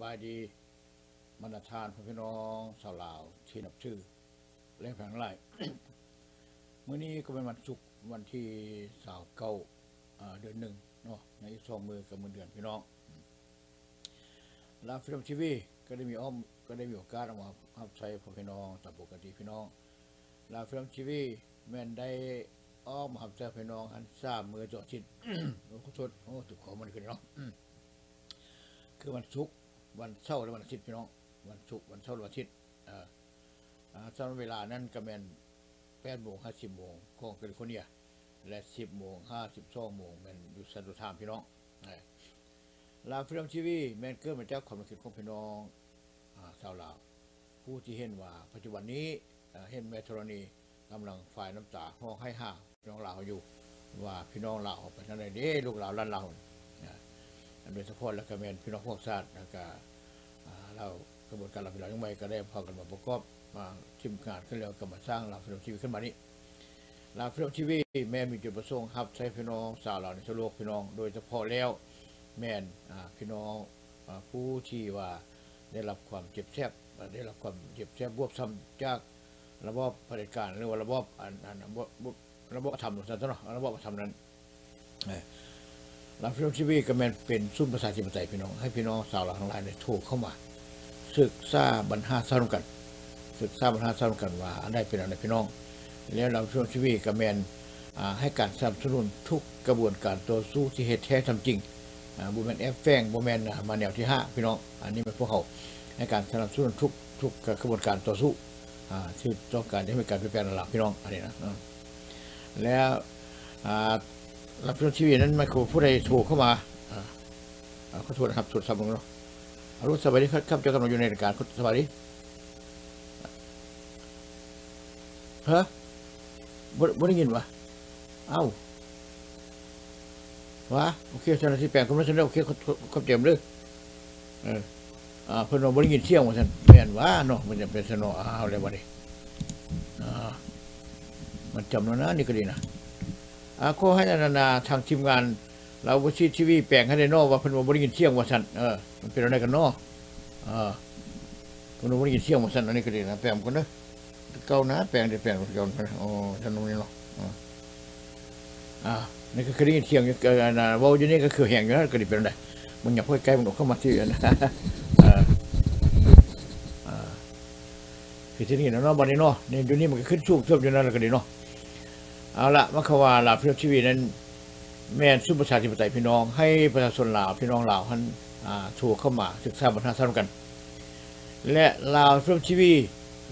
บายดีมรรทานพ่อพี่น้องชาวลาวที่นับชื่อและแผงไร่มื้อนี้ก็เป็นวันศุกร์วันที่สาวเก้าอ่าเดือนหนึ่งเนาะในสองมือกับมือเดือนพี่น้องลาวฟิล์มทีวีก็ได้มีอ้อมก็ได้มีโอกาสเอามารับใช้พ่อพี่น้องตามปกติพี่น้องลาวฟิล์มทีวีแม่นได้อ้อมหับใช้พี่น้องหันทราบมือจาะชิดโอ้ขอโทษโอ้ถูกขอมันขึ้นเนาะคือวันศุกร์ วันเสาร์และวันอาทิตย์พี่น้อง วันศุกร์วันเสาร์และวันอาทิตย์อ่าอ่าสำหรับเวลานั้นก็แมนแปดโมงห้าสิบโมงของแคลิฟอร์เนีย และสิบโมงห้าสิบสองโมงแมนอยู่ซันโดไทม์พี่น้องอ่าลาวฟิล์มทีวีแมนเกิดมาจากความรู้สึกของพี่น้องอชาวลาวผู้ที่เห็นว่าปัจจุบันนี้เห็นแม่ธรณีกำลังฝ่ายน้ำตาห้องให้ห้าพี่น้องลาวอยู่ ว่าพี่น้องลาวไปทางไหนเด้ลูกลาวล้านลาว โดยเฉพาะแล้วก็แม่นพี่น้องพวกชาติแล้วก็เรากระบวนการเราพี่น้องยังไม่ก็ได้พากันมาประกอบมาทีมงานขึ้นแล้วก็มาสร้างลาวฟิลทีวีขึ้นมานี้ลาวฟิลทีวีแม่มีจุดประสงค์ครับใช้พี่น้องสาวเราในทั่วโลกพี่น้อง โดยเฉพาะแล้วแม่นพี่น้องผู้ที่ว่าได้รับความเจ็บแสบได้รับความเจ็บแสบบวบซ้ำจากระบอบเผด็จการหรือว่าระบอบอันอันระบอบระบบธรรมนั่นเนาะระบอบธรรมนั้น เอ่อลาวฟิล์มทีวีก็แม่นเป็นซุ้มประชาธิปไตยพี่น้อง ให้พี่น้องชาวหลาวทั้งหลายเนี่ยโทรเข้ามาศึกษาบรรหาสรุปกันศึกษาบรรหาสรุปกันว่าอันใดเป็นอันใดพี่น้อง แล้วลาวฟิล์มทีวีก็แม่นให้การสนับสนุนทุกกระบวนการต่อสู้ที่เฮ็ดแท้ทำจริงบ่แมนแอบแฝงบ่แมนมาแนวที่ห้าพี่น้อง อันนี้เป็นพวกเขาให้การสนับสนุนทุกทุกกระบวนการต่อสู้ที่ต้องการให้มีการเปลี่ยนแปลงระดับพี่น้องอันนี้นะแล้ว รับชมทีวีนั้นมันคือผู้ใดโทรเข้ามาอ่าอ่าขอโทษนะครับโทรศัพท์ผมเนาะอรุณสวัสดีครับครับเจ้ากำลังอยู่ในรายการสวัสดีฮะบ่บ่ได้ยินวะเอ้าวะโอเคเจ้าน้าที่แปลงคุณไม่สนใจโอเคเขาเขาเจ็บเลยเอออ่าเพิ่นว่าบ่ได้ยินเสียงว่าซั่นแม่นว่าเนาะมันจะเป็นสนออ้าวแล้วบัดนี้อ่ามันจำแล้วนะนี่ก็ดีนะ อาขอให้นานาทางทีมงาน เราวชีทีวีแปลงให้ได้นอว่าเพิ่นบ่ได้ยินเสียงว่าซั่นเออมันเป็นอะไรกันนาะเออเพิ่นบ่ได้ยินเสียงว่าซั่นอันนี้ก็ดีนะแปลงกันเด้อเก่านะแปลงได้แปลงก่านะอ๋อท่านตรงนี้เนาะอ่าอ่านี่ก็คือได้ยินเสียงอยู่นะเว้าอยู่นี่ก็คือแห้งอยู่นะก็ดีเป็นอะไรมึงอย่าพูดใกล้มึงออกเข้ามาที่นะคือที่นี่นะเนาะบัดนี้เนาะนี่อยู่นี่มันก็ขึ้นสูงเทิบอยู่นั่นแล้วก็ดีเนาะ เอาละมัคควาลาพิรทีวีนั้น แม่นสุประชาธิปไตยพี่น้อง ให้ประชาชนลาวพี่น้องลาวท่านอ่าถูกเข้ามาศึกษาบรรทัดซ้ำกัน และลาวพิรทีวี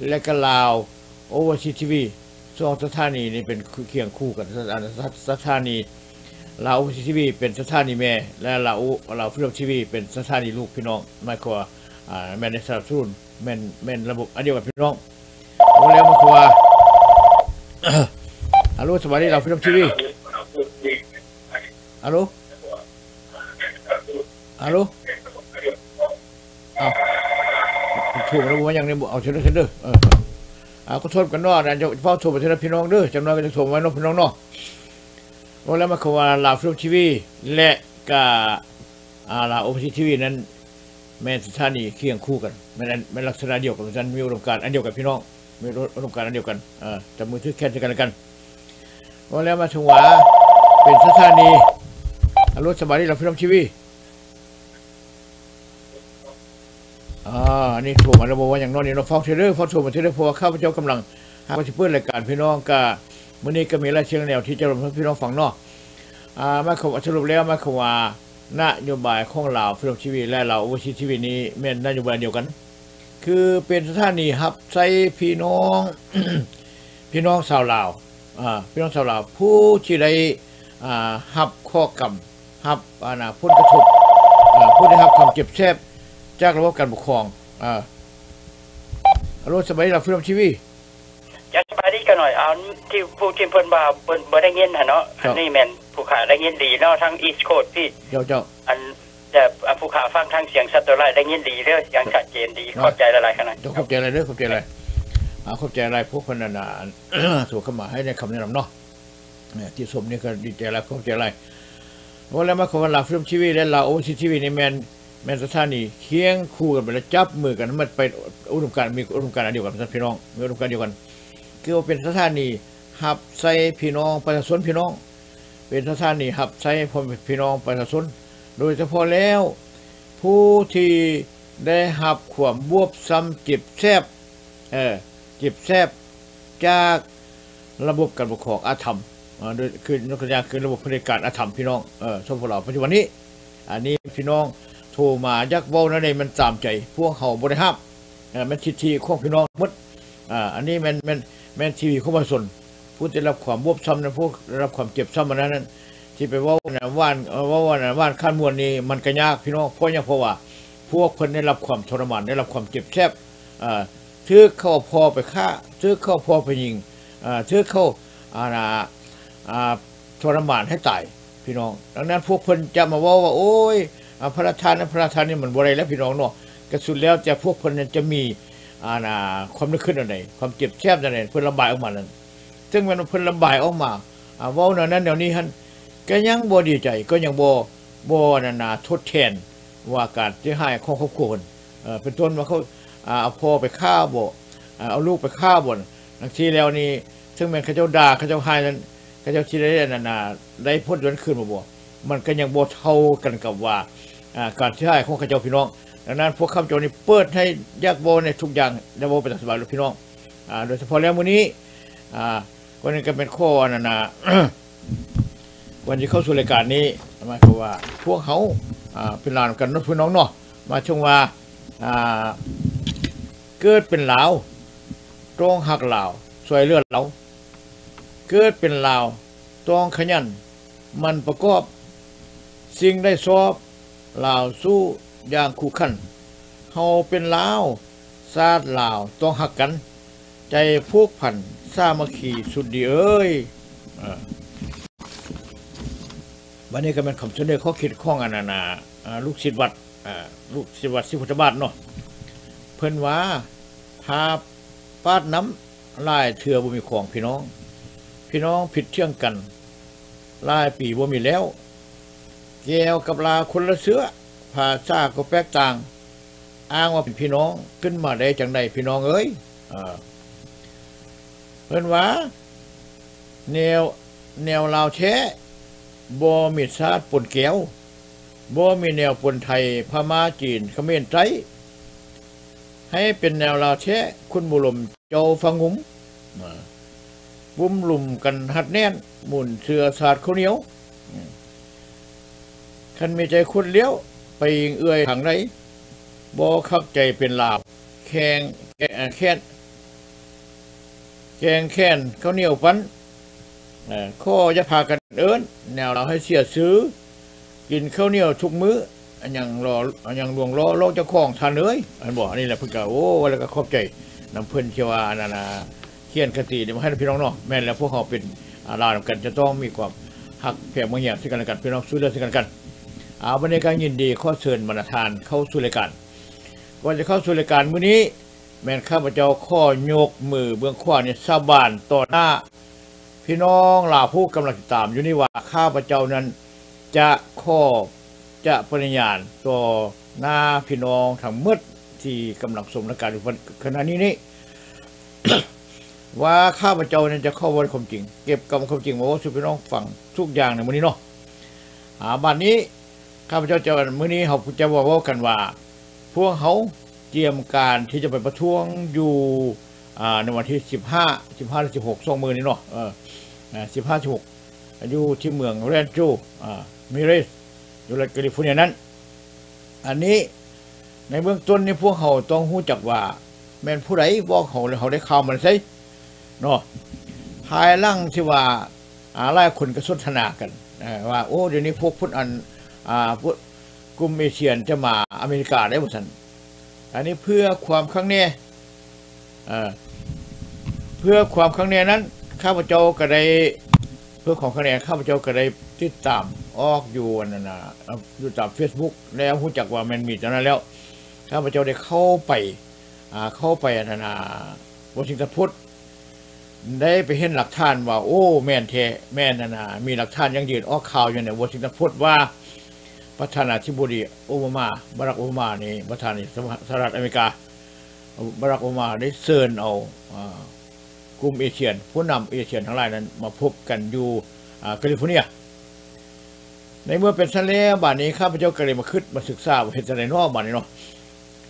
และก็ลาวโอเวอร์ซีทีวีสองสถานีนี้เป็นเคียงคู่กันสถานีลาวโอเวอร์ซีทีวีเป็นสถานีแม่ และลาวลาวพิรทีวีเป็นสถานีลูกพี่น้องมายควาแม่นในสนับสนุนแม่นแม่นระบบอันเดียวกับพี่น้องโอ้แล้วมันคือว่า ฮัลโหลสวัสดีเราฟิล์มทีวีฮัลโหลฮัลโลเอาถูกแล้วว่าอยังนี่ยเอาเชิญเชิญเด้อเออเอาก็โทษกันเนาะนะจะเฝ้าโทรไปเชิญพี่น้องเด้อจำนวนก็จะโทรไว้เนาะพี่น้องเนาะโอ้แล้วมาคือว่าลาฟิลมทีวีและก็อาลาโอพีทีวีนั้น แม่สถานีเคียงคู่กันแม่นแม่ลักษณะเดียวกันฉันมีอุดมการณ์อันเดียวกันพี่น้องมีอุดมการณ์อันเดียวกันเออจับมือถือแค่กันแล้วกัน วันแล้วมาถึงวาเป็นสถานีอารถสบายดีเราพี่น้องชีวีอ่าอันนี่ถูกมาแล้วบว่าอย่างน้อยนี่เราฟ้องเทเลอร์ฟ้องถูกมาเทเลอร์เพราะว่าข้าพเจ้ากำลังหาว่าจะเปิดรายการพี่น้องก็มื้อนี้ก็มีรายเชียงแนวที่จะรวมพี่น้องฟังนาะอ่ามาคำสรุปแล้วมาคำว่านโยบายของเราพี่น้องชีวีและเราอเวอร์ชีวีนี้แม่นนโยบายเดียวกัน คือเป็นสถานีฮับใส่พี่น้อง พี่น้องชาวลาว พี่น้องชาวลาวผู้ที่ได้อ่ารับข้อกรรมรับอานาผลกระทบอ่าผู้ได้รับความเจ็บแสบจากระบบการปกครองอ่าอารมณ์สบายดีเราฟิล์มทีวีอยากสบายดีกันหน่อยเอาที่ผู้ที่เพิ่นว่าเพิ่นบ่ได้ยินหั่นเนาะครัอับนนี้แม่นผู้ขาได้ยินดีเนาะทั้ง East Coast พี่เจ้าเจ้าอันแต่อันผู้ขาฟังทางเสียงสัตว์ตัวไลได้ยินดีเด้ออย่างชัดเจนดีครับเข้าใจหลายๆขนาดเจ้าเข้าใจอะไรเด้อเข้าใจอะไร อาข้าใจอะไรพวกคนนั้นน่ะถูกเข้ามาให้ในคำแนะนำเนาะเนี่ยที่สมนี่ก็ดีใจอะไรเข้าใจอะไรวันแล้วมาขอวันลาฟิล์มทีวีและลาโอซีทีวีในแมนแมนสถานีเคียงคู่กันไปแล้วจับมือกันมันไปอุดมการมีอุดมการเดียวกันพี่น้องมีอุดมการเดียวกันคือว่าเป็นสถานีหับใส่พี่น้องประชาชนพี่น้อง เป็นสถานีหับใส่พ่อพี่น้องประชาชนโดยเฉพาะแล้ว ผู้ที่ได้หับควมบวบซ้ำจิบแซบเออ จิบแซบจากระบบการปกครองอาธรรมโดยคือยกตัวอย่างคือระบบเผด็จการอาธรรมพี่น้องเออสมพวกเราปัจจุบันนี้ อันนี้พี่น้องโทรมายักเว้านั่นเองมันตามใจ พวกเขาบริห้ามเออมันทิทีของพี่น้องมดอ่าอันนี้มันมันมันทีวีเข้ามาสนผู้ได้รับความบวบซ้ำนั้นพวกได้รับความเจ็บซ้ำมานั้นที่ไปว่านะว่านว่าว่านะว่านข้านมวลนี่มันก็ยากพี่น้องเพราะยังเพราะว่า พวกคนได้รับความทรมานได้รับความเจ็บแสบอ่า ถือเข้าพอไปฆ่าถือเข้าพอไปยิงอ่าถือเข้าอ่านะอ่าทรมานให้ตายพี่น้อง ดังนั้นพวกเพิ่นจะมาว่าว่า โอ้ยอพระราชทานนั้นพระราชทานนี่มันบ่ได้แล้วพี่น้องเนาะกระสุดแล้วจะพวกเพิ่นจะมีอ่านะความนึกขึ้นอันไหนความเจ็บแสบอันไหนเพิ่นระบายออกมานั้นซึ่งมันเพิ่นระบายออกมาอ่าเว้าแนวนั้นเดี๋ยวนี้ฮันก็ยังบ่ดีใจก็ยังบ่บ่นานาทดแทนว่าการที่ให้ของครอบครัวเพิ่นเอ่อเป็นต้นว่าเขา เอาพ่อไปฆ่าบ่เอาลูกไปฆ่าบ่บางทีแล้วนี่ซึ่งแม่นเขาเจ้าด่าเขาเจ้าให้นั้นเขาเจ้าสิได้นานาได้พ้นย้อนคืนมาบ่มันก็ยังบ่เท่ากันกับว่าการที่ให้ของเขาเจ้าพี่น้องดังนั้นพวกข้าพเจ้านี่เปิดให้ยากบ่ในทุกอย่างได้บ่เป็นสบายพี่น้องโดยเฉพาะแล้วมื้อนี้อ่าก็นี่ก็เป็นข้อนานาวันที่เข้าสู่รายการนี้หมายความว่าพวกเขาเป็นหลานกันนะพี่น้องเนาะมาชงว่า เกิดเป็นลาวต้องหักลาวสวยเลือดเราเกิดเป็นลาวต้องขยัน มันประกอบ สิ่งได้สอบลาวสู้อย่างคู่ขันเฮาเป็นลาวซาดลาวต้องหักกัน ใจพวกพันสามัคคีสุดดีเอ้ยอ่าวันนี้ก็เป็นคำเสนอข้อคิดข้องอนานาลูกศิษย์วัดอ่าลูกศิษย์วัดสิพุทธบาทเนาะ เพิ่นว่าพาปาดน้ำลายเถื่อบ่มีของพี่น้อง พี่น้องผิดเชื่องกันลายปีบ่มีแล้ว แก้วกับลาคนละเสื้อภาษาก็แปกต่าง อ้างว่าเป็นพี่น้องขึ้นมาได้จังใดพี่น้องเอ้ยอเพิ่นว่า แนวแนวลาวแท้บ่มีชาติปนแก้วบ่มีแนวปนไทยพม่าจีนเขมรไตร ให้เป็นแนวลาวแท้คุณบุลมเจ้าฟังหุมอ่าบุ้มลุมกันหัดแน่น หมุนเสือสาดข้าวเหนียวคันมีใจคุณเลี้ยว ไปยิงเอื้อยทางไหนบ่คักใจเป็นลาว แข่งแก่แค้นแกงแค้นข้าวเหนียวปันข้อจะพากันเอิ้นแนวเราให้เสียซื้อ กินข้าวเหนียวทุกมื้อ อันยังรออันยังลวงล้อโลกเจ้าของทานเอ้ยอันบอกอันนี้แหละเพิ่นก็โอ้แล้วก็ขอบใจนำเพิ่นเชื่อว่าอันนั้นเขียนคตินี่มาให้พี่น้องเนาะแม่นแล้วพวกเขาเป็นอาลาวนำกันจะต้องมีความฮักแผ่เมื่อเหี่ยซึ่งกันและกันพี่น้องสู้เรื่องซึ่งกันแลกันเอาวันนี้ก็ยินดีข้อเชิญบรรทานเข้าสู่รายการก่อนจะเข้าสู่รายการมื้อนี้ แม่นข้าพเจ้าข้อยกมือเบื้องขวาเนี่ยสาบานต่อหน้า พี่น้องลาผู้กำลังติดตามอยู่นี่ว่าข้าพเจ้านั้นจะข้อ จะปริญญาณต่อหน้าพี่น้องทั้งหมดที่กำลังสมรการอยู่ขณะนี้นี่ว่าข้าพเจ้านั้นจะเข้าวันความจริง เก็บกรรมความจริงมาว่าสู่พี่น้องฟังทุกอย่างในมื้อนี้เนาะอ่าบัดนี้ข้าพเจ้าจะมื้อนี้เขาจะบอกว่ากันว่า พวกเขาเตรียมการที่จะไปประท้วงอยู่อ่าในวันที่15 15หรือ16สองมือนี้เนาะเออสิบห้าสิบหกอยู่ที่เมืองแรนจอ่ามิเรส อยู่รัฐแคลิฟอร์เนียนั้น อันนี้ในเบื้องต้นนี่พวกเขาต้องรู้จักว่า แม่นผู้ใดบอกเขาแล้วเขาได้ข่าวมันใช่เนาะภายหลังที่ว่าอาหลายคนก็สนทนากันว่าโอ้เดี๋ยวนี้พวกพุทธอันอ่าพวกกลุ่มเอเชียนจะมาอเมริกาได้หมดสันอันนี้เพื่อความข้างแน่เอ่อเพื่อความข้างในนั้น ข้าพเจ้าก็ได้เพื่อของข้างในข้าพเจ้าก็ได้ติดตาม ออกอยู่นนั้นนะอาอยู่ตาม Facebook แล้วรู้จักว่ามันมีตอนนั้นแล้วข้าพเจ้าได้เข้าไปอ่าเข้าไปนนั้นนะวอชิงตันพสต์ได้ไปเห็นหลักฐานว่า โอ้แม่นแท้แม่นนั่นนะมีหลักฐานยังยืนออกข่าวอยู่ในวอชิงตันพสต์ว่าประธานาธิบดีโอบามาบารักโอบามานี่ประธานาธิบดีสหรัฐอเมริกาบารักโอบามาได้เชิญเอาอ่ากลุ่มเอเชียน ผู้นำเอเชียนทั้งหลายนั้นมาพบกันอยู่แคลิฟอร์เนีย ในเมื่อเป็นทะเลบ้านนี้ข้าพเจ้าก็เลยมาคิดมาศึกษาเห็นอะไรนอกบ้านนี้เนาะ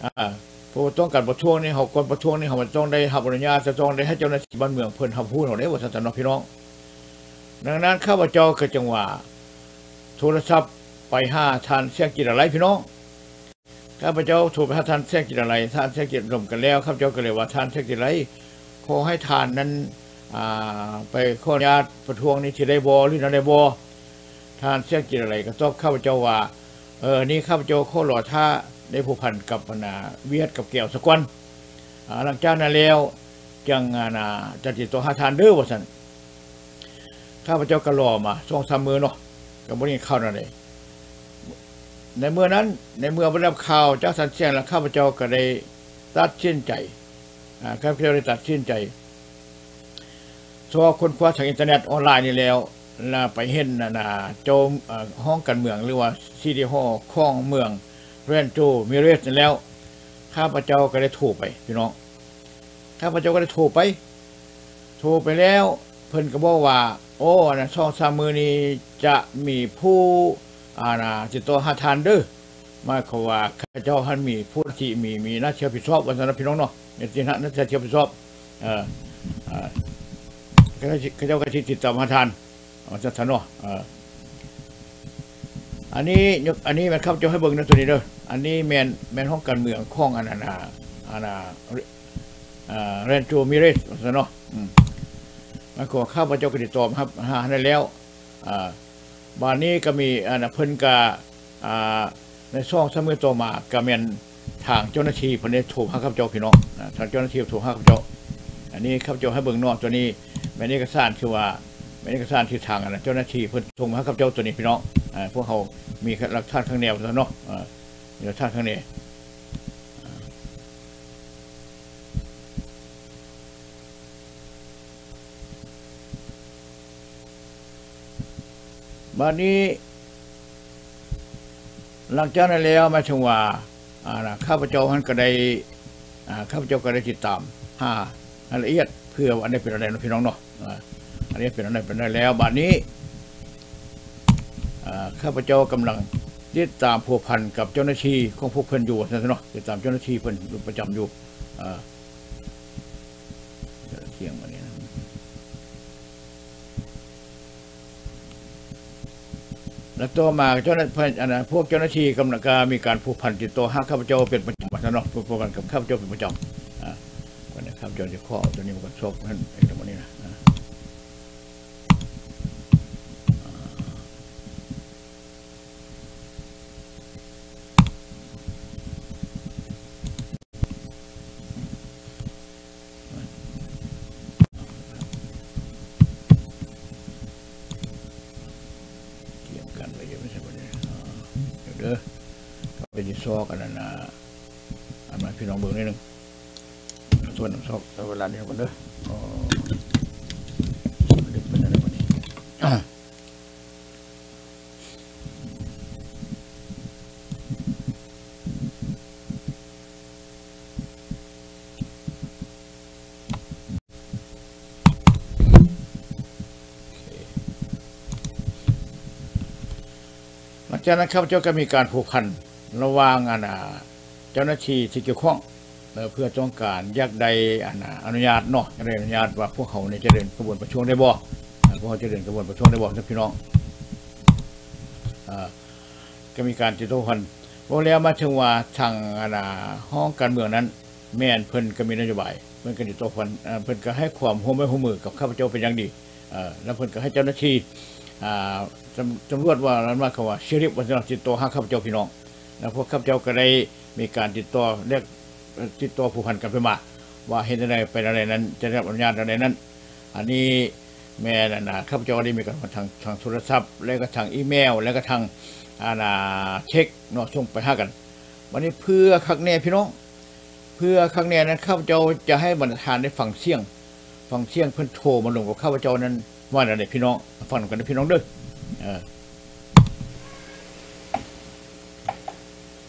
อ่าเพราะว่าต้องการประท้วงนี่เขาก่อนประท้วงนี่เขาต้องได้รับอนุญาตจะต้องได้ให้เจ้าหน้าที่บ้านเมืองเพิ่นทำพูดของได้ว่าสันตนนาพี่น้อง ดังนั้นข้าพเจ้าก็จังหวะโทรศัพท์ไปห้าท่านเสียงกิจอะไรพี่น้องข้าพเจ้าโทรไปหาทานเสียงกิจอะไรท่านเสียงกิจรวมกันแล้วข้าพเจ้าก็เลยว่าท่านเสียงกิจอะไรขอให้ทานนั้นอ่าไปขออนุญาตประท้วงนี้ที่ได้บอหรือนั่นได้บอ ทานเสียงกินอะไรก็ต้องข้าพเจ้าว่าเออนี่ข้าพเจ้าข้อหล่อท่าได้ผูกพันกับนาเวียดกับแก้วสกวันอ่าหลังจากนั้นแล้วจังนาจะติดตัวหาทานเด้อว่าสันข้าพเจ้าก็รอมาสองสามมือเนาะก็บ่ได้เข้านั่นเลยในเมื่อนั้นในเมื่อบรรดาข่าวจากสันเสียงแล้วข้าพเจ้าก็ได้ตัดสินใจอ่าข้าพเจ้าได้ตัดสินใจสวคนคว้าทางอินเทอร์เน็ตออนไลน์นี่แล้ว ล้วไปเห็นนะนะโจมห้องกันเมืองหรือว่าซีดีฮอข้องเมืองเรนโจมิเรสแล้ว ข้าพเจ้าก็ได้โทรไปพี่น้องข้าพเจ้าก็ได้โทรไปโทรไปแล้ว เพิ่นก็บอกว่า โอ้นะช่องสามมือนี้จะมีผู้อาณาจิตตัวหาทานเด้อมายความว่าข้าเจ้าท่านมีผู้ที่มีมีหน้าที่รับผิดชอบวันนั้นพี่น้องเนาะในที่นั้นหน้าที่รับผิดชอบเออข้าเจ้าขจิติดต่อหาทาน จะทันเนาะเอออันนี้อันนี้มันครับจะให้เบิ่งนะตัวนี้เด้ออันนี้แมนแมนห้องการเมืองข้องอันนาอันนาเรนโจมิเรสซะเนาะอืมมันก็ข้าพเจ้าก็ติดต่อมครับหาได้แล้วบานนี้ก็มีอันเพิ่นกาในช่องสมือต่อมาก็แมนทางเจ้าหน้าที่พิ่นได้โทรหาข้าพเจ้าพี่น้องทางเจ้าหน้าที่โทรห้าข้าพเจ้า อันนี้ข้าพเจ้าให้เบิ่งนอกตัวนี้แม่นเอกสารคือว่า เป็นเอกสารที่ทางนะเจ้าหน้าที่เพิ่นส่งมาให้กับเจ้าตัวนี้พี่น้องอ่าพวกเขามีหลักฐานข้างแนวแล้วเนาะอ่ามีหลักฐานข้างแนวอ่าบัดนี้ หลังจากนั้นแล้วมาถึงว่าข้าพเจ้าท่านก็ได้ข้าพเจ้าก็ได้ติดตามหาราละเอียดเพื่อว่าอันนี้เป็นอะไรนะพี่น้องเนาะ อันนี้เป็นอันนั้นเป็นอันนั้แล้วบัดนี้ข้าพเจ้ากำลังติดตามผัวพันกับเจ้าหน้าที่ของพวกเพิ่อนอยู่นะเนาะติดตามเจ้าหน้าที่เพิ่นอยู่ประจำอยู่เดี๋ยวเสียงมาเนี่ยนะแล้วต่อมาเจ้าหน้าที่เพิ่นอันนั้นพวกเจ้าหน้าที่กำลังการมีการผูกพันติดต่อหาข้าพเจ้าเป็นประจำนะเนาะผูกพันกับข้าพเจ้าเป็นประจำอ่าวันนี้ข้าพเจ้าจะข้อตัวนี้มากันซอกนั่นไอ้ตรงนี้นะอ่า เกี่ยงกันไปเยอะไม่ใช่ประเด็นอ่าเดี๋ยวเด้อก็เป็นที่ ซอกกันนะนะอันมาพี่น้องเบิ่งนิดนึงส่วนน้ำซอกเอาเวลาเดียวกันเด้ออ๋อเดี๋ยวเป็นอะไรวะนี่อะโอเคหลังจากนั้นข้าพเจ้าก็มีการผูกพัน ระว่างอานาเจ้าหน้าที่ที่เกี่ยวข้องเพื่อต้องการอยากใดอานาอนุญาตเนาะอยากได้อนุญาตว่าพวกเขาเนี่ยจะเดินกระบวนประท้วงได้บ่อพวกเขาจะเดินกระบวนประท้วงได้บ่ท่านพี่น้องอก็มีการติดต่อพันพอแล้วมาถึงว่าทางอานห้องการเมืองนั้น แม่นเพิ่นก็มีนโยบายเพิ่นก็ติดต่อพันเพิ่นก็ให้ความร่วมมือร่วมมือกับข้าพเจ้าเป็นอย่างดีแล้วเพิ่นก็ให้เจ้าหน้าที่ตำรวจว่านั้นว่าเขาว่าเชอริฟวันติดต่อห้าข้าพเจ้าพี่น้อง แล้วพวกข้าพเจ้าก็ได้มีการติดต่อเรียกติดต่อผูกพันกันไปมา ว่าเห็นอะไรเป็นอะไรนั้น จะได้รับอนุญาตอะไรนั้น อันนี้แม่นะนะข้าพเจ้าได้มีการทางทางโทรศัพท์ แล้วก็ทางอีเมล แล้วก็ทางอานาเช็คเนาะส่งไปห้ากัน วันนี้เพื่อคักแน่พี่น้องเพื่อคักแน่นั้นข้าพเจ้าจะให้บรรทานได้ฟังเสียงฟังเสียงเพิ่นโทรมาลงกับข้าพเจ้านั้นว่าอะไรพี่น้องฟังกันนะพี่น้องเด้อเออ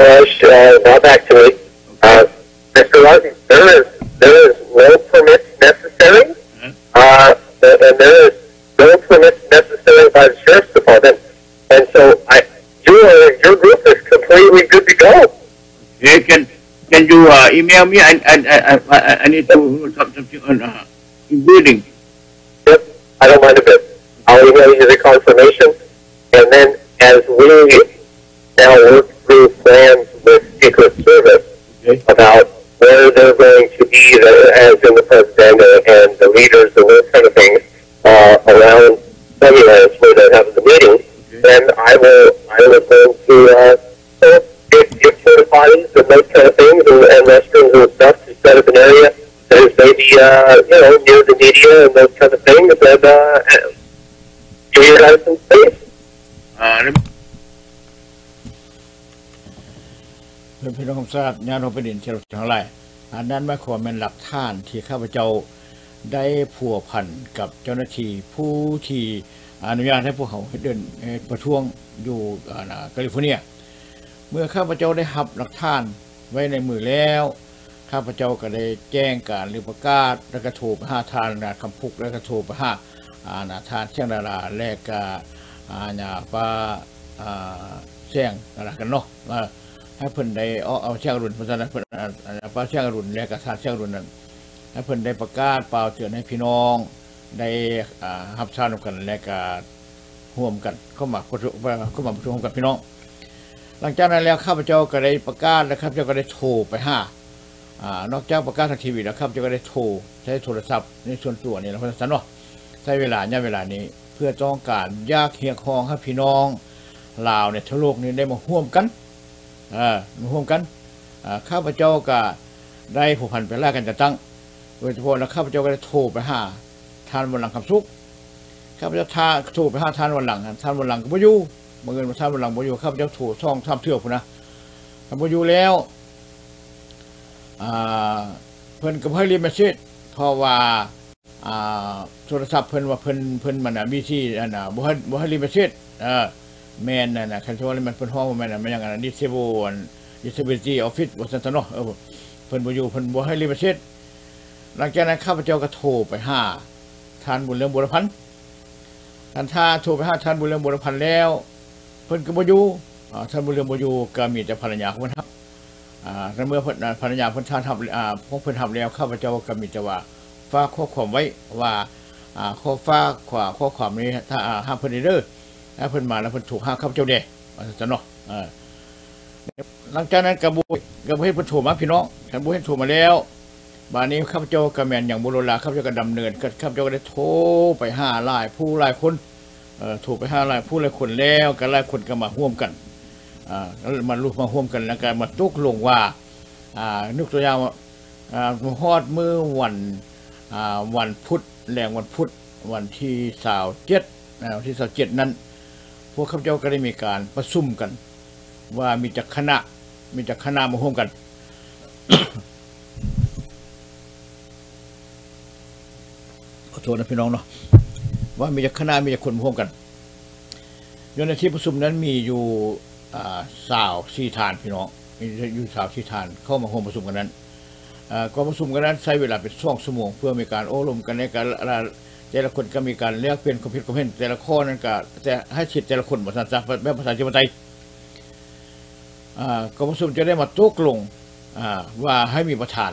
Bush uh, brought back to me. Uh, Mr. Larson, there is there is no permits necessary, uh, and there is no permits necessary by the sheriff's department, and so I your your group is completely good to go. Yeah, can can you uh, email me? I I, I I I need to some something on uh, building. Yep, I don't mind a bit. I'll email you the confirmation, and then as we now work through plans with Secret Service Okay. about where they're going to be, the- as in the president and the leaders and those kind of things uh, around Sunnylands where they're having the meeting, then I will I will go to uh, so if, if porta and those kind of things and, and restrooms and stuff to set up an area that is maybe uh, you know near the media and those kind of things, and uh, give you guys some space. Uh, เพื่อนพี่น้องทราบญาติเราประเด็นที่เราทั้งหลายอันนั้นมายความเป็นหลักฐานที่ข้าพเจ้าได้ผัวพันกับเจ้าหน้าที่ผู้ที่อนุญาตให้พวกเขาเดินประท้วงอยู่แคลิฟอร์เนีย เมื่อข้าพเจ้าได้รับหลักฐานไว้ในมือแล้ว ข้าพเจ้าก็ได้แจ้งการหรือประกาศแล้วก็โทรไปหาทานนาคำพุกแล้วก็โทรไปหาอานาทานเชียงดาราและก็อาญาป้าเชียงอะไรกันเนาะ ว่าให้เพิ่นได้เอาเอาเชียงรุณเพราะฉะนั้นเพิ่นอ่าอ่าป้าเชียงรุณและก็ทานเชียงรุณนั้นให้เพิ่นได้ประกาศเปล่าเตือนให้พี่น้อง ได้อ่ารับทราบกันและก็ร่วมกันเข้ามาประชุมเข้ามาประชุมกับพี่น้อง หลังจากนั้นแล้วข้าพเจ้าก็ได้ประกาศและข้าพเจ้าก็ได้โทรไปหาอ่านอกจากประกาศทางทีวีแล้วข้าพเจ้าก็ได้โทรใช้โทรศัพท์ในส่วนตัวนี่แหละเพราะฉะนั้นเนาะใช้เวลาเนี่ยเวลานี้ เพื่อต้องการยากเฮียคองให้พี่น้องลาวเนี่ยทั้งโลกนี้ได้มาร่วมกัน อ่ามาร่วมกันอ่าข้าพเจ้าก็ได้ผูกพันไปแลกกันจะตั้งโดยเฉพาะแล้วข้าพเจ้าก็ได้โทรไปหาทานวันหลังคำสุกข้าพเจ้าทาโทรไปหาทานวันหลังทานวันหลังก็บ่อยู่เมื่อเงินมาทำบนหลังบอยู่ข้าพเจ้าถูกช่องทำเทือกพุ่นนะทำบอยู่แล้วอ่าเพิ่นก็บ่ให้รีบมาเช็ดเพราะว่าอ่าโทรศัพท์เพิ่นว่าเพิ่นเพิ่นมันน่ะมีที่อันน่ะบ่ให้บ่ให้รีบมาเช็ดเออ แมนนั่นน่ะคันที่ว่ามันเพิ่นฮ้องแม่นน่ะมันหยังอันนั้น disable อัน disability office ว่าซั่นซะเนเออเพิ่นบ่อยู่เพิ่นบ่ให้รีบมเช็ดหลังจากนั้นข้าพเจ้าก็โทรไปหาทานบุญเรืองบุรพันธ์ท่านท่าโทรไปหาท่านบุญเรืองบุรพันธ์แล้ว เพิ่นก็บ่อยู่ท่านบุญเรืองบ่อยู่ก็มีแต่ภรรยาของเพิ่นครับอ่าแล้วเมื่อเพิ่นภรรยาเพิ่นท่านทำอ่าพวกเพิ่นทำแล้วข้าพเจ้าก็มีแต่ว่าฝากข้อความไว้ว่าอ่าข้อฝากขวาข้อความนี้ถ้าห้ามเพิ่นเด้อ ถ้าเพิ่นมาแล้วเพิ่นถูกห้าข้าพเจ้าเด้ว่าซั่นเนาะหลังจากนั้นก็บ่ก็บ่ให้เพิ่นโทรมาพี่น้องท่านบ่ให้โทรมาแล้วบานนี้ข้าพเจ้าก็แมนอย่างโบราข้าพเจ้าก็ดำเนินก็ข้าพเจ้าก็ได้โทไปห้าลายผู้ลายคนถูกไปห้าลายผู้ลายคนแล้วก็ลายคนก็มาร่วมกันอ่าแล้วมาร่วมาร่วมกันแล้วก็มาตุกลงว่าอ่านึกตัวอย่างว่าอ่าฮอดมือวันอ่าวันพุธแรงวันพุธวันที่สาวเจ็ดวันที่สาวเจ็ดนั้น พวกข้าพเจ้าก็ได้มีการประชุมกัน ว่ามีจักคณะมีจักคณะมาร่วมกัน ขอโทษนะพี่น้องเนาะว่ามีจากคณะมีจากคนมาร่วมกันยู่ในที่ประชุมนั้นมีอยู่สาวสี่ฐานพี่น้องมีอยู่สาวสี่ฐานเข้ามาร่วมประชุมกันนั้นอ่าก็ประชุมกันนั้นใช้เวลาเป็นช่วงชั่วโมงเพื่อมีการโอ้ลมกันในการละ แต่ละคนก็มีการเลือกเปลี่ยนความคิดความเห็นแต่ละข้อนั้นก็แต่ให้สิทธิแต่ละคนภาษาจ้าแบบภาษาจิตวิทยอ่กระชุมจะได้มาตกลงว่าให้มีประธาน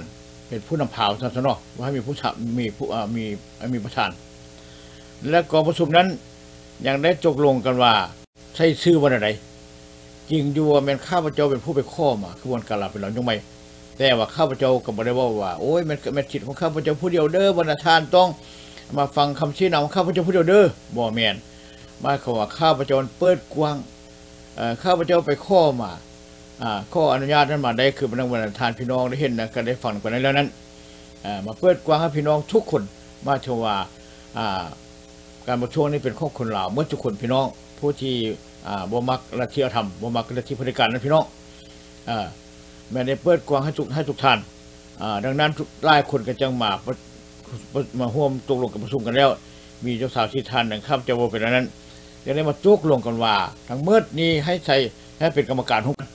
เป็นผู้นำพาท่านสนอว่าให้มีผู้ชมีผู้มีมีประธาน และกองประชุมนั้นยังได้ตกลงกันว่าใช้ชื่อวันอะไรจริงอยู่ว่าแม่นข้าพเจ้าเป็นผู้ไปข้อมาขบวนการลาเป็นหลังยังไม่แต่ว่าข้าพเจ้าก็บ่ได้ว่าว่าโอ้ยมันแม่นจิตของข้าพเจ้าผู้เดียวเด้อบรรทานต้อง มาฟังคำชี้นำข้าพเจ้าผู้เดียวเด้อบ่แมนมายความว่าข้าพเจ้าเปิดกว้างข้าพเจ้าไปข้อมาอข้ออนุญาตนั้นมาได้คือพนักบรรทานพี่น้องได้เห็นนะก็ได้ฟังกันแล้วนั้นมาเปิดกว้างให้พี่น้องทุกคนมาชว่าการประท้วงนี้เป็นข้อคนลาวเมื่อทุกคนพี่น้องผู้ที่บ่มักลัทธิธรรมบ่มักลัทธิเผด็จการนั้นพี่น้องแม่ได้เปิดกว้างให้ทุกให้ทุกท่านดังนั้นหลายคนก็จังมา มาร่วมตกลงกับประชุมกันแล้ว มีเจ้าสาวที่ท่านหนึ่งครับเจ้าโบเป็นอันนั้นจะได้มาตกลงกันว่า ทั้งเมื่อนี้ให้ใช้ให้เป็นกรรมการของกัน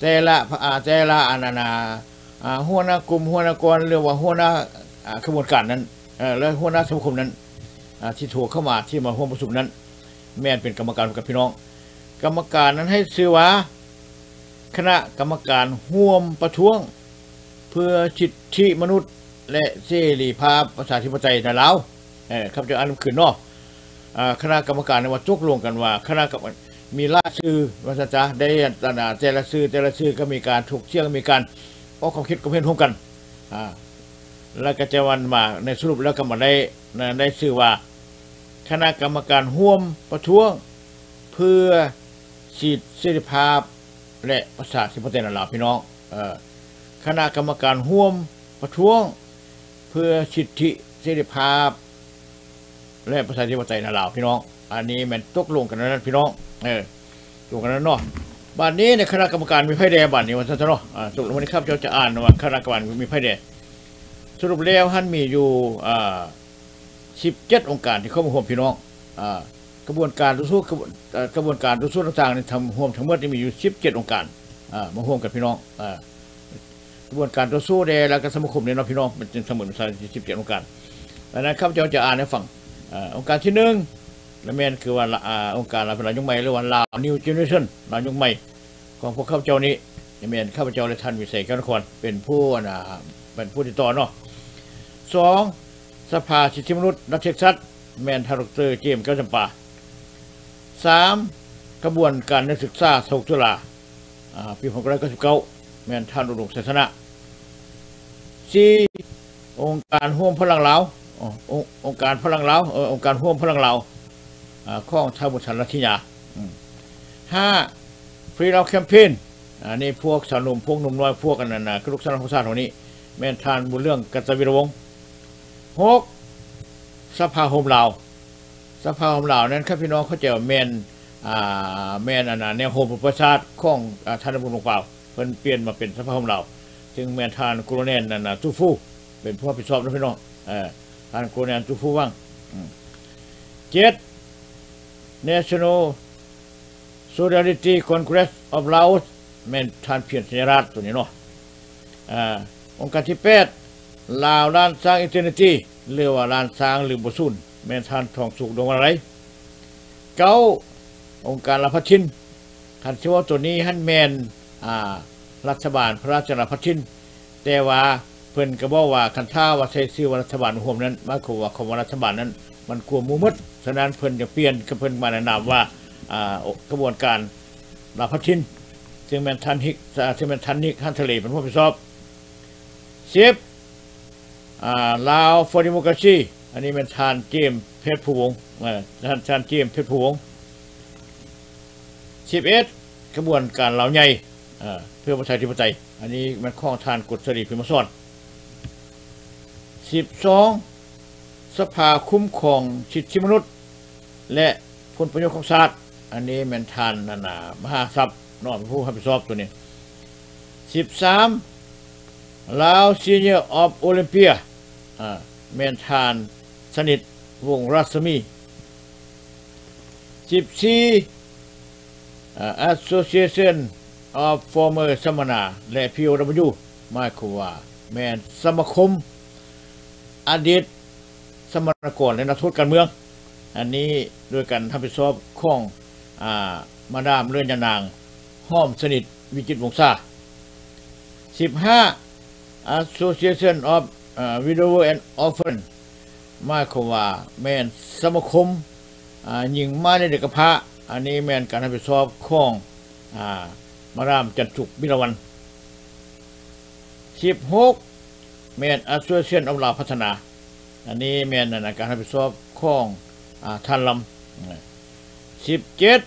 แแต่ละอาแต่ละอนนั้นาหัวหน้ากลุ่มหัวหน้ากรหรือว่าหัวหน้าขบวนการนั้นแล้วหัวหน้าสมาคมนั้นที่ถูกเข้ามาที่มาร่วมประชุมนั้น แม่นเป็นกรรมการกับพี่น้อง กรรมการนั้นให้ชื่อว่าคณะกรรมการร่วมประท้วง เพื่อสิทธิมนุษย์ และเสรีภาพประชาธิปไตยในลาวเออครับจะอ่านขึ้นเนาะอ่าคณะกรรมการเนี่ยว่าตกลงกันว่า คณะกรรมมีราชื่อว่าซะจ้ะได้ตนาแต่ละชื่อแต่ละชื่อก็มีการถูกเถียงมีการออกความคิดความเห็นร่วมกันอ่าแล้วก็จะวันมาในสรุปแล้วก็มาได้นะได้ชื่อว่า คณะกรรมการร่วมประท้วง เพื่อสิทธิเสรีภาพและประชาธิปไตยในลาวพี่น้องเออคณะกรรมการร่วมประท้วง พื่อสิทธิเสรีภาพ และประชาธิปไตยในลาวพี่น้อง อันนี้มันตกลงกันแล้วนพี่น้อง เออตกลงกันแล้วเนาะบัดนี้ในคณะกรรมการมีไพ่แดงบัดนี้วันซั่นเนาะอ่าสรุปวันนี้ครับเราจะอ่านว่าคณะกรรมการมีไพ่แดงสรุปแล้วท่านมีอยู่อ่า17องค์การที่เข้ามาร่วมพี่น้องอ่ากระบวนการต่อสู้กระบวนการต่อสู้ต่างๆนี่ทำร่วมทั้งหมดนี่มีอยู่17องค์การอ่ามาร่วมกับพี่น้องอ่า ระบวนการต่อสู้แดแล้วก็สมาคมเนี่ยเนาะพี่น้องเป็นสมุนไพร17องค์การดังนั้นครับเราจะอ่านให้ฟังอองค์การที่หนึ่งและแม่นคือว่าอองค์การลาวเป็นลาวยุคใหม่หรือว่าลาว New Generation ลาวยุคใหม่ของพวกข้าพเจ้านี้แม่นข้าพเจ้าและท่านวิเศษแก้วนครเป็นผู้นะเป็นผู้ติดต่อเนาะสองสภาสิทธิมนุษย์รัฐเท็กซัสแมนท่านดรเจมส์แก้วจำปาสามกระบวนการนักศึกษาโศกตุลาอ่าปี1999แมนท่านอุดมศาสนะ สี่องค์การร่วมพลังลาวอ๋องค์การพลังลาเออองค์การร่วมพลังลาวอ่าข้องทาบุตรรัชยาห้าฟรีเราแคมเปญอันนี้พวกสาวหนุ่มพวกหนุ่มน้อยพวกกันนั่นนะลูกสาวของชาติของนี้ แม่นทานบุญเรื่องกัตวิรวงศ์หกสภาโฮมลาวสภาโฮมลาวนั้นครับพี่น้องเขาจะแม่นอ่าแม่นอันนั้นแนวโฮมประชาติของท่านบุญหลวงเปล่าเพิ่นเปลี่ยนมาเป็นสภาโฮมลาว จึงแม่ทานกุโรแนนนั่นนะตูฟูเป็นผู้รับผิดชอบนะพี่น้องเออทานกุโรแนนตูฟูว่างเจ็ด National Solidarity Congress of Laos แม่นทานเพียรสัญรัตตัวนี้เนาะอ่าองค์การที่แปดลาวล้านสร้างอินเทอร์เน็ตหรือว่าล้านสร้างหรือบ่ซุนแม่นทานทองสุขดวงอะไร เก้าองค์การลาพชินคันชื่อว่าตัวนี้ฮันแมนอ่า รัฐบาลพระราชลพัชิน แต่ว่าเพิ่นก็บอกว่าคันท่าว่าใช้ชื่อว่ารัฐบาลรวมนั้นมายความว่าคำว่ารัฐบาลนั้น มันกลัวมูมดฉะนั้นเพิ่นจะเปลี่ยนก็เพิ่นมาแนะนำว่ากระบวนการลาพัชินซึ่งแม่นทันฮิกซึ่งแม่นทันนิกทันทะเลเป็นผู้รับผิดชอบสิบลาว for democracy อันนี้เป็นทานเกมเพชรผู้วงศ์เอ่อทานทานเกมเพชรผู้วงศ์สิบเอ็ดกระบวนการเหล่าใหญ่ เพื่อประชาธิปไตย อันนี้มันข้องทานกฎสรีพิมพ์ซ้อนสิบสองสภาคุ้มครองสิทธิมนุษย์ และผลประโยชน์ของชาติอันนี้แมนทานนานามหาทรัพย์นอกผู้รับผิดชอบตัวนี้สิบสามลาวซีเนียร์ออฟโอลิมเปียอ่าแมนทานสนิทวงรัศมีสิบสี่ Association of Former สมนาและ POW หมายความว่าแมนสมาคม อดีตสมรกรและนักโทษการเมือง อันนี้โดยการทำผิดชอบของอ่ามาดามเลื่อนยานาง ห้อมสนิทวิจิตวงศา15 Association of uh, Widow and Orphan หมายความว่าแมนสมาคมอ่าหญิงมาในเด็กพร้าอันนี้แมนการทำผิดชอบของอ่า มาดามจันทุกบิรวัน16แม่น Association of ลาพัฒนา อันนี้แม่นนั่นนะการรับผิดชอบของท่านลำสิบเจ็ด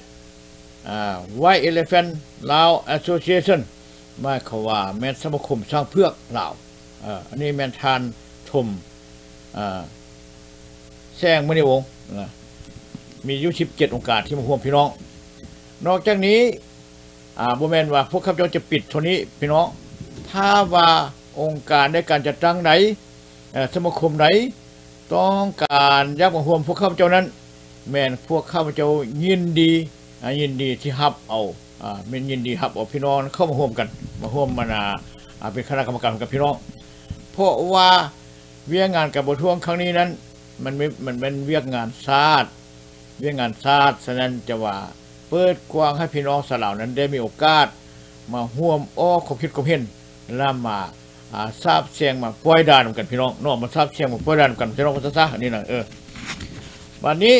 อ่า White Elephant Lao Association หมายความว่าแมนสมาคมสร้างเพือกลาวอันนี้แมนทานชมแซงมณีวง มีอยู่สิบเจ็ดองค์การที่มาร่วมพี่น้อง นอกจากนี้ อ่าบ่แม่นว่าพวกข้าพเจ้าจะปิดเท่านี้พี่น้องถ้าว่าองค์การในการจัดตั้งไหนสมาคมไหน ต้องการยักมาห่วมพวกข้าพเจ้านั้น แม่นพวกข้าพเจ้ายินดียินดีที่รับเอาอ่าเป็นยินดีครับเอาพี่น้องเข้ามาร่วมกันมาร่วมมานาอ่าเป็นคณะกรรมการกับพี่น้อง เพราะว่าเวียกงานกับประท้วงครั้งนี้นั้น มันม่มันเป็นเวียกงานชาติเวียกงานชาติฉะนั้นจะว่า เปิดกว้างให้พี่น้องสลาวนั้นได้มีโอกาส มาร่วมอ้อความคิดความเห็นและมาอ่าทราบเสียงมาปล่อยดานกันพี่น้องน้องมาทราบเสียงมาปล่อยดานกันพี่น้องก็ซะๆอันนี้นะเออวันนี้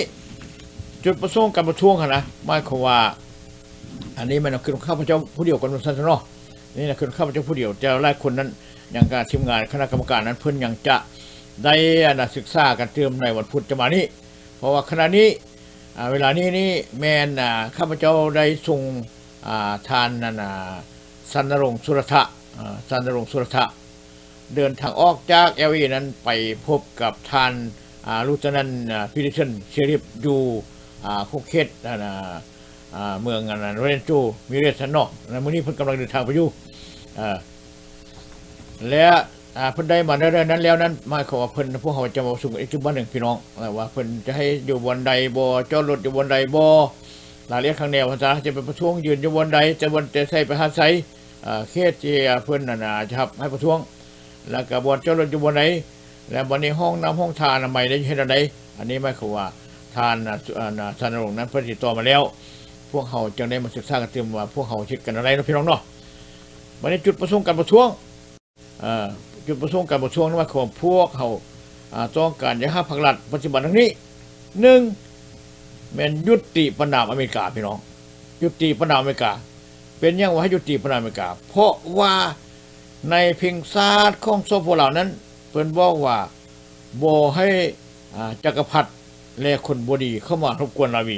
จุดประสงค์การประท้วงขันนะหมายความว่า อันนี้มันคือข้าพเจ้าผู้เดียวกันสั้นๆเนาะนี่นะคือข้าพเจ้าผู้เดียวแต่หลายคนนั้นอย่างการทีมงานคณะกรรมการนั้นเพิ่นยังจะได้อ่านะศึกษากันเตรียมในวันพุธจะมานี้ เพราะว่าขณะนี้ เวลานี้นี่แมนข้าพเจ้าได้ส่งอ่าทานนันาสันนรงสุรทะอ่าสันนรงสุรทะ เดินทางออกจากเอลเอนั้นไปพบกับทานลูตนันพิริชันเชริฟอยู่คุกเขตเมืองอันนั้นเรนจูมิเรสันนอกนมื้อนี้เพิ่นกำลังเดินทางไปอยู่และ อ่าเพิ่นได้มาในเรื่องนั้นแล้วนั้นมายความว่าเพิ่นพวกเขาจะมาสู่อีกจุดบ้านหนึ่งพี่น้องว่าเพิ่นจะให้อยู่บนใดบ่จอดรถอยู่บนใดบ่รายละเอียดข้างแนวภาษาจะเป็นประท้วงยืนอยู่บนใดจะบนจะใส่ไปหาไสอ่าเขตที่เพิ่นน่ะนะจะครับให้ประท้วง แล้วก็บนเจ้ารถอยู่บนไหนแล้วบนนี้ห้องน้ำห้องทานอนามัยได้เห็นอะไรอันนี้ไม่คือว่าทานนะอ่านะทานรงนั้นเพิ่นติดต่อมาแล้ว พวกเขาจึงได้มาศึกษากันเตรียมว่าพวกเขาคิดกันอะไรนะพี่น้องเนาะวันนี้จุดประสงค์การประท้วงอ่า จุดประสงค์การประท้วงนั้นหมายความพวกเขาต้องการจะให้ภาครัฐปฏิบัติดังนี้หนึ่งแมนยุติปัญหาอเมริกาพี่น้อง ยุติปัญหาอเมริกา เป็นยังว่าให้ยุติปัญหาอเมริกา เพราะว่าในเพียงศาสตร์ของโซโฟเหล่านั้นเพิ่นบอกว่าบ่ให้จักรพรรดิและคนบดีเข้ามารบกวนลาวี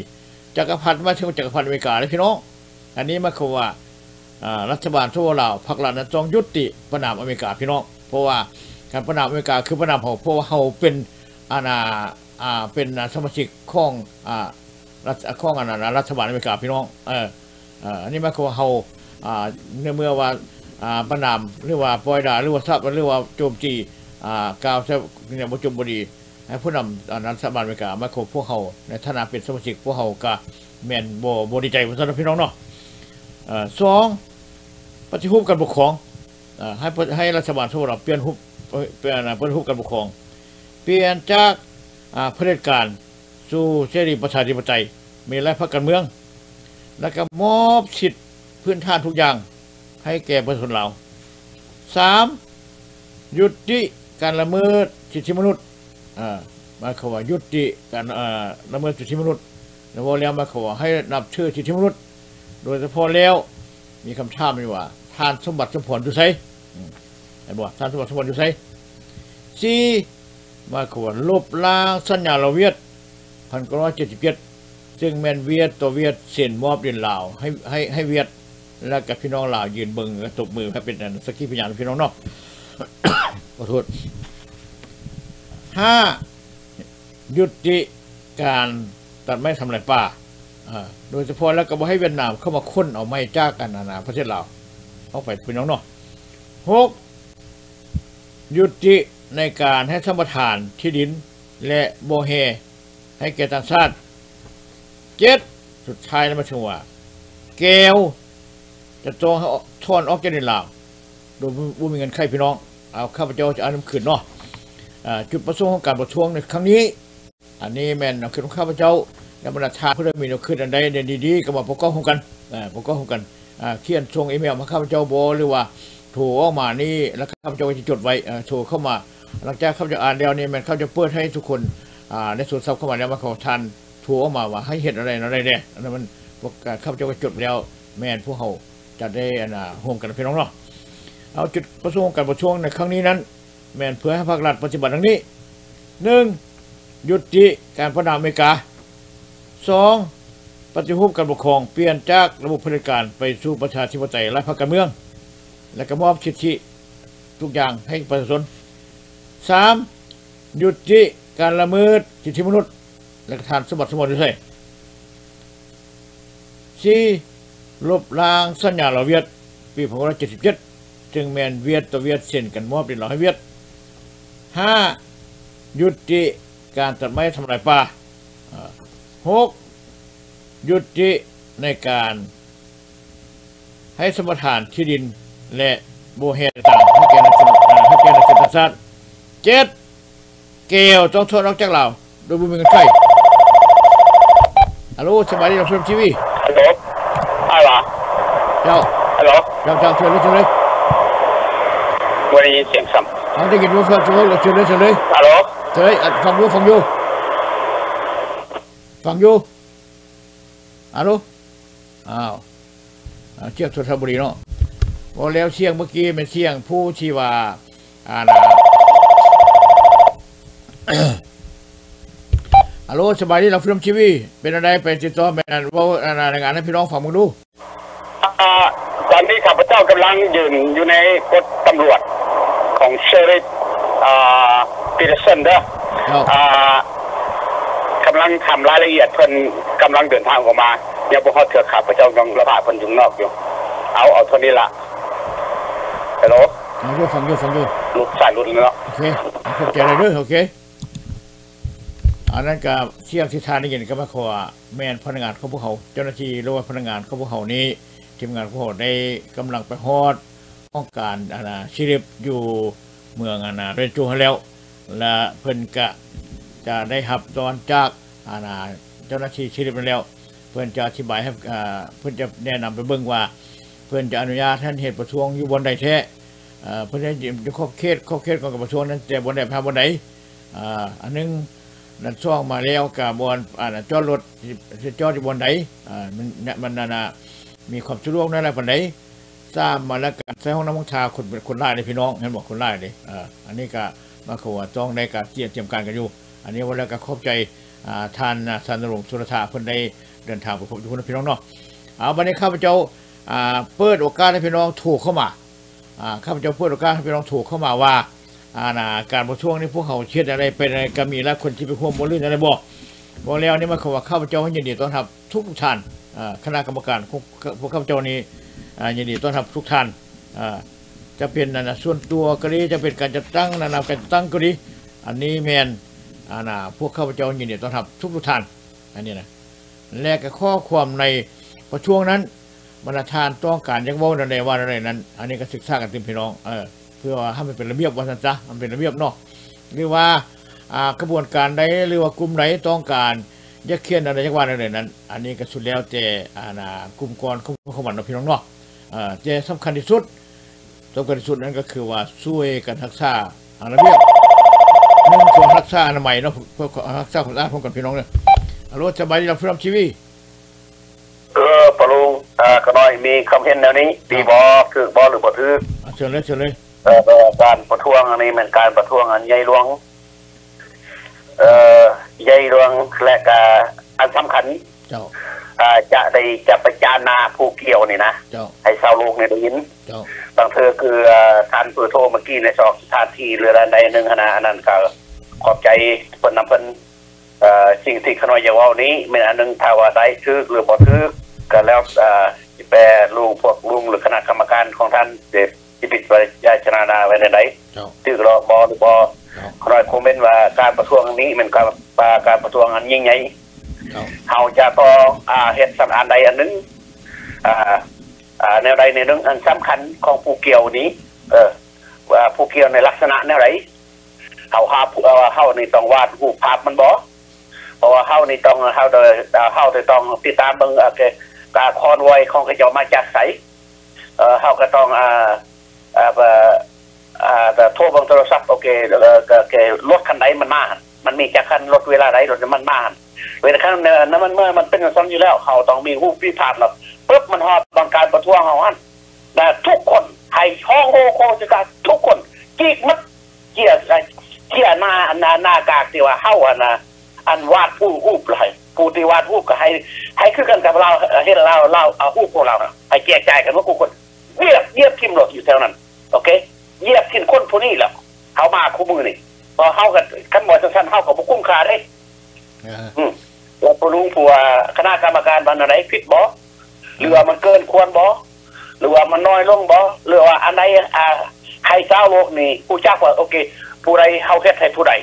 จักรพรรดิมาถึงจักรพรรดิอเมริกาเลยพี่น้อง อันนี้หมายความว่ารัฐบาลโซโฟลาวพรรครัฐนั้นต้องยุติประนามอเมริกาพี่น้อง เพราะว่าการประนามอเมริกาคือประนามเขาเพราะว่าเขาเป็นอาณาอ่าเป็นสมาชิกของอ่ารัฐของอาณารัฐบาลอเมริกาพี่น้องเออเอ่ออันนี้หมายความว่าเขาอ่าเนื่อเมื่อว่าอ่าประนามหรือว่าปล่อยด่าหรือว่าทรัพย์หรือว่าโจมตีอ่ากล่าวใช้เนี่ยบ่จมบ่ดีให้ผู้นำอ่ารัฐบาลอเมริกามาคบพวกเขาในฐานะเป็นสมาชิกพวกเขาก็แม่นบ่บ่ดีใจว่าซั่นเนาะพี่น้องเนาะอ่อสองปฏิรูปการปกครอง ให้ให้รัฐบาลทั่วเราเปลี่ยนรูปเอ่อเปลี่ยนอ่าปฏิรูปการปกครอง เปลี่ยนจากอาเผด็จการสู่เสรีประชาธิปไตย มีหลายพรรคการเมือง แล้วก็มอบสิทธิพื้นฐานทุกอย่างให้แก่ประชาชนเราสามยุติการละเมิดสิทธิมนุษย์มายความว่ายุติการละเมิดสิทธิมนุษย์แล้วว่าแล้วมายความว่าให้นับชื่อสิทธิมนุษย์ โดยเฉพาะแล้วมีคำถามอยู่ว่า ทานสมบัติสมผลอยู่ไสอืมไอ้บอกว่านสมบัติสมผลอยู่ไสสี่มายความว่าลบล้างสัญญาละเวียดพันเก้าร้อยเจ็ดสิบเจ็ดซึ่งแมนเวียดตัวเวียดเซ็นมอบเรียนลาวให้ให้ให้เวียดแล้วกับพี่น้องลาวยืนเบิงแล้วตบมือให้เป็นสกขีพยานพี่น้องเนาะขอโทษห้ายุติการตัดไม้ทำลายป่าอ่าโดยเฉพาะแล้วก็บ่ให้เวียดนามเข้ามาค้นเอาไม้จ้ากันนานาประเทศลาวเอาไปพี่น้องเนาะหก ยุติในการให้สมทานที่ดินและโบเฮ ให้แก่ต่างชาติเจ็ดสุดท้ายแล้วมาถึงว่า แก้ว จะจองทอนออกจากในลาวโดยบ่มีเงินไขพี่น้อง เอาข้าพเจ้าจะเอาน้ำขึ้นเนาะจุดประสงค์ของการประท้วงในครั้งนี้ อันนี้แม่นเอาขึ้นของข้าพเจ้าและบรรดาชาเพื่อมีเอาขึ้นอันใดเด่นดีๆก็มาปกป้องกันอ่าปกป้องกันเขียนส่งอีเมลมาข้าพเจ้าโบหรือว่า โทรออกมานี่แล้วข้าพเจ้าก็จะจดไว้อ่าโทรเข้ามา หลังจากข้าพเจ้าอ่านแล้วนี่ม่นข้าพเจ้าเปิดให้ทุกคนอ่าในส่วนทรัพย์เข้ามาแล้วมาขอทานโทรออกมาว่าให้เห็นอะไรอะไรเนี่ยอันนั้นมันพวกข้าพเจ้าก็จดแล้วแม่นพวกเขาจะได้อันน่ะร่วมกันพี่น้องเนาะเอาจุดประสงค์การประท้วงในครั้งนี้นั้น แม่นเพื่อให้ภาครัฐปฏิบัติดังนี้หนึ่งยุติการประนามอเมริกาสองปฏิรูปการปกครองเปลี่ยนจากระบบเผด็จการไปสู่ประชาธิปไตยและพรรคการเมือง และก็มอบสิทธิทุกอย่างให้ประชาชนสามยุติการละเมิดสิทธิมนุษย์ และทานสมบัติสมบัติด้วยสี่ลบล้างสัญญาเราเวียด ปีพศ77จึงแมนเวียดต่อเวียดเซ็นกันมอบเป็นเราให้เวียดห้ายุติการตัดไม้ทำลายป่าอ่าหกยุติในการให้สมรทานที่ดิน และโบเฮดต่างให้แก่นักชนอ่าให้แก่นักชนชาติเจ็ดเกลต้องโทษนอกจากเราโดยบุมีเงินไขฮัลโหลสบายดีเราชมทีวีฮัลโหลอะไรวะเจ้าฮัลโหลเจ้าเจ้าเชิญเลยเชิญเลยวันนี้เสียงซ้เอาได้ยินว่าเชิญเลยเชิญเลยเชิญเลยำฮัลโหลเชิญเลยอะฟังอยู่ฟังอยู่ฟังอยู่ฮัลโหลอ้าวอ่าเชียงสุทรบุรีเนาะ บอกแล้วเชียงเมื่อกี้เป็นเชียงผู้ที่ว่าอ่านะฮัลโหลสบายดีเราฟิล์มทีวีเป็นอะไรไปติดต่อแม่นว่าอ่ารายงานให้พี่น้องฟังมึงดูอ่าตอนนี้ข้าพเจ้ากำลังยืนอยู่ในกฎตำรวจของเชอริฟอ่าปีเตอร์สันเด้อเจ้าอ่ากำลังทำรายละเอียดเพิ่นกำลังเดินทางออกมายังบ่ฮอดเถือกข้าพเจ้ากำลังระบาดเพิ่นอยู่นอกอยู่ เอาเอาเท่านี้ละฮัลโหล ฟังอยู่ฟังอยู่ฟังอยู่ลุดสายลุดเลยเนาะโอเคเข้าใจเลยเด้อโอเคอันนั้นก็เชียงที่ทานได้ยินก็มาขอว่าแม่นพนักงานของพวกเขา เจ้าหน้าที่หรือว่าพนักงานของพวกเขานี้ทีมงานของพวกเขาได้กำลังไปฮอดห้องการอาณาชิริปอยู่เมืองอาณาเรนจูให้แล้ว และเพิ่นก็จะได้หับตอนจากอาณาเจ้าหน้าที่ชิริปนั้นแล้ว เพื่อนจะอธิบายให้อ่าเพื่อนจะแนะนำไปเบิ่งว่า เพื่อนจะอนุญาตท่านเหตุประท้วงอยู่บนใดแท้ อ่าเพื่อนจะครอบเขตครอบเขตของกระท้วงนั้นแต่บนใดพาบนใดอ่าอันนึงนั่นช่องมาแล้วกับบนอ่าจอดรถจอดอยู่บนไหนอ่ามันเนี่ยมันนานามีความสะดวกนั่นแหละบนไหนทราบมาแล้วกันใช้ห้องน้ำมังชาคนคนไล่เลยพี่น้องเห็นบอกคนไล่เลยอ่าอันนี้ก็มาขอว่าต้องได้การเตรียมเตรียมการกันอยู่ อันนี้วันแล้วก็ขอบใจอ่าท่านอ่าสันนรงสุรธาเพิ่นได้เดินทางไปพบทุกคนพี่น้องเนาะเอาวันนี้ข้าพเจ้าอ่าเปิดโอกาสให้พี่น้องถูกเข้ามา ข้าพเจ้าเปิดกาสให้พี่น้องถูกเข้ามาว่าอาการประท้วงนี้พวกเขาเชื่ออะไรเป็นอะไรก็มีและคนที่ไปร่วมบนลื่นอะไรบอกบอกแล้วนี่มาขอว่าข้าพเจ้าให้ยินดีต้อนรับทุกท่านคณะกรรมการพวกข้าพเจ้านี้ยินดีต้อนรับทุกท่านจะเป็นนันนะส่วนตัวก็ดีจะเป็นการจัดตั้งนานาการจัดตั้งก็ดีอันนี้แมนอาณาพวกข้าพเจ้ายินดีต้อนรับทุกทุกท่านอันนี้นะและก็ข้อความในประช่วงนั้น บรรทานต้องการยังว่าในว่าอะไรนั้น อันนี้ก็ศึกษากันต็มพี่น้องเออเพื่อว่าให้มันเป็นระเบียบว่าสันจ้ะมันเป็นระเบียบเนาะหรือว่ากระบวนการใดหรือว่ากลุ่มไหนต้องการแยกเขียนอะไรจักว่าอะไรนั้น อันนี้ก็สุดแล้วแต่อาณากลุ่มกรของของมันเนาพี่น้องเนาะเออแต่สำคัญที่สุดสำคัญที่สุดนั้นก็คือว่าช่วยกันรักษาอาระเบียบหนึ่งส่วนรักษาอนามัยเนาะเพื่อรักษาความสะอาดของกันพี่น้องเนี่ยอารมณ์สบายดีเราฟิล์มทีวี เออปะลุงอ่าก็น้อยมีคำเห็นแนวนี้ดีบ่ถือบ่หรือบ่ถืออะเชิญเลยเชิญเลยเอ่อเอ่อการประท้วงอันนี้มันการประท้วงอันใหญ่หลวงเอ่อใหญ่หลวงและก็อันสำคัญเจ้าอ่าจะได้จะประจานหนาผู้เกี่ยวนี่นะเจ้าให้ชาวโลกเนี่ยได้ยิน เจ้าบางเธอคือเอ่อท่านเปิดโทรเมื่อกี้ในสองท่านทีเรือใดหนึ่งขณะอันนั้นก็ขอบใจเพิ่นนำเพิ่นเอ่อ สิ่งที่ขน้อยอยากเว่านี้เป็นอันหนึงถ้าว่าได้ถือหรือบ่ถือก็แล้วเอ่อสิแปรลุงพวกลุงหรือคณะกรรมการของท่านเด็จิปิดวิจารณาไว้ในใดเจ้าถือหรือบอหรือบอเจ้าขน้อยคอมเมนต์ว่าการประท้วงนี้มันการการประท้วงอันยิ่งใหญ่เจ้าเขาจะต้องอ่าเฮ็ดสัญอันใดอันหนึงอ่าอ่าแนวใดในเรื่องอันสำคัญของผู้เกี่ยวนี้ เออว่าผู้เกี่ยวในลักษณะแนวไหนเขาหาผู้เอาว่าเฮานี่ต้องวาดรูปภาพมันบ่ เพราะว่าเฮานี่ต้องเฮาโดยเฮาจะต้องติดตามเบิ่งเอ่อเกการคอนไวอยของขาเจ้ามาจากไสเอ่อเฮาก็ต้องอ่าอ่าอ่าแต่โทรเบิ่งโทรศัพท์โอเคเอ่อก็รถคันใดมันมามันมีจักคันรถเวลาใดรถมันมาเวลาคันนั้นมันเมื่อมันเป็นซ้ำอยู่แล้วเขาต้องมีรูปพิพาทแล้วปุ๊บมันฮอดตอนการประท้วงเขาอันแต่ทุกคนให้ห้องโฮโคจะการทุกคนกีกมัดเกี่ยเกียหน้าหน้าหน้ากากที่ว่าเฮาอันนะ อันวาดผู้รูปเลยผู้ที่วาดรูปก็ให้ ให้คือกันกับเราเห็นเราเราเอารูปของเราน่ะให้แจกจ่ายกันว่ากูคนเยียบเยียบทิมรถอยู่แถวนั้น โอเคเยียบทิมคนผู้นี้แหละเขามาคู่มือนี่พอเฮากันขั้นหมดสั้นๆเฮากับบุกุ้มคาได้เอออืมแล้วปรุงผัวคณะกรรมการวันอะไรผิดบ่หรือว่ามันเกินควรบ่หรือว่ามันน้อยลงบ่หรือว่าอันไหนอ่าให้เจ้าโลกนี่ผู้จักว่าโอเค ผู้ใดเฮาเฮ็ดให้ผู้ใด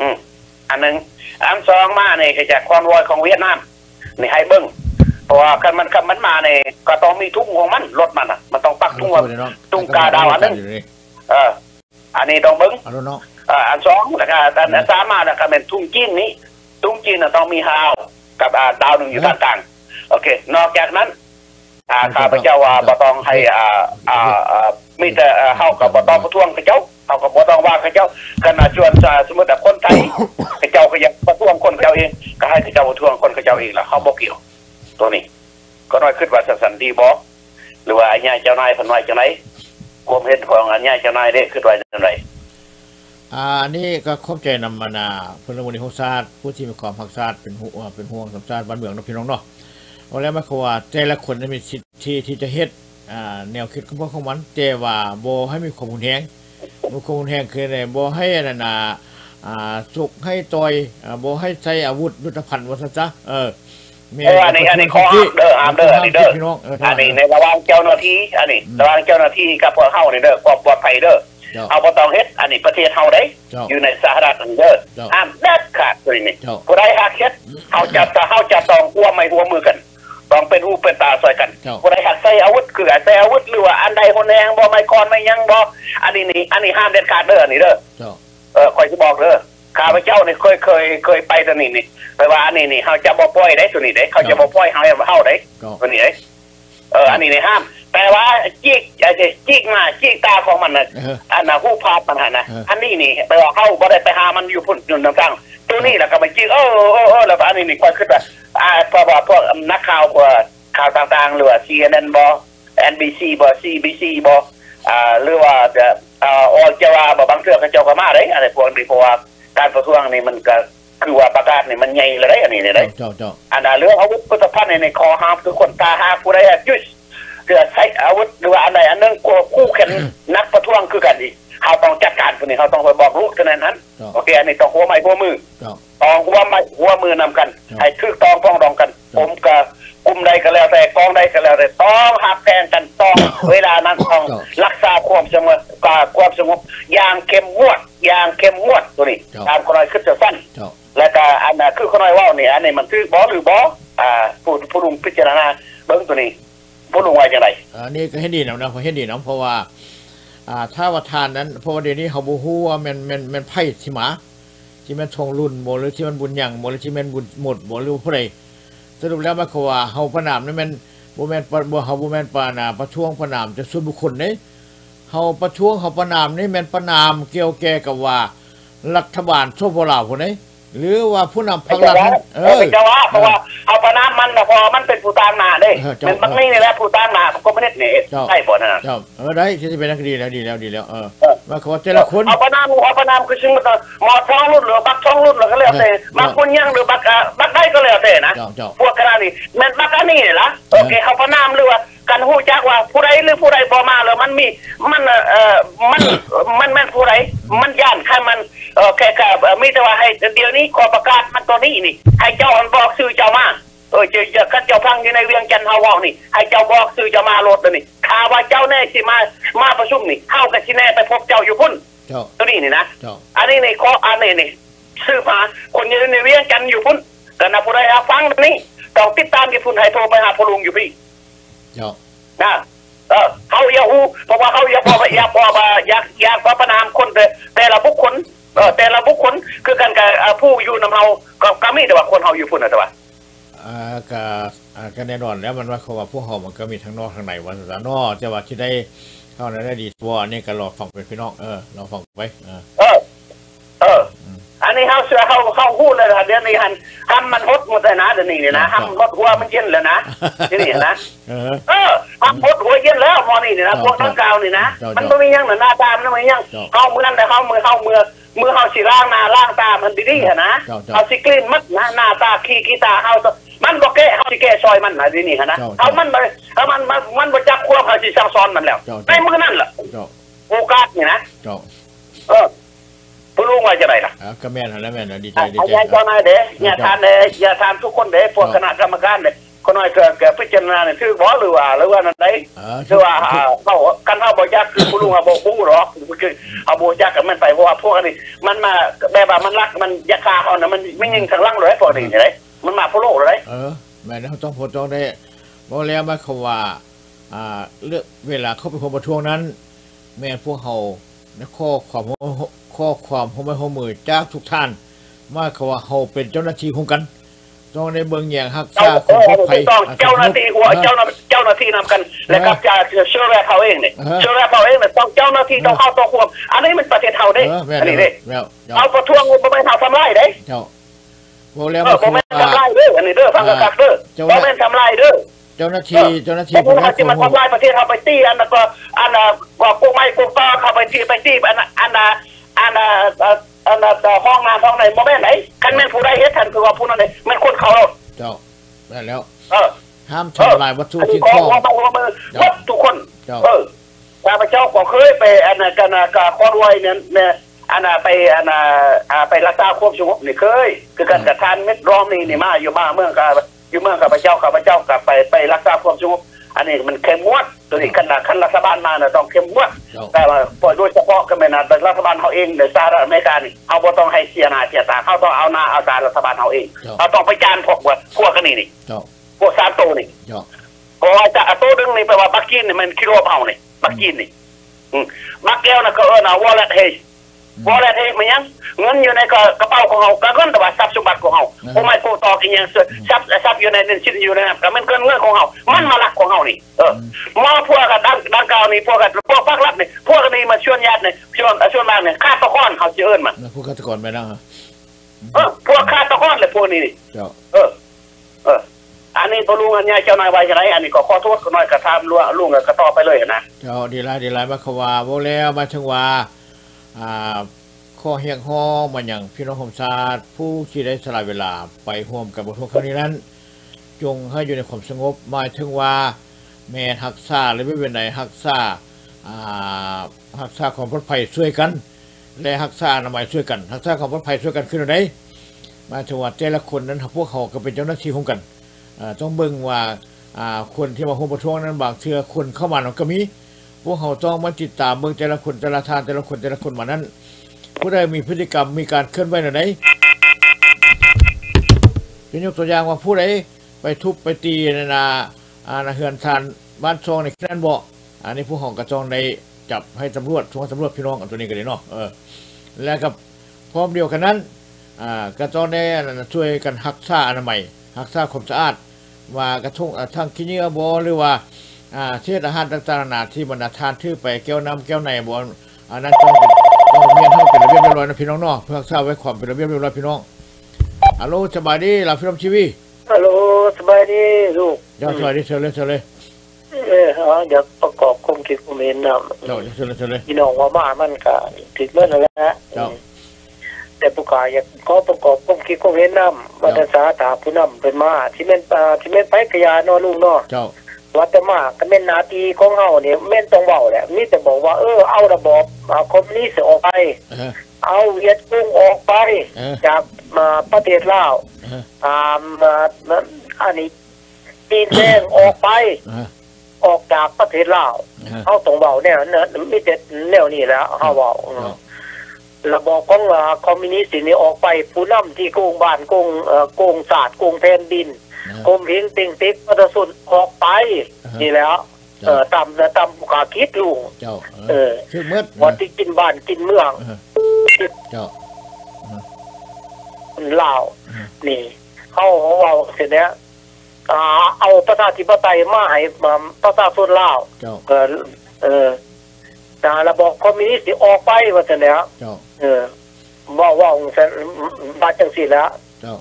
อืมอันหนึง อันสองมานี่ก็จากความรวยของเวียดนามนี่ให้เบิ่งเพราะว่าคันมันคันมันมาเนี่ยก็ต้องมีทุ่งของมันรถมันอะ มันต้องปักทุ่งเอาว่าเลยเนาะตุ้งกาดาวอันนั้นอยู่นี่เออ อันนี้ต้องเบิ้งเอาแล้วเนาะเอ่ออันสองแล้วก็อันอันสามมาแล้วก็เป็นทุ่งจีนนี้ทุ่งจีนน่ะต้องมีฮาว กับอ่าดาวหนึ่งอยู่ด้านกลางโอเค นอกจากนั้น อ่าข้าพเจ้าว่าบ่ต้องให้อ่าอ่าอ่ามีแต่อ่าเฮากับบ่ต้องประท้วงเขาเจ้าเฮากับบ่ต้องว่าเขาเจ้าขณะชวนอ่าสมมุติว่าคนไทยเขาเจ้าก็ยังประท้วงคนเขาเจ้าเอง ก็ให้เขาเจ้าประท้วงคนเขาเจ้าเองล่ะเฮาบ่เกี่ยว ตัวนี้ ก็น้อยคิดว่าสันดีบ่หรือว่าไอ้ย่ายเจ้านายเพิ่นว่าจังไดความเห็นของไอ้ย่ายเจ้านายเด้คิดว่าจังไดอ่านี่ก็ขอบใจนำมานาพลเมืองของชาติผู้ที่มีความพักชาติเป็นห่วงเป็นห่วงกับชาติบ้านเมืองเนาะพี่น้องเนาะ เอาแล้วมาเขาว่าแต่ละคนนั้นมีสิทธิที่จะเฮ็ดอ่าแนวคิดของพวกของมันแต่ว่าบ่ให้มีความรุนแรงบ่ความรุนแรงคือในบ่ให้อันนั้นน่ะอ่าสุกให้ต่อยอ่าบ่ให้ใช้อาวุธยุทธภัณฑ์ว่าซะจ้ะเออแม่เอออันนี้อันนี้ขอห้ามเด้อห้ามเด้ออันนี้เด้อพี่น้องเอออันนี้ในระหว่างเจ้าหน้าที่อันนี้ระหว่างเจ้าหน้าที่กับพวกเฮานี่เด้อความปลอดภัยเด้อเจ้าเอาบ่ต้องเฮ็ดอันนี้ประเทศเฮาได้เจ้าอยู่ในสหรัฐอันเด้อเจ้าห้ามเด็ดขาดตัวนี้เจ้าผู้ใดหากเฮ็ดเฮาจะเฮาจะต้องร่วมไม้ร่วมมือกัน ต้องเป็นหูเป็นตาใส่กันเจ้าผู้ใดหากใช้อาวุธคือใช้อาวุธหรือว่าอันใดคนแหงบ่ไม่กรไม่ยังบ่อันนี้นี่อันนี้ห้ามเด็ดขาดเด้ออันนี้เด้อเจ้าเออคอยจะบอกเด้อข้าพเจ้านี่เคยเคยเคยไปตัวนี้นี่ไปว่าอันนี้นี่เขาจะบ่ปล่อยได้ตัวนี้ได้เขาจะบ่ปล่อยเฮาให้เฮาได้เจ้าตัวนี้ได้เอออันนี้นี่ห้าม แต่ว่าจิกไอ้ที่จิกมาจิกตาของมันน่ะเอออันน่ะผู้พาดมันหั่นน่ะเอออัอันนี้นี่ไปว่าเฮาบ่ได้ไปหามันอยู่พุ่นอยู่นำทาง ตัวนี้แล้วก็มาจิกเออเออเออแล้วก็อันนี้นี่ค่อยคิดว่าอ่าเพราะว่าพวกนักข่าวพวกข่าวต่างๆหรือว่า CNN บ่ NBC บ่ CBC บ่อ่าหรือว่าจะอ่าออจะว่าบ่บางเทื่อเขาเจ้าก็มาได้อะไรพวกนี้เพราะว่าการประท้วงนี่มันก็คือว่าประกาศนี่มันใหญ่เลยได้อันนี้นี่ได้เจ้าเจ้าอันนั้นเรื่องอาวุธพุทธภัณฑ์ในในคอห้ามคือคนตาหาผู้ใดยุดเกิดใช้อาวุธหรือว่าอันใดอันหนึงกลัวคู่แข่งนักประท้วงคือกันอีก เขาต้องจัดการคนนี้เขาต้องไปบอกลูกกันนั้นเจ้าโอเคอันนี้ต้องหัวไม้หัวมือเจ้าต้องหัวไม้หัวมือนำกันครับให้คือต้องป้องดองกันครับผมกับกลุ่มใดก็แล้วแต่กองใดก็แล้วแต่ต้องหักแทงกันต้องเวลานั้นต้องครับรักษาความสงบความสงบอย่างเข้มงวดอย่างเข้มงวดตัวนี้ครับตามคนน้อยขึ้นจะสั้นเจ้าแล้วก็อันน่ะคือคนน้อยเว่าเนี่ยอันนี้มันคือบอหรือบออ่าผู้ผู้ลุงพิจารณาเบิ้งตัวนี้ผู้ลุงว่าอย่างไรอันนี้ก็ให้ดีนะนะเพราะให้ดีนะเพราะว่า อ่าถ้าว่าทานนั้นเพราะว่าเดี๋ยวนี้เขาบูฮู้ว่ามันมันมันไพ่ที่หมา ที่มันทงรุ่นบ่หรือที่มันบุญยังบ่หรือที่มันบุญหมดบ่หรือผู้ใดสรุปแล้วมันก็ว่าเฮาประนามนี่มันบ่แมนปะบ่เฮาบ่แมนปานาประท้วงประนามจะส่วนบุคคลเด้เฮาประท้วงเฮาประนามนี่แม่นประนามเกี่ยวแก่กับว่ารัฐบาลโซโบลาวพุ่นเด้ หรือว่าผู้นำไม่พรรคใช่รัฐว่าเอเอออไม่ใช่ว่าเพราะว่าเอาประนามมันนะเพอมันเป็นผู้ตามหนาเด้เออเจ้าเป็นบักนี่นี่แหละผู้ตามหนาก็ไม่ได้เนี่ยเจ้าใช่บ่นั่นน่ะเจ้าเออได้ที่จะเป็นนักดีแล้วดีแล้วดีแล้วเออเออมาขอแต่ละคนเอาประนามเอาประนามคือซึ่งมันหมอท้องรุ่นหรือบักท้องรุ่นหรือก็แล้วแต่เออบักคนยังหรือบักอ่าบักได้ก็แล้วแต่นะเจ้าเจ้าพวกกระดานนี่แม่นบักอันนี้นี่ล่ะโอเคเขาประนามหรือว่า กันฮู้จักว่าผู้ใดหรือผู้ใดบ่มาแล้วมันมีมันเอ่อเอ่อมันมันแม่นผู้ใดมันย่านใครมันเออแค่แค่เอ่อมีแต่ว่าให้เดี๋ยวนี้ขอประกาศมันตัวนี้นี่ ให้เจ้ามันบอกชื่อเจ้ามาเออเจะจะกันเจ้าฟังอยู่ในเวียงจันทน์เฮาเว้านี่ให้เจ้าบอกชื่อเจ้ามาโลดตัวนี้ข่าวว่าเจ้าแน่สิมามาประชุมนี่เฮาก็สิแน่ไปพบเจ้าอยู่พุ่นเจ้าตัวนี้นี่นะเจ้าอันนี้นี่ขออันนี้นี่ซื้อมาคนอยู่ในเวียงจันทน์อยู่พุ่นแต่นะผู้ใดหาฟังนี่ต้องติดตามที่พุ่นให้โทรไปหาพอลุงอยู่พี่เจ้า นะเออเขาอยากฮู้เพราะว่าเขาอยากพออยากพอว่าอยากอยากพอประนามคนแต่แต่ละบุคคลเออแต่ละบุคคลคือกันกับอ่าผู้อยู่นำเฮาก็ก็มีแต่ว่าคนเฮาอยู่พุ่นน่ะแต่ว่าอ่าก็อ่าก็แน่นอนแล้วมันว่าเขาว่าพวกเขามันก็มีทั้งนอกทั้งในวันสานอกจะว่าที่ได้เข้าในได้ดีตัวนี่ก็รอฟังเป็นพี่น้องเออรอฟังไว้เออเออเออ อืมอันนี้เฮาเสือเฮาเฮาฮู้เลยนะเดี๋ยวนี้หันห้ำมันฮดหมดเลยนะเดี๋ยวนี้เนี่ยนะครัห้ำบฮดหัวมันเย็นแล้วนะที่นี่นะเออเออห้ำฮดหัวเย็นแล้วมอนี่เนี่ยนะพวกทั้งกาวนี่นะเจ้ามันไม่มีหยังหนาหน้าตามนไม่มีหยังเจ้าเฮามือนั่นแต่เฮามือเฮามือมือเฮาสิล้างหน้าล้างตามันดีๆอะนะเจ้าเจ้าเฮาสิกลิ้นมัดนะหน้าตาขี้ขี้ตาเฮามันบ่แก้เฮาสิแก้ซอยมันนะที่นี่ฮะนะเจ้าเฮามันบ่เฮามันมันมันบ่จักควบเฮาสิสั่งสอนมันแล้วเจ้าในมือนั่นล่ะเจ้าโอกาสนี่นะเจ้าเออ ผู้รู้ว่าจะไรล่ะอ่าก็แม่นหั่นแล้วแม่นน่ะดีใจอาดีอาใจจารย์เจ้านายเด้อย่าทานเด้อย่าทานทุกคนเด้พวกคณะกรรมการเด้คนน้อยเกิดเกิดพิจารณาเนี่ยถือบ่หรือว่าหรือว่านั่นไดอ่าคือว่าอ่าเขากันเฮาบ่ยักคือผู้ลุงอะบ่ฮู้หรอกคือเอาบ่ยักกันมันไปเพราะว่าพวกอันนี้มันมาแบบว่ามันรักมันอยากฆ่าเขานะมันไม่ยิงทางหลังเลยพวกนี้ไดมันมาพวกโลกเลยเออแม่นเราต้องพอต้องได้บ่แล้วหมายความว่าอ่าเลือกเวลาเข้าไปคนประท้วงนั้น แม่นพวกเฮาในข้อความ ข้อความของไม่หัวมือจากทุกท่านหมายความว่าเฮาเป็นเจ้าหน้าที่ของกันต้องได้เบิ่งแยงรักเจ้าษาความปลอดภัยต้องเจ้าหน้าที่หัวเจ้าหน้าเจ้าหน้าที่นำกันและกับจะเชื่อแรกเขาเองเนี่ยเออเชื่อแรกเขาเองเนี่ยต้องเจ้าหน้าที่ต้องเข้าต้องควบอันนี้มันประเทศเฮาเด้เออแม่นอันนี้แล้เด้วแล้วเจ้าเอาประท้วงบ่แม่นเฮาทำลายเด้เจ้าบ่แล้วเอหอมายคบ่วามแม่นว่าทำลายเด้ออันนี้เด้อฟังกะกักเด้อเจ้าบ่แม่นทำลายเด้อเจ้าหน้าที่เจ้าหน้าที่เพราะผู้ว่าให้ที่มันข้อมูลทำลายประเทศเฮาไปตีอันนั้นก็อันน่ะว่ากูไม่กูต่อเข้าไปที่ไปตีอันน่ะอันน่ะ อันน่ะเอ่ออันน่ะห้องน้ำห้องไหนบ่แม่นไหนคันแม่นผู้ใดเฮ็ดทันคือว่าผู้นั้นนี่มันคนเขาเจ้าได้แล้ว เออ ห้ามทำลายวัตถุอันนี้ที่ขอข้องหัวต้องหัวมือวัดทุกคนเจ้าเออข้าพเจ้าก็เคยไปอันน่ะกันน่ะกับคนรวยเนี่ยเนี่ยอันน่ะไปอันน่ะอ่าไปรักษาความสงบนี่เคย คือการกระทานเม็ดร้อมนี่นี่มาอยู่มาเมืองกับอยู่เมืองข้าพเจ้าข้าพเจ้ากับไปไปรักษาความสงบอันนี้มันเข้มงวด ตัวนี้ขนาดขั้นรัฐบาลมาน่ะต้องเข้มงวดเจ้าแต่ว่าโดยเฉพาะก็ไม่นานแต่รัฐบาลเขาเองในสหรัฐอเมริกานี่เขาบ่ต้องให้เสียหน้าเสียตาเขาต้องเอาหน้าเอาตารัฐบาลเขาเองเขาต้องไปจานพวกว่าพวกกันนี่นี่เจ้าพวกสามตัวนี่เจ้าเพราะว่าจะเอาตัวนึงนี่แปลว่าบักกินนี่มันกิโลเผานี่บักกินนี่อืมบักแก้วน่ะก็เอิ้นว่าวอลเล็ตเฮ วอลเล็ตเฮมันยังเงินอยู่ในกระกระเป๋าของเขาก็เงินแต่ว่าทรัพย์สมบัติของเขาโอ้ไม่โกตอกอีหยังทรัพย์ทรัพย์อยู่ในนั้นชิ้นอยู่ในนั้นก็มันเกินเงินของเขามันมาลักของเขานี่เออมาพวกกับดังดังกล่าวนี่พวกกับพวกภาครัฐนี่พวกนี้มาชวนญาตินี่ชวนชวนบ้านนี่ฆ่าตะก้อนเขาสิเอิ้นมันแล้วผู้ฆาตกรไปนั่งฮะเออพวกฆ่าตะก้อนเลยพวกนี้นี่เจ้าเออเอออันนี้พอลุงอันยายเจ้านายไว้จะไรอันนี้ก็ขอโทษกันหน่อยกระทำลุงลุงก็ต่อไปเลยนะเจ้าดีหลายดีหลายมาเขาว่าบ่แล้วมาถึงว่าอ่า ข้อเฮียงฮ้องมาอย่างพี่น้องผมชาติผู้ที่ได้สละเวลาไปร่วมกับบททวงครั้งนี้นั้น จงให้อยู่ในความสงบหมายถึงว่า แม่รักษาหรือไม่เป็นไหนรักษาหักษาความปลอดภัยช่วยกัน และรักษาอนามัยช่วยกันรักษาความปลอดภัยช่วยกันขึ้นไหนมาถึงว่าแต่ละคนนั้นพวกเขาก็เป็นเจ้าหน้าที่ของกันต้องเบิ่งว่าคนที่มาร่วมประท้วงนั้นบางเทื่อคนเข้ามามันก็มี พวกเขาต้องมาติดตามเมืองแต่ละคนแต่ละทานแต่ละคนแต่ละคนมานั้น ผู้ใดมีพฤติกรรมมีการเคลื่อนไหวไหนเป็นยกตัวอย่างว่าผู้ใดไปทุบไปตีในนาอาณาเฮือนทานบ้านซองในนั่นบ่อันนี้ผู้ของกระจองในจับให้ตำรวจช่วยตำรวจพี่น้องตัวนี้กันเลยเนาะเออแล้วกับพร้อมเดียวกันนั้นอ่ากระจองในช่วยกันรักษาอนามัยรักษาความสะอาดว่ากระทงอ่าทางกินเนื้อบอหรือว่า เทศอาหารต่างๆนานาที่บรรดาทานถือไปแก้วน้ำแก้วในบออันนั้นต้องเป็นต้องเมียนเท่าเป็นระเบียบเรียบร้อยนะพี่น้องเนาะเพื่อทราบไว้ความเป็นระเบียบเรียบร้อยพี่น้องฮัลโหลสบายดีหลับพี่น้องชีวีฮัลโหลสบายดีลูกเจ้าสบายดีเชิญเลยเชิญเลยเออเอาเดี๋ยวประกอบความคิดผมเห็นนะเจ้าเชิญเลยเชิญเลยพี่น้องว่ามามันก็ถึงเมื่อนั่นแหละเจ้าแต่ผู้กายอยากก็ประกอบความคิดความเห็นนำมาตรสาถาผู้นำเป็นมาที่แม่นอ่าที่แม่นไปกระยาเนาะลูกเนาะเจ้า ว่าแต่มาก็แม่นหนาทีของเฮาเนี่ยแม่นต้องเว้าแหละมีแต่บอกว่าเออเอาระบอบอ่าคอมมิวนิสต์ออกไปเออเอาเวียดกุ้งออกไปเออจากมาประเทศลาวเอออ่ามาอันนี้จีนแดงออกไปเออออกจากประเทศลาวเออเขาต้องเบาแนวเนอะมีแต่แนวนี้แหล้วเขาเบาเจ้าระบอบของอ่าคอมมิวนิสต์นี่ออกไปผู้นำที่โกงบ้านโกงเอ่อโกงศาสตร์โกงแผ่นดิน เออโกงเพียงติงติ๊กพัทสุนออกไปอ่าฮะนี่แหล้ว เออตามตามกาคิดลุงเจ้าเออคือเมื่อวันที่กินบ้านกินเมืองเออเจ้าลาวอืมนี่เขาเว้าเสร็จแล้วอ่าเอาประชาธิปไตยมาให้มาประชาชนลาวเจ้าเออเออแต่ระบบคอมมิวนิสต์ที่ออกไปว่าจะแล้วเจ้าเออว่าว่าองค์สันบาจังสิแล้วเจ้า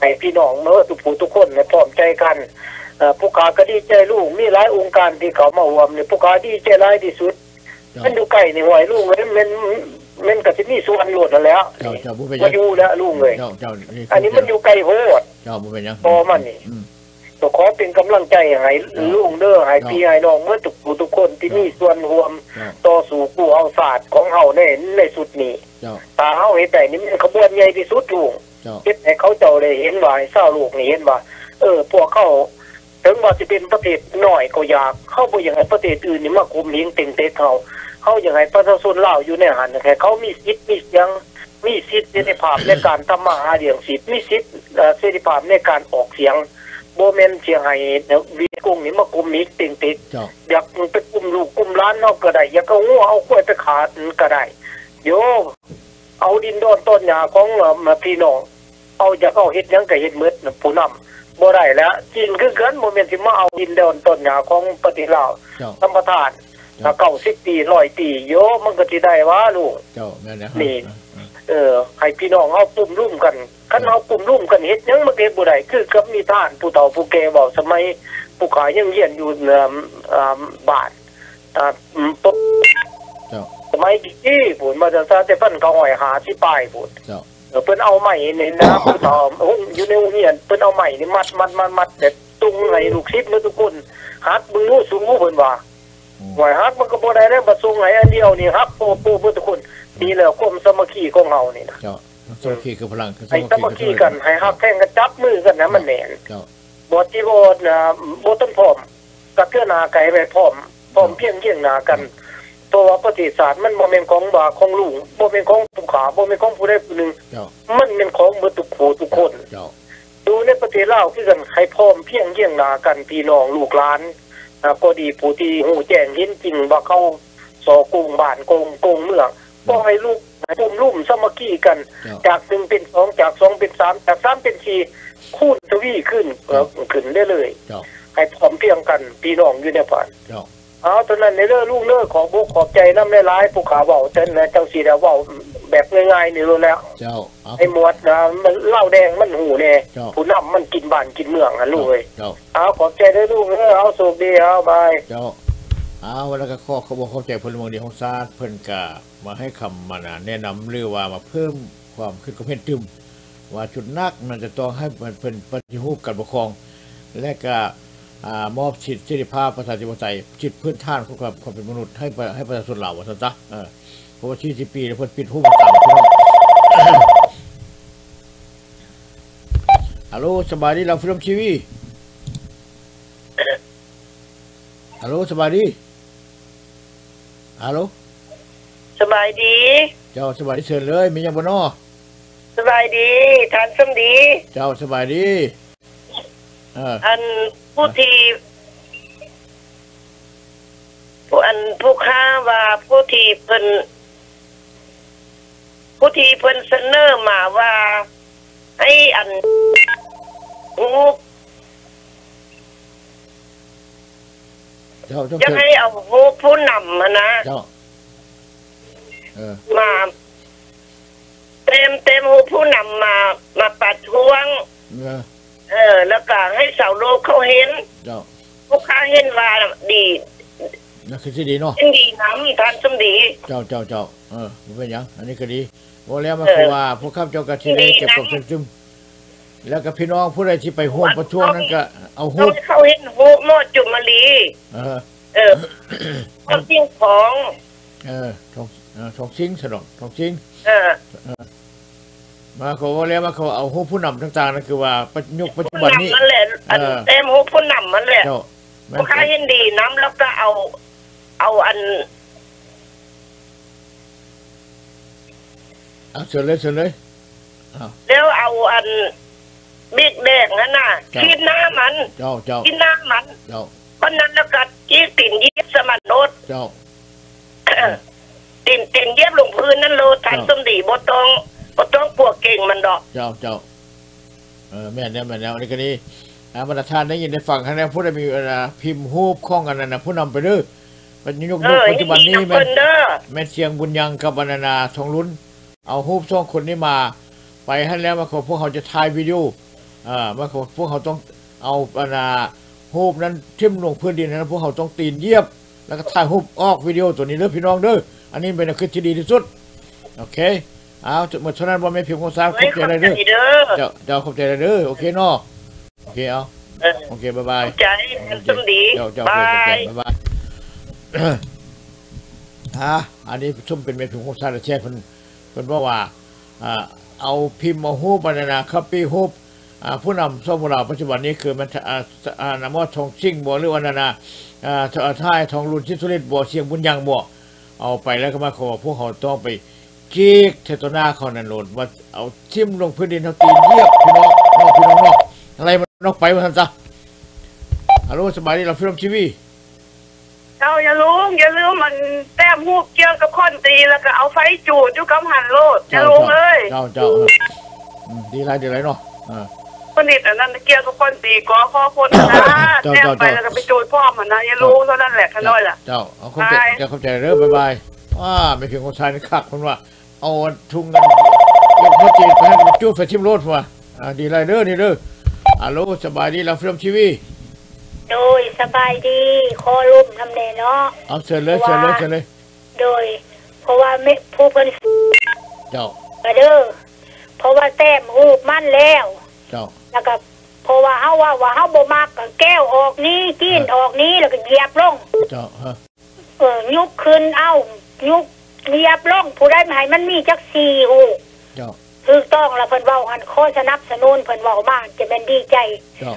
ให้พี่น้องเมื่อทุกผู้ทุกคนเนี่ยพร้อมใจกันเอ่อผู้ขาก็ดีใจลูกมีหลายองค์การที่เขามาร่วมเนี่ยผู้ขาดีใจหลายที่สุดเจ้ามันอยู่ใกล้นี่หวยลูกเลยมันมันก็สิมีส่วนโหลดนั่นแหล้วเจ้าเจ้าผู้เป็นหมายังอยู่แล้วลูกเลยเจ้าเจ้าอันนี้มันอยู่ไกลโพดเจ้าผู้เป็นหยังพอมันนี่อืมก็ขอเป็นกำลังใจให้ลุงเด้อให้พี่ให้น้องเมื่อทุกผู้ทุกคนที่มีส่วนร่วมเจ้าต่อสู่กู้เอาศาสตร์ของเฮาในในสุดนี้เจ้าตาเฮาเฮ็ดได้นี่มันขบวนใหญ่ที่สุดลุง เจ้าเฮ็ดให้เขาเจ้าได้เห็นว่าให้ชาวโลกนี่เห็นว่า เออ พวกเขาถึงว่าสิเป็นประเทศน้อยก็อยากเขาบ่อยากให้ประเทศอื่นนี่มาคุมเลี้ยงเต็งเต็กเขาเขาอยากให้ประชาชนลาวอยู่ในหันแค่เขามีสิทธิ์มีเสียงมีสิทธิ์เสรีภาพในการทำมาหาเลี้ยงสิทธิ์มีสิทธิ์เอ่อเสรีภาพในการออกเสียงบบ่แม่นสิให้วีกุ้งนี่มากลุ่มนี้ติงติดเจ้าอยากไปกลุ่มลูกกลุ่มร้านเฮาก็ได้อยากเอางัวเอากล้วยไปขาดก็ได้โยเอาดินโดนต้นหญ้าของเอ่อพี่น้อง เอาอยากเอาเฮ็ดหยังก็เฮ็ดหมดน่ะผู้นำบ่ได้แล้วจีนคือกันบ่แม่นสิมาเอาดินโดนต้นหญ้าของประเทศลาวเจ้าธรรมทานถ้าเก้าสิบปีร้อยปีโยมันก็สิได้ว่าลูกเจ้าแม่นแล้วนี่เออให้พี่น้องเฮาปุ่มรุ่มกันคันเฮาปุ่มรุ่มกันเฮ็ดหยังมันก็เฮ็ดบ่ได้คือกับมีท่านผู้เฒ่าผู้แก่บอกสมัยผู้ขายยังเรียนอยู่เอ่ออ่าบ้านอ่าอืมปุ๊บเจ้าสมัยที่พุ่นมาจากซาแต่เพิ่นก็ห้อยหาสิป้ายพุ่นเจ้า เออเพิ่นเอาไม้นี่นะผู้เฒ่าหุ้มอยู่ในโรงเรียนเพิ่นเอาไม้นี่มัดมัดมัดมัดแต่ตุงให้ลูกศิษย์เมื่อทุกคนหักมึงรู้สูงรู้เพิ่นว่าหวยฮักมันก็บ่ได้แล้วบ่สูงไหนอันเดียวนี่ฮักโปโปเบิดทุกคนดีแล้วความสามัคคีของเฮานี่นะเจ้าสามัคคีคือพลังให้สามัคคีกันให้ฮักแท่งกันจับมือกันนะมันแน่นเจ้าบ่ที่บ่นะบ่ต้องพร้อมก็เทื่อหน้าไกลไปพร้อมพร้อมเพียงเคียงหน้ากัน ตัวว่าประวัติศาสตร์มันบ่แม่นของบ่าของลุงบ่แม่นของผู้ขาบ่แม่นของผู้ใดผู้หนึ่งเจ้ามันเป็นของเบิดทุกผู้ทุกคนเจ้าดูในประเทศลาวคือกันให้พร้อมเพรียงเยี่ยงหนากันพี่น้องลูกหลานอ่าก็ดีผู้ที่หูแจ้งเห็นจริงว่าเขาสอโกงบ้านโกงโกงเมืองก็ให้ลูกให้ปุ่มลุ่มสามัคคีกันเจ้าจากหนึ่งเป็นสองจากสองเป็นสามจากสามเป็นสี่คูณทวีขึ้นเออขึ้นได้เลยเจ้าให้พร้อมเพรียงกันพี่น้องอยู่ในผ่าน เจ้าเอาตอนนั้นในเรื่องลูกเลิกของบุกขอบใจน้ำในร้ายผู้ขาเบาเต้นนะเจ้าสีดาวเบาแบบง่ายๆนี่รู้แล้ว เจ้าเอาไอ้หมวดนะมันเหล้าแดงมันหูแน่เจ้าผู้นำมันกินบ้านกินเมืองอะลูกเอ้ยเจ้าเอาขอบใจด้วยลูกเออเอาสุขดีเอาบายเจ้าเอาแล้วก็ข้อเขาบอกเข้าใจพลเมืองดีของซาดเพิ่นกามาให้คำมานะแนะนำหรือว่ามาเพิ่มความขึ้นกับเพ่นตึมว่าจุดนักมันจะต้องให้มันเป็นปฏิรูปการปกครอง และก็อ่า มอบสิทธิเสรีภาพประชาธิปไตยจิตพื้นฐานของความความเป็นมนุษย์ให้ประให้ประชาชนเหล่าว่าซะจ้ะเออเพราะว่าที่สิปีแล้วเพิ่นปิดหูมาตามพี่น้องฮัลโหลสบายดีเราฟิลมทีวีฮัลโหลสบายดีฮัลโหลสบายดี เจ้าสบายดีเชิญเลย มีหยังบ่นอสบายดีทานสมดี เจ้าสบายดีเอันผู้ที่ผู้อันผู้ค้าว่าผู้ที่เพิ่นผู้ที่เพิ่นเสนอมาว่า ให้อันงูเจ้จะให้เอางูผู้นำมานะมาเต็มเต็มหูผู้นำมา มาปัดท้วง เออเออ แล้วก็ให้สาวโลกเขาเห็นเจ้าผู้ค้าเห็นว่าดีนั่นคือที่ดีเนาะเป็นดีน้ำทานสมดี เจ้าเจ้าเจ้าเออบ่เป็นหยัง อันนี้ก็ดีบ่แล้วมาเออคือว่าพวกข้าเจ้าก็สิได้ดีนะเก็บกบซึมๆแล้วก็พี่น้องผู้ใดที่ไปร่วมประท้วงนั้นก็ เอาต้ฮูองบให้เขาเห็นหูหมอจุมาลี เออ เออความจริงของ เออทองเออทองชิงสนองทองชิงเออ มาเขาว่าแล้วมาเขาเอาหูผู้นำต่างๆนั่นคือว่าปัจยุคปัจจุผู้บันนี้นำมันแหละอันเออเต็มหูผู้นำมันแหละเจ้าแม่นผู้ค้าเห็นดีน้ำแล้วก็เอา เอาอันเอาเชิญเลยเชิญเลยเอาแล้วเอาอันบิ๊กแดงนั่นน่ะครับกินหน้ามันเจ้าเจ้ากินหน้ามันเจ้าเพราะนั้นแล้วก็จี้ติ่นเยียบสมันโนดเจ้าติ่นติ่นเยียบลงพื้นนั่นโลทันครับสมดีบ่ต้อง บ่ต้องปวกเก่งมันดอก เจ้าเจ้าเออแม่นแล้วแม่นแล้วอันนี้ก็ดีอ่าบรรดาท่านได้ยินได้ฟังครั้งนี้ผู้ใดมีเวลาพิมพ์รูปข้องกันนั่นนะผู้นำไปเด้อปัจจุบันเออปัจจุบันนี้ให้ดีำแม่เพิ่นนเด้อแม่นเชียงบุญยังกับบรรณาทองลุ้น เอารูปสองคนนี้มา ไปให้แล้วมาขอพวกเขาจะถ่ายวิดีโออ่ามาขอพวกเขาต้องเอาบรรณารูปนั้นทิ่มลงพื้นดินนะพวกเขาต้องตีนเหยียบ แล้วก็ถ่ายรูปออกวิดีโอตัวนี้เด้อพี่น้องเด้ออันนี้เป็นคลิปที่ดีที่สุดโอเค เอาหมดเท่านั้นว่าไม่พิมพ์ของสามขเฮ้อยบขใจอบเลยใจเด้อเด้อเจ้าเจ้าขอบใจเลยเด้อโอเคเนาะโอเคเอาเออโอเคบ๊ายบายใจทันสมดีเจ้าเจ้าบาขอบใจยบ๊ายบายฮะอันนี้ชุ่มเป็นเมพิมพ์ของชาติเชฟเพิ่นเพิ่นบอกว่าอ่าเอาพิมพ์มาฮูปบรรณาคัปปี้ฮูปอ่าผู้นำส้มเราปัจจุบันนี้คือมันอ่าอ่านามอทองชิงบัวหรือวันนานาอ่าท่ายทองรุนชิสุริตบัวเชียงบุญยังบัวเอาไปแล้วก็มาขอพวกเขาต้องไป กีกเทตวหนาเขานันโหลดว่าเอาทิ่มลงพื้นดินเขาตีนเยียบพี่น้องนอกพี่น้องนอกอะไรมันนอกไปมาทันซะฮัลโหลสบายดีเราฟิล์มทีวีเราอย่าลุงอย่าลืมมันแต้มหูกเกี่ยวกับคนตีแล้วก็เอาไฟจูดอยู่กับหันโลดอย่าลุงเอ้ยเจ้าเจ้าเอออืมดีไรดีไรเนาะอ่าคนนิดอันนั้นเกี่ยวกับคนตีก็ข้อคนนะเจ้าแต้มเจ้าไปแล้วก็ไปจูดพ่อมันนะอย่าลุงเท่านั้นแหละขน้อยล่ะเจ้าเอาเข้าใจบายเจ้าเข้าใจเด้อบายบายว่าไม่เพียงคนชายนี่คักคนว่า เอาทุ่งเงินเก็บพ่อจีนไปให้มันจู้ไฟทิมโรดมาอ่าดีไรเด้อนี่เด้อฮัลโหลสบายดีเราฟิล์มทีวีโดยสบายดีคอลุ่มทำเนเนาะเอาเชิญเลยเชิญเลยเชิญเลยโดย เพราะว่าไม่ผู้เพิ่นเจ้ากระเด้อเพราะว่าแต้มหูบมั่นแล้ว เจ้าแล้วก็เพราะว่าเฮาว่าว่าเฮาบ่มักก็แก้วออกนี้กินออกนี้แล้วก็เหยียบลง เจ้าฮะเออยุกขึ้นเอ้ายุก เหยียบลงผู้ใดมาให้มันมีจักสี่หูเจ้าถูกต้องแล้วเพิ่นเว้าอันข้อสนับสนุนเพิ่นเว้ามาจะแม่นดีใจเจ้า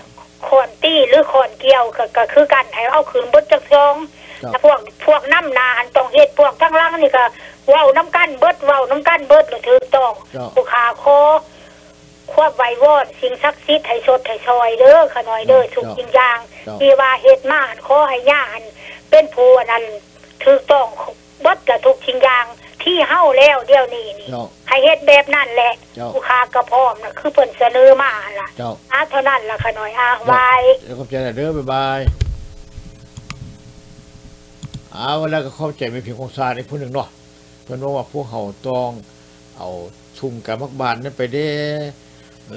คอนตี้หรือคอนเกี่ยวก็ก็คือกันให้เอาคืนเบดจักซองครับแล้วพวกพวกน้ำนาหันต้องเฮ็ดพวกทั้งหล่างนี่ก็เว้าน้ำกันเบิดเว้าน้ำกันเบิดแล้วถูกต้องเจ้าผู้ขาคอควบไว้วอดสิ่งศักดิ์สิทธิ์ให้สดให้ซอยเด้อขะน้อยเด้อทุกสิ่งอย่างเจ้าที่ว่าเฮ็ดมาหันขอให้ย่าหันเป็นผู้อันนั้นถูกต้อง เบิดกับทุกสิ่งอย่างที่เฮาแล้วเดี๋ยวนี้นี่ เจ้า ให้เฮ็ดแบบนั้นแหละเจ้าผู้ค้าก็พร้อมนะคือเพิ่นเสนอมาหั่นล่ะเจ้าอาเท่านั้นล่ะขะน้อยอาไว้ เดี๋ยวขอบใจเด้อบายบายเอาแล้วก็เข้าใจไม่เพียงของซาในผู้หนึ่งเนาะเพิ่นว่าพวกเขาต้องเอาทุ่งกับมักบานนั้นไปเด้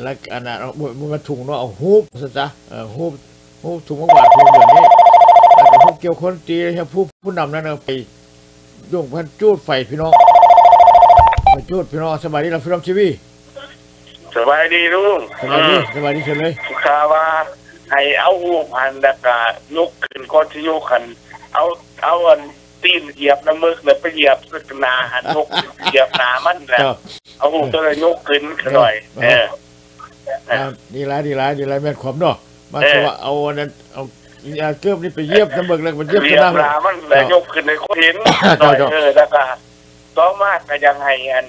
แล้วอันนั้นเอามันมาถุงเนาะเอาฮูบซะจ้ะเออฮูบฮูบถุงมักบานถุงแบบนี้แล้วก็พวกเกี่ยวคนตีให้ผู้ผู้นำนั้นเอาไป ยุ่งพันจูดไฟพี่น้องไปจูดพี่น้องสบายดีเราฟิล์มทีวีสบายดีลุงสบายดีสบายดีเชิญเลยสุขาว่าให้เอาหูพันแล้วก็ยกขึ้นก้อนที่ยกขัน เอาเอาอันตีนเหยียบน้ำมึกแล้วไปเหยียบสึกนาหันยกเหยียบหนามันแหละเจ้าเอาหูตัวเลยยกขึ้นหน่อยเอออ่าดีหลายดีหลายดีหลายแม่นความเนาะมาเออคือว่าเอาอันนั้นเอา เอาเกือบนี่ไปเยียบน้ำเบิกแล้วก็ไปเยียบเหยีกันยบน้ำหนามันแล้วยกขึ้นในคนเห็นหน่อยเจ้าเออแล้วก็ต้องมากก็ยังให้อัน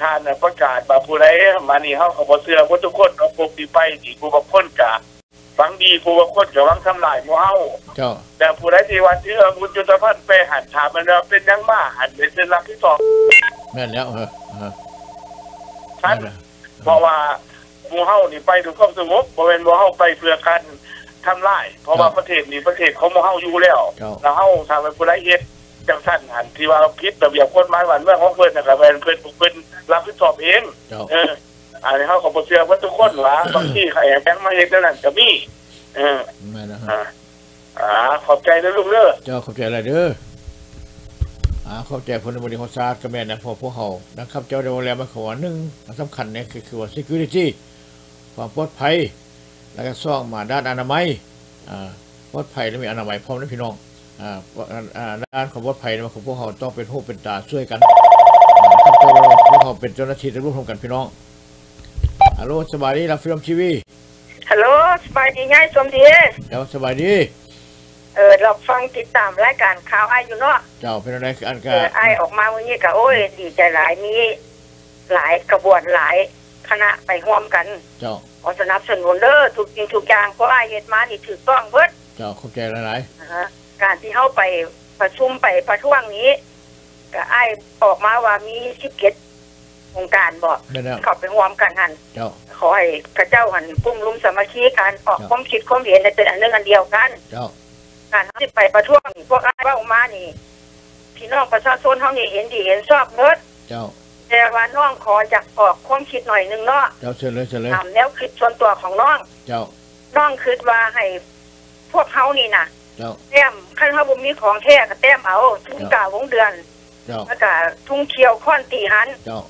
ท่านน่ะประกาศว่าผู้ใดมานี่เฮาก็บ่เชื่อว่าทุกคนเอาพวกที่ไปที่ผู้บางคนก็ฟังดีผู้บางคนก็หวังทำลายหมู่เฮา เจ้า แต่ผู้ใดที่ว่าเชื่อบุญจุตพันธ์ไปหันถามมันว่าเป็นยังมาหันเป็นเส้นรักที่สองแม่นแล้วเออเออท่านแม่นแล้วเพราะว่าหมู่เฮานี่ไปด้วยความสงบบ่แม่นว่าเฮาไปเพื่อการ ทำลาย เพราะว่าประเทศนี้ประเทศของหมู่เฮาอยู่แล้วเจ้าแล้วเฮาทำให้ผู้ใดเฮ็ดจังซั่นหันที่ว่าผิดระเบียบกฎหมายบ้านเมืองของเพิ่นน่ะก็เป็นเพิ่นเพิ่นรับผิดชอบเองเจ้าเอออันนี้เฮาก็บ่เชื่อว่าทุกคนว่าบางทีเขาแอบแฝงมาเฮ็ดนั่นก็มีเออแม่นแล้วอ่าอ่าขอบใจนะลูกเด้อเจ้าเข้าใจอะไรเด้ออ่าเข้าใจพลเมืองของชาติก็แม่นนะพอพวกเขานะครับเจ้าเดียวแล้วมาขอหนึ่งมันสำคัญเนี่ยคือคือว่า security ความปลอดภัย แล้วก็ซ่องมาด้านอนามัยอ่าปลอดภัยและมีอนามัยพร้อมนะพี่น้องอ่าอ่าด้านของปลอดภัยเนี่ยมันของพวกเขาต้องเป็นหูเป็นตาช่วยกันนะครับเจ้าพวกเขาเป็นเจ้าหน้าที่จะร่วมกันพี่น้องฮัลโหลสบายดีรับฟิล์มทีวีฮัลโหลสบายดีไงสมดีเจ้าสบายดีเออเราฟังติดตามรายการข่าวไอ้อยู่เนาะเจ้าเป็นอะไรคืออันเอกาอไอ้ออกมาวันนี้ก็โอ้ยดีใจหลายมีหลายกระบวนหลายคณะไปร่วมกัน เจ้า ขอสนับสนุนเด้อทุกสิ่งทุกอย่างเพราะไอ้เฮ็ดมานี่ถูกต้องเบิดเจ้าเข้าใจหลายนะฮะการที่เขาไปประชุมไปประท้วงนี้ก็ไอ้ออกมาว่ามีสิบเกตองค์การบอกๆแม่นแล้วเข้าไปร่วมกันหันเจ้าขอให้พระเจ้าหันปุ้มรุมสามัคคีกันออกครับความคิดความเห็นในเป็นอันหนึงอันเดียวกันเจ้าการที่ไปประท้วงนี่พวกไอ้ายว่าออกมานี่พี่น้องประชาชนเขานี่เห็นดีเห็นชอบเนิดเจ้า แต่ว่าน้องขอจากออกความคิดหน่อยหนึงเนาะเจ้าเชิญเลยเชิญเลยตามแนวคิดส่วนตัวของน้องเจ้าน้องคิดว่าให้พวกเขานี่นะเจ้าแต้มขั้นเขาบ่มีของแท้ก็แต้มเอาทุ่งกาวงเดือนเจ้าแล้วก็ทุ่งเขียวค้อนตีหันเจ้า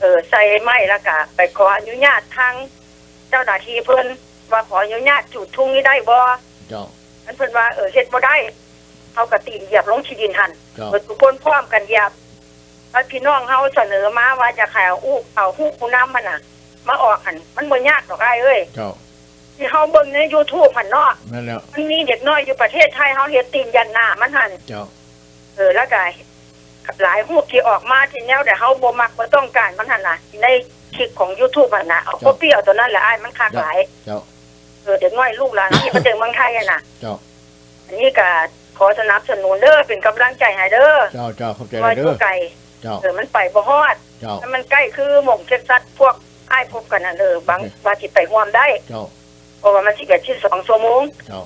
เออใส่ไม้แล้วก็ไปขออนุญาตทางเจ้าหน้าที่เพิ่นว่าขออนุญาตจุดทุ่งนี้ได้บ่เจ้ามันเพิ่นว่าเออเฮ็ดบ่ได้เขาก็ตีนเหยียบลงที่ดินหันเจ้าเบิดทุกคนพร้อมกันเหยียบ แล้วพี่น้องเฮาเสนอมาว่าจะขายเอาอู้เอาฮู้ผู้นำมันน่ะ มาออกหันมันบ่ยากดอกอ้ายเอ้ยเจ้าที่เฮาเบิ่งใน YouTube หันเนาะแม่นแล้วมันมีเด็กน้อยอยู่ประเทศไทยเฮาเฮ็ดตีนยันหน้ามันหันเจ้า เออแล้วก็หลายรูปที่ออกมาที่แนวแต่เฮาบ่มักบ่ต้องการมันหั่นน่ะในคลิปของ YouTube หั่นน่ะเอาครับเปรี้ยวตัวนั้นแหละอ้ายมันคักหลายเจ้าเเออเด็กน้อยลูกหลานที่มาเจอเมืองไทยอะน่ะเจ้าอันนี้ก็ขอสนับสนุนเด้อเป็นกำลังใจให้เด้อเจ้าเจ้าเข้าใจว่าเด้อยู่อไกล เจ้า เออมันไปบ่ฮอดเจ้าถ้ามันใกล้คือหม่องเช็ดซัดพวกอ้ายพบกันน่ะเด้อบางโอเคว่าสิไปร่วมได้ เจ้า เพราะว่ามันสิเกิดที่สองชั่วโมงเจ้า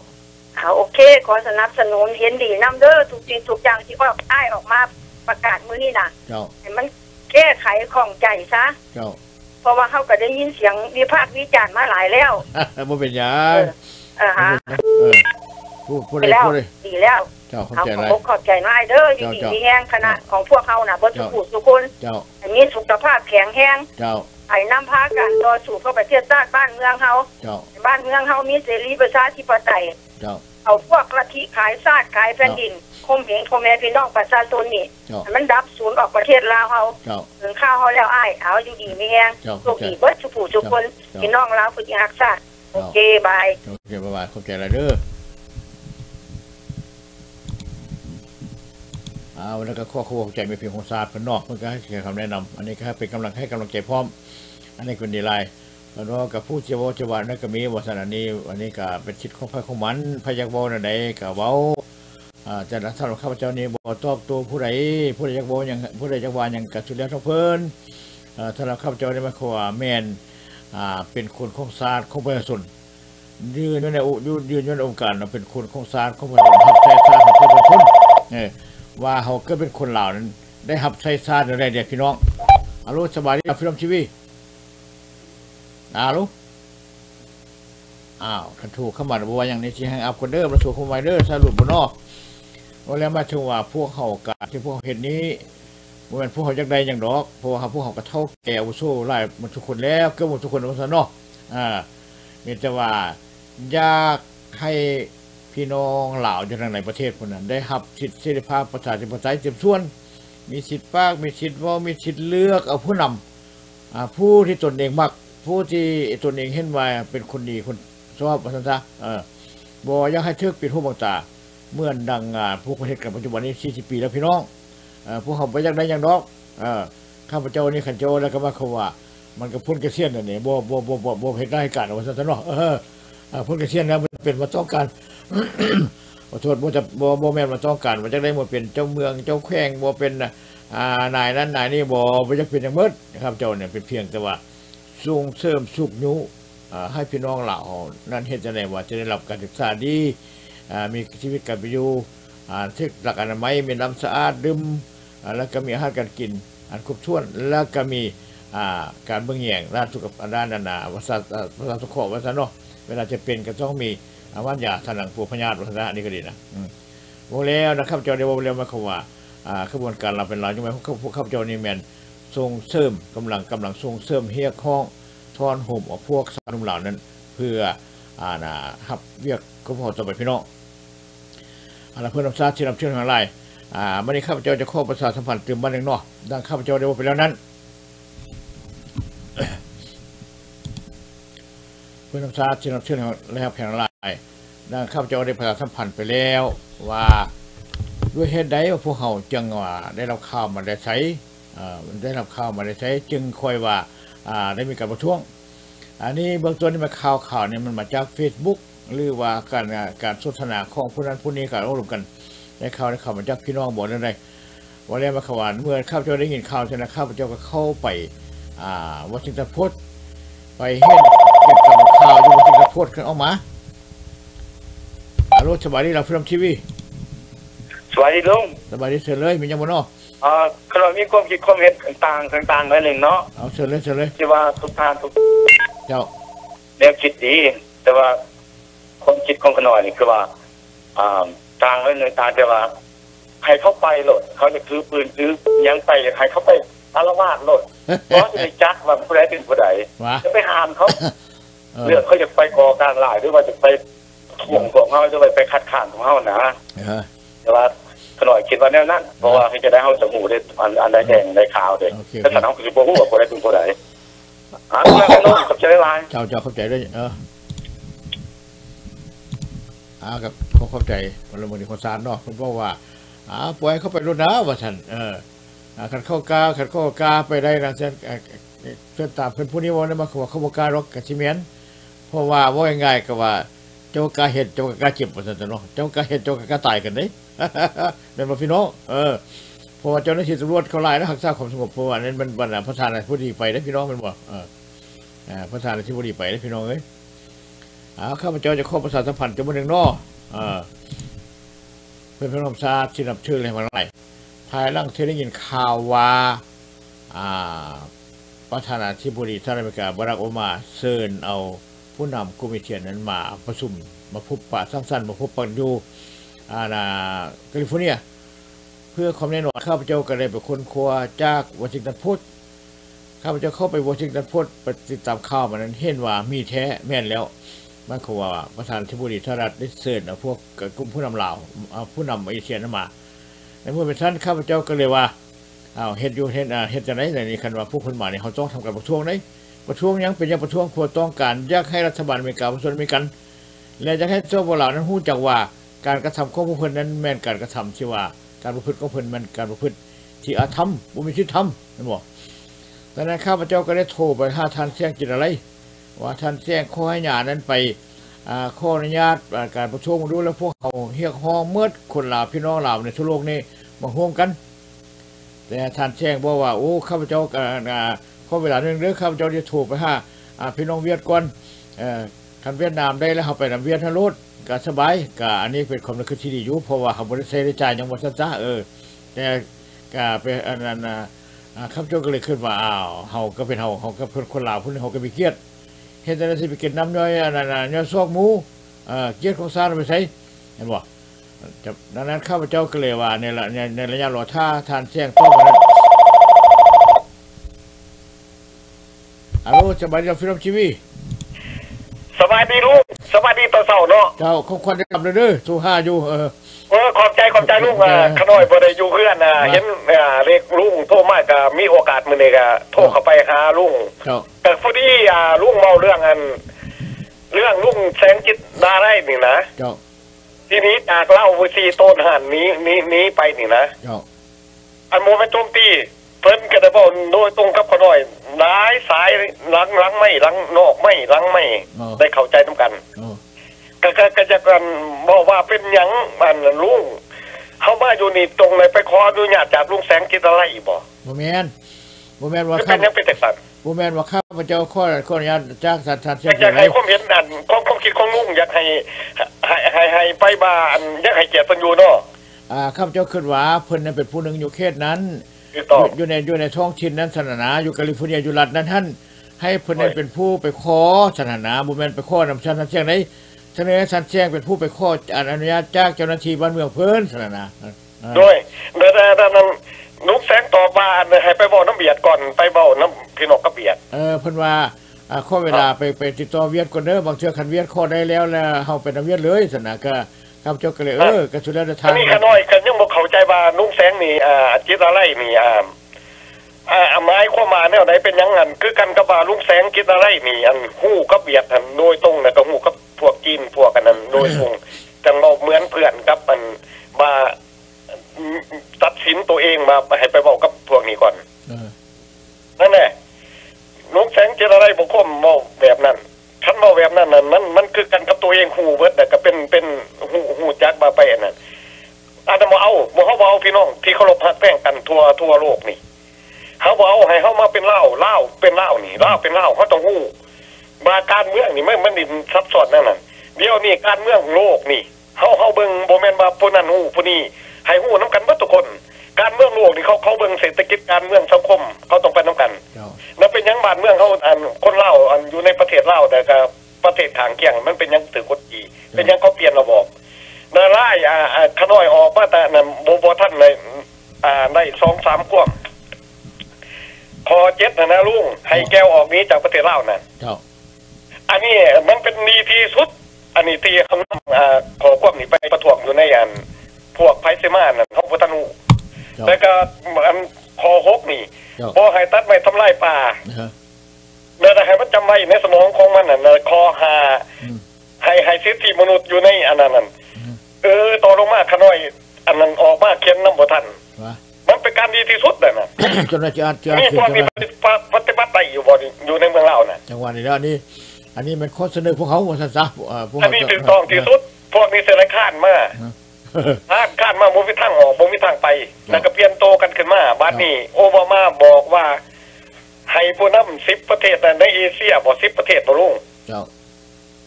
เอาโอเค ขอสนับสนุนเห็นดีนํเด้อทุกสิ่งทุกอย่างที่ออกอ้ายออกมาประกาศมื้อนี้น่ะเจ้า ให้มันแก้ไขของใจซะ เจ้าเพราะว่าเขาก็ได้ยินเสียงวิพากษ์วิจารณ์มาหลายแล้ว บ่เป็นหยัเองอเออฮะ เออ พูดพูดไปเลยแล้วพูดเลยดีแล้ว เจ้าเข้าเอาใจขอะไรอบขอบใจน้อยเด้ออยู่ดีเจ้ามีแห้งคณะของพวกเขาน่ะเบิดทุกผู้ทุกคนเจ้าอันนี้สุขภาพแข็งแรงเจ้าไอ้น้ำพากันต่อสู้เพื่อประเทศชาติบ้านเมืองเฮาเจ้าบ้านเมืองเฮามีเสรีประชาธิปไตย เจ้า เอาพวกลัทธิขายชาติขายแผ่นดินคมเหงพ่อแม่พี่น้องประชาชนนี่เจ้า ให้มันดับศูนย์ออกประเทศลาวเฮาเจ้า ถึงข้าวเฮาแล้วอ้ายเอาอยู่ดีมีแห้งเจ้าโชคดีเบิดทุกผู้ทุกคนเจ้า พี่น้องลาวผู้ที่รักชาติโอเคบาย โอเคบ๊ายบายเข้าใจอะไรเด้อ เอาแล้วก็ข้อควงใจไม่เพียงของศาสตร์เป็นนอกเพื่อก็ให้คำแนะนำอันนี้ก็ให้เป็นกำลังให้กำลังใจพร้อม อันนี้เป็นดีไลน์แล้วก็กับผู้เจ้าเจ้าวันนั่นก็มีวาสนานี้วันนี้ก็เป็นชิดของพระของมันพยักเว้านั่นใดก็เว้าอ่าแต่ละท่านข้าพเจ้านี้บ่ตอบตัวผู้ใดผู้ใดอยากเว้าหยังผู้ใดอยากว่าหยังก็สุดแล้วทั้งเพิ่นอ่าถ้าเข้าพเจ้าได้มาขวาแมนเป็นคนของศาสตร์ของประชาชนยืนอยู่ในอุยืนยืนอยู่ในองค์การเป็นคนของศาสตร์ของประชาชนรับใช้ศาสตร์ของประชาชนเออ ว่าเขาก็เป็นคนเหล่านั้น ได้รับใช้ศาสตร์อะไรเด็กพี่น้องอารุสบายดีครับพี่น้องชีวีอารุอ้าวคันถูกเข้ามาบอกว่าอย่างนี้ที่ให้อัพคนเดอร์ประสูคอมไวเดอร์สรุปบนนอกว่าแล้วมาถึงว่าพวกเขากาที่พวกเห็นนี้ว่าเป็นพวกเขาจักใดอย่างดอกเพราะว่าพวกเขาก็เท่าแก่อาวุโสไล่มันทุกคนแล้วเกือบหมดทุกคนแล้วซะเนาะอ่านี่จะว่าอยากให้ พี่น้องเหล่าอยู่ทางในประเทศคนนั้น ได้รับสิทธิเสรีภาพประชาธิปไตยเต็มส่วน มีสิทธิปากมีสิทธิว่ามีสิทธิเลือกเอาผู้นำอ่าผู้ที่ตนเองมัก ผู้ที่ตนเองเห็นว่าเป็นคนดีคนชอบว่าซั่นซะเออบ่อยากให้เทิกปิดหูบังตาเมื่อดังงานพวกประเทศกันปัจจุบันนี้40ปีแล้วพี่น้องอ่อพวกเขาไปยากได้ย่างดอกอข้าพเจ้านี่ขันเจ้าแล้วก็มาเขาว่า มันก็พ้นกระเซียนนั่นนี่บ่บ่บ่บ่บ่เฮ็ดได้การว่าซั่นซะเนาะเอเออพ้นกระเซียนแล้วมันเป็นมาต้องการ ขอโทษบ่จะบ่บ่แม่นมาต้องการว่าจักได้บ่เป็นเจ้าเมืองเจ้าแขวงบ่เป็นอ่านายนั้นนายนี่บ่บ่จักเป็นอย่างเบิดนะครับ เจ้าเนี่ยเป็นเพียงแต่ว่าส่งเสริมสุขยุอ่าให้พี่น้องเหล่านั้นเฮ็ดจังได๋ว่าจะได้รับการศึกษาดีอ่ามีชีวิตการอยู่ทึกหลักอนามัยมีน้ำสะอาดดื่มอ่าแล้วก็มีอาหารการกิน อันครบถ้วนแล้วก็มีอ่าการเบิ่งแยงด้านสุขภาพด้านนานาวัสดุวัสดุสุขวัสดุเนาะเวลาจะเป็นก็ต้องมี อาวันยาท่างหลังปูพญาตวัสดุอันนี้ก็ดีนะอืมวงแล้วนะครับเจ้าเดียวงแล้วมาคำว่าอ่ากระบวนการเราเป็นเราจังไหมพวกพวกข้าพเจ้านี่แมนส่งเสริมกำลังกำลังส่งเสริมเฮียข้องทอนห่มเอาพวกสารุมเหล่านั้น เพื่ออ่านะฮับเวียกก็พอต่อไปพี่น้องอาละเพื่อนน้ำซาที่นำเชื่อทางไลน์อ่าวันนี้ข้าพเจ้าจะข้อประชาสัมพันธ์เติมบ้านเองเนาะดังข้าพเจ้าได้ว่าไปแล้วนั้นเพื่อนรำชาติที่รับเชื่อและแผงลายดังข้าพเจ้าได้ประชาสัมพันธ์ไปแล้วว่าด้วยเหตุใดว่าพวกเขาจึงว่าได้รับข่าวมาได้ใช้อ่าได้รับข่าวมาได้ใช้ จึงคอยว่าอ่าได้มีการประท้วง อันนี้เบื้องต้นนี่มาข่าวข่าวเนี่ยมันมาจาก Facebook หรือว่าการการสนทนาของผู้นั้นผู้นี้การอบรมกันในข่าวในข่าวมาจากพี่น้องบอกนั่นเลยวันแรกมาขวานเมื่อข้าพเจ้าได้ยินข่าวใช่ไหมข้าพเจ้าก็เข้าไปอ่าวอชิงตันโพสต์ไปเห็นเก็บข่าวอยู่ที่กระโพดขึ้นออกมา อารสบายดีเราฟิล์มทีวีสวัสดีลุงสบายดีเชิญเลยมียังบ่เนาะอ่าขณะมีความคิดความเห็นต่างๆต่างๆหน่อยหนึ่งเนาะเอาเชิญเลยเชิญเลยที่ว่าทุกทานทุกเจ้าแนวคิดดี แต่ว่าความคิดของขน่อยนี่คือว่าอ่าต่างเลยหนึ่งต่างแต่ว่าใครเข้าไปโหลด เขาจะถือปืนถือหยังไปใครเข้าไปอารวาสโหลดเพราะจะไปจักว่าผู้ใดเป็นผู้ใดว่าจะไปห้ามเขาเออเรื่องเขาจะไปก่อการร้ายหรือว่าจะไป ถ่วงของเขาจะไปไปคัดค้านของเขานะเออแต่ว่าขน่อยคิดว่าแนวนั้น เพราะว่าเขาจะได้เขาจะหูได้อันอันใดแดงในข่าวเด็กโอเคถ้าถามเขาคือบ่ฮู้ว่าผู้ใดเป็นผู้ใดอ่าแล้วก็น้องกับใจร้ายเจ้าเจ้าเข้าใจด้วยเอออากับเขาเข้าใจพลเมืองดีคนซานเนาะเพิ่นบอกว่าอ่าปล่อยเขาไปรถนะว่าฉันเอออ่าขันเข้ากาขันเข้ากาไปได้นะเช่นเอ่อเอ่อเส้นตามเพิ่นผู้นี้ว่าได้มาเขาว่าเขาบ่กล้ารอกกะสิแม่นเพราะว่าว่าง่ายๆก็ว่า เจ้ากาเห็ดเจ้ากาเจ็บว่าซั่นซะเนาะเจ้ากาเห็ดเจ้ากาตายกันเด้เป็นบ่พี่น้องเออเพราะว่าเจ้าหน้าที่ตำรวจเขาไล่แล้วรักษาความสงบเพราะว่านั้นมันบรรดาประธานาธิบดีไปได้พี่น้องมันบ่เอออ่าประธานาธิบดีไปได้พี่น้องเอ้ยอ่าข้าพเจ้าจะขอประชาสัมพันธ์จังหวัดหนึ่งเนาะเออเป็นพระนมชาติที่นับชื่ออะไรมาไล่ภายหลังที่ได้ยินข่าวว่าอ่าประธานาธิบดีสหรัฐอเมริกาบารักโอบามาเชิญเอา ผู้นำกลุ่มเอเชียนั้นมาประชุมมาพบปะสร้างสรรค์มาพบปะอยู่อาณาแคลิฟอร์เนีย เพื่อความแน่นอนข้าพเจ้าก็ได้ไปค้นคว้าจากวอชิงตันโพสต์ข้าพเจ้าเข้าไปวอชิงตันโพสต์ไปติดตามข่าวมานั้นเห็นว่ามีแท้แม่นแล้วมันคือว่าประธานาธิบดีสหรัฐได้เชิญเอาพวกกลุ่มผู้นำลาวเอาผู้นำเอเชียนั้นมาในเมื่อเป็นท่านข้าพเจ้าก็เลยว่าอ้าเฮ็ดอยู่เฮ็ดอ่าเฮ็ดจังได๋ในนี้คันว่าผู้คนมาเนี่ยเขาต้องทำการประท้วงได้ ประท้วงยังเป็นยังประท้วงเพื่อต้องการอยากให้รัฐบาลอเมริกาประชาชนอเมริกัน และอยากให้เจ้าบ่าวนั้นฮู้จักว่าการกระทำของผู้เพิ่นนั้นแม่นการกระทำที่ว่าการประพฤติของเพิ่นแม่นการประพฤติที่อาธรรมบ่มีที่ธรรมนั่นบ่ดังนั้นข้าพเจ้าก็ได้โทรไปหาท่านเสียงจิตอะไร ว่าท่านเสียงขอให้ญานั้นไปอ่าขออนุญาตการประท้วงดูแล้วพวกเขาเรียกฮ้องเมิดคนลาวพี่น้องลาวในทั่วโลกนี้มาร่วมกัน แต่ท่านแจ้งบอกว่าโอ้ข้าพเจ้าอ่าอ่า ขอเวลาหนึ่งเด้อข้าพเจ้าจะโทรไปหาอ่าพี่น้องเวียดก่อนทานเวียดนามได้แล้วเขาไปนำเวียดทางโลดก็สบายก็อันนี้เป็นความนึกที่ดีอยู่เพราะว่าเขาบ่ได้ใช้ได้จ่ายยังบ่ซัจ้าเออแต่ก็เป็นอันนั้นอ่าข้าพเจ้าก็เลยคิดว่าอ้าวเฮาก็เป็นเฮาเฮาก็เป็นคนลาวผู้นึงเฮาก็มีเกียรติเฮ็ดจังได๋สิไปกินน้ำย่อยอันนั้นน่ะย่อยซอกหมูเอ่อเกียรติของซาเอาไปใช้เห็นบ่ดังนั้นข้าพเจ้าก็เลยว่าในระในในระยะรอถ้าทานแจ้งต้องนั้น ฮัลโหลสบายดีฟิลมทีวีสบายดีลูกสบายดีตอนเช้าเนาะเจ้าของควันได้กลับเลยเด้อสู่ห้าอยู่เออเออขอบใจขอบใจลุงอะเออขน้อยบ่ได้อยู่เพื่อนน่ะว่าเห็นอ่าเรียกลุงโทรมาก็มีโอกาสมื้อนี้ก็โทรเข้าไปหาลุงเจ้าแต่พอดีอ่าลุงเมาเรื่องอัน เรื่องลุงแสงจิตดาได้นี่นะเจ้าทีนี้จากเล่าวิซีต้นหันนี้นี้นี้ไปนี่นะเจ้าอันโมเมนต์โจมตี เพิ่นก็ได้บอกโดยตรงกับขน้อยหลายสายหลังหลังไม่หลังนอกไม่หลังไม่อ๋อ ได้เข้าใจนํกันโอ้ก็ก็ก็จะกันบอกว่าเป็นหยังมันลุงเขามาอยู่นี่ตรงเลยไปขออนุญาตจากลุงแสงกิตอะไรบ่บ่แม่นบ่แม่นว่าคือข้าเป็นหยังเป็นแต่สันบ่แม่นว่าข้าพเจ้าขอขออนุญาตจากท่านท่านเสีอยยากจัองยากไดให้ความเห็นอันความความคิดของลุงอยากให้ให้ให้ให้ไปบ้านอยากให้เกียรติเพิ่นอยู่เนาะ อ่าข้าพเจ้าคิดว่าเพิ่นนั้นเป็นผู้หนึงอยู่เขตนั้นคื อตอบอยู่ในอยู่ในท้องถิ่นนั้นสถานะอยู่แคลิฟอร์เนียอยู่รัฐนั้นท่านให้เพิ่นนั้นโอ้ยเป็นผู้ไปขอสถานะบ่แม่นไปขอนำชั้นท่านเสียงไดเสนอให้ท่านแจ้งเป็นผู้ไปขออนุญาตจากเจ้าหน้าที่บ้านเมืองเพิ่นสถานะอ่าโดยแต่แต่แต่นั้นลุงแสงตอบว่าอันให้ไปบอกน้ำเบียดก่อนไปเว้าน้ำพี่นกกระเบียดเออเพิ่นว่าอ่าข้อเวลาไปไปติดต่อเวียดก่อนเด้อบางเทื่อคันเวียดข้อได้แล้วแล้วเฮาไปนำเวียดเลยซั่นน่ะก็ ข้าพเจ้าก็เลยเออก็สุดแล้วแต่ทาอันงนี้ขน้อยกันยังบ่เข้าใจว่าลุงแสงนี่อ่าจิตอะไรนี่อ่าอ่าหมายความมาแนวไหนเป็นหยังงั้นคือกันกับว่าลุงแสงจิตอะไรนี่อันฮู้กับเบียดอันโดยตรงแล้วก็ฮู้กับพวกจีนพวกกันนั้นโดยตรงจังเว้าเหมือนเพื่อนกับมันมาตัดสินตัวเองมาให้ไปเว้ากับพวก ทั่วทั่วโลกนี่เขาบ่เอาให้เขามาเป็นเล่าเล่าเป็นเล่านี่เล่าเป็นเล่าเขาต้องฮู้มาการเมืองนี่ไม่มันดินซับซ้อนนั่นน่ะเดี๋ยวนี้การเมืองโลกนี่เฮาเฮาเบิ่งบ่แม่นว่าผู้นั้นฮู้ผู้นี้ให้ฮู้นํกันเบิดทุกคน การเมืองโลกนี่เขาเขาเบิ่งเศรษฐกิจการเมืองสังคมเขาต้องไปนํกันเจ้าแล้วเป็นหยังบ้านเมืองเขาอันคนเล่าวอันอยู่ในประเทศเล่าวแต่ก็ประเทศทางเคียงมันเป็นหยังถือกฎจีเป็นหยังเขาเปลี่ยนระบบนาไล่อ่าอ่าขน้อยออกมาแต่นั้นโบโบท่านเลย อ่าได้สองสามกวมคอเจ็ดนะนะลุงให้แก้วออกนี้จากประเทศลาวนั่นเจ้าอันนี้มันเป็นดีที่สุด อันนี้ที่เขาอ่าขอความนี้ไปประท้วงอยู่ในอัน พวกไพเซมานั่นเขาพัฒนูเจ้าแล้วก็อันคอหกนี่เจ้าพอให้ตัดไม้ทำลายป่าเออเนื้อให้มันจำไว้ในสมองของมันน่ะเนื้อคอหาอืมให้ให้สิทธิมนุษย์อยู่ในอันนั้นนั่นอืมเออต่อลงมาขน้อย อันนั้นออกมาเขียนน้ำบ่ทันว่า มันเป็นการดีที่สุดเลยนะจนว่าจะอาจจะมีคือพวกจังนี้ว่าปฏิบัติได้อยู่บ่อยู่ในเมืองเราน่ะจังหวะนี้แล้วนี่อันนี้มันข้อเสนอพวกเขาว่าซั่นซะเอ่อพวกอันเขานี้ถูกต้องที่สุด พวกนี้เสนอข้านมาข้านข้านมาบ่มีทางออกบ่มีทางไปแล้วก็เปลี่ยนโตกันขึ้นมาบัดนี้ โอบามาบอกว่าให้ผู้นำ10ประเทศในเอเชียบ่10ประเทศบ่ลุงเจ้า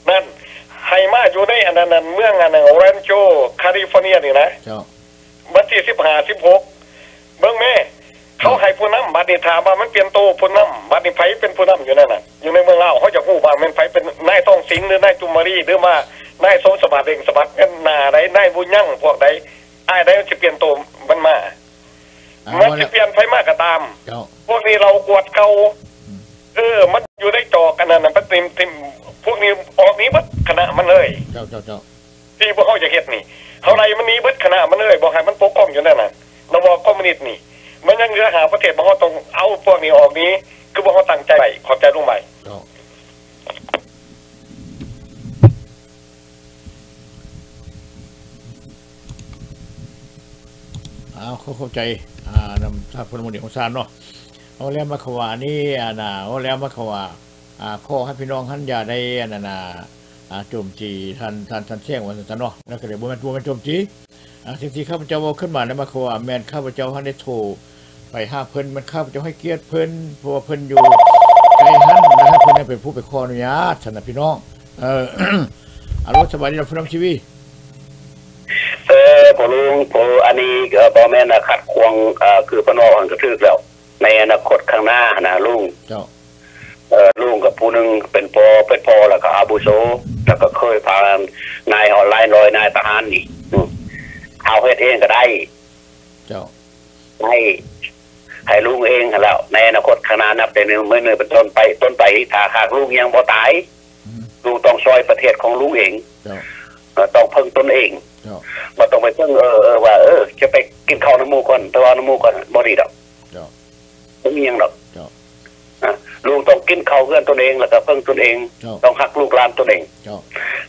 นั่นให้มาอยู่ในอันนั้นนั้นเมืองอันนั้นโอเรนโจแคลิฟอร์เนียนี่นะ เจ้าบัดที่สิบห้าสิบหกเบิ่งแม่ เขาให้ผู้นำบัดนี้ถามว่ามันเปลี่ยนโตผู้นำบัดนี้ไผเป็นผู้นำอยู่นั่นน่ะอยู่ในเมืองลาวเขาจะฮู้ว่ามันไผเป็นนายต้องสิงห์หรือนายจุมารีหรือว่านายสมสมัติเองสมัติเงินหน้าใดนายบุญยั่งพวกใดอ้ายใดมันสิเปลี่ยนโตมันมาเอามันว่าสิแล้วเปลี่ยนไผมากก็ตามเจ้าพวกนี้เรากวดเก่าเออ มันอยู่ในจอกันนั่นน่ะมันติมติมพวกนี้ออกหนี้เบัดคณะมันเลย เจ้าเจ้าเจ้าที่พวกเขาจะเฮ็ดนี่ เขาไรมันหนี้เบิดคณะมันเลยบอกให้มันปกป้องอยู่นั่นน่ะระบอบคอมมิวนิสต์นี่ มันยังเหลือหาประเทศบ่เขาต้องเอาพวกนี้ออกนี้ คือบ่เขาตั้งใจไว้ขอบใจลุงใหม่เอาเข้าใจอ่านำทางพลเมืองของซานเนาะเอาแล้วมาขวานี่อ่าน่ะเอาแล้วมาขวาอ่าขอให้พี่น้องท่านอย่าได้อันนั้นา โจมตีท่านท่านท่านแจ้งว่าซั่นเนาะแล้วก็เลยบ่แม่นบ่แม่นโจมตีอ่าสิ่งที่ข้าพเจ้าเอาขึ้นมาในมาขวาแม่นข้าพเจ้าท่านได้โทรไปหาเพิ่นมันข้าพเจ้าให้เกียรติเพิ่นเพราะว่าเพิ่นอยู่ไกลหันนะครับเพิ่นให้เป็นผู้ไปขออนุญาตสนะพี่น้อง เอออารมณ์สบายดีนะพี่น้องชีวีเออพอลุงพออันนี้เอ่อบ่แม่นนะขัดขวางเอ่อคือพนอหันกระทึกแล้ว ในอนาคตข้างหน้านะลุงเจ้าเออ ลุงกับผู้หนึงเป็นพอเป็นพอแล้วก็อาบุโสแล้วก็เคยพานายออนไลน์ลอยนายทหารนี่อืมเอาเฮ็ดเองก็ได้ เจ้าให้ให้ลุงเองแล้วในอนาคตข้างหน้านับแต่เมื่อเนื่อเป็นต้นไปต้นไปถ้าหากลุงยังบ่ตายอืมลุงต้องซอยประเทศของลุงเองเจ้าเอ่อต้องพึ่งตนเองเจ้าบ่ต้องไปพึ่งเออเออว่าเออจะไปกินข้าวน้ำหมูก่อนแต่ว่าน้ำหมูก่อนบ่ดีดอกเจ้าบ่มีหยังดอกเจ้าอะ ลุงต้องกินข้าวเพื่อนตนเองแล้วก็พึ่งตนเองเจ้าต้องหักลูกหลานตนเองเจ้า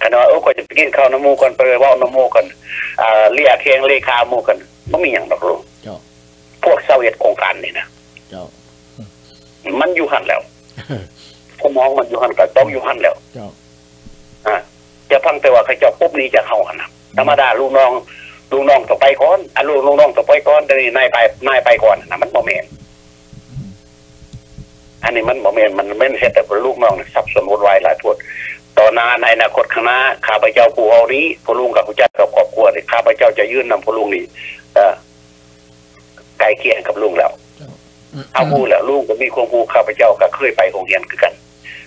คันว่าเออก็จะไปกินข้าวน้ำหมูก่อนไปเว้าน้ำหมูก่อนอ่าเรียกเคียงเลขาหมู่กันบ่มีหยังดอกลุงเจ้าพวกเซาเวียตโครงการนี่นะเจ้ามันอยู่หันแล้วผมมองมันอยู่หันก็ต้องอยู่หันแล้วเจ้าอะจะพังแต่ว่าเขาเจะปุ๊บนี้จะเข้าหันนะธรรมดาลูกน้องลูกน้องต้องไปก่อนอันลูกลูกน้องต้องไปก่อนแต่นี่นายไปนายไปก่อนนะมันบ่แม่น อันนี้มันบ่แม่นมันไม่นเฮ็ดแต่ว่าลูกน้องนี่สับสนวุ่นวายหลายโพดต่อหน้าในอนาคตข้างหน้าข้าพเจ้าผู้เอานี้พ่อลุงกับผู้จัดกับครอบครัวนี่ข้าพเจ้าจะยื่นนำพ่อลุงนี่เอ่อไกลเคียงกับลุงแล้วเจ้าเอาฮู้แล้วลุงก็มีความรู้ข้าพเจ้าก็เคยไปโรงเรียนคือกัน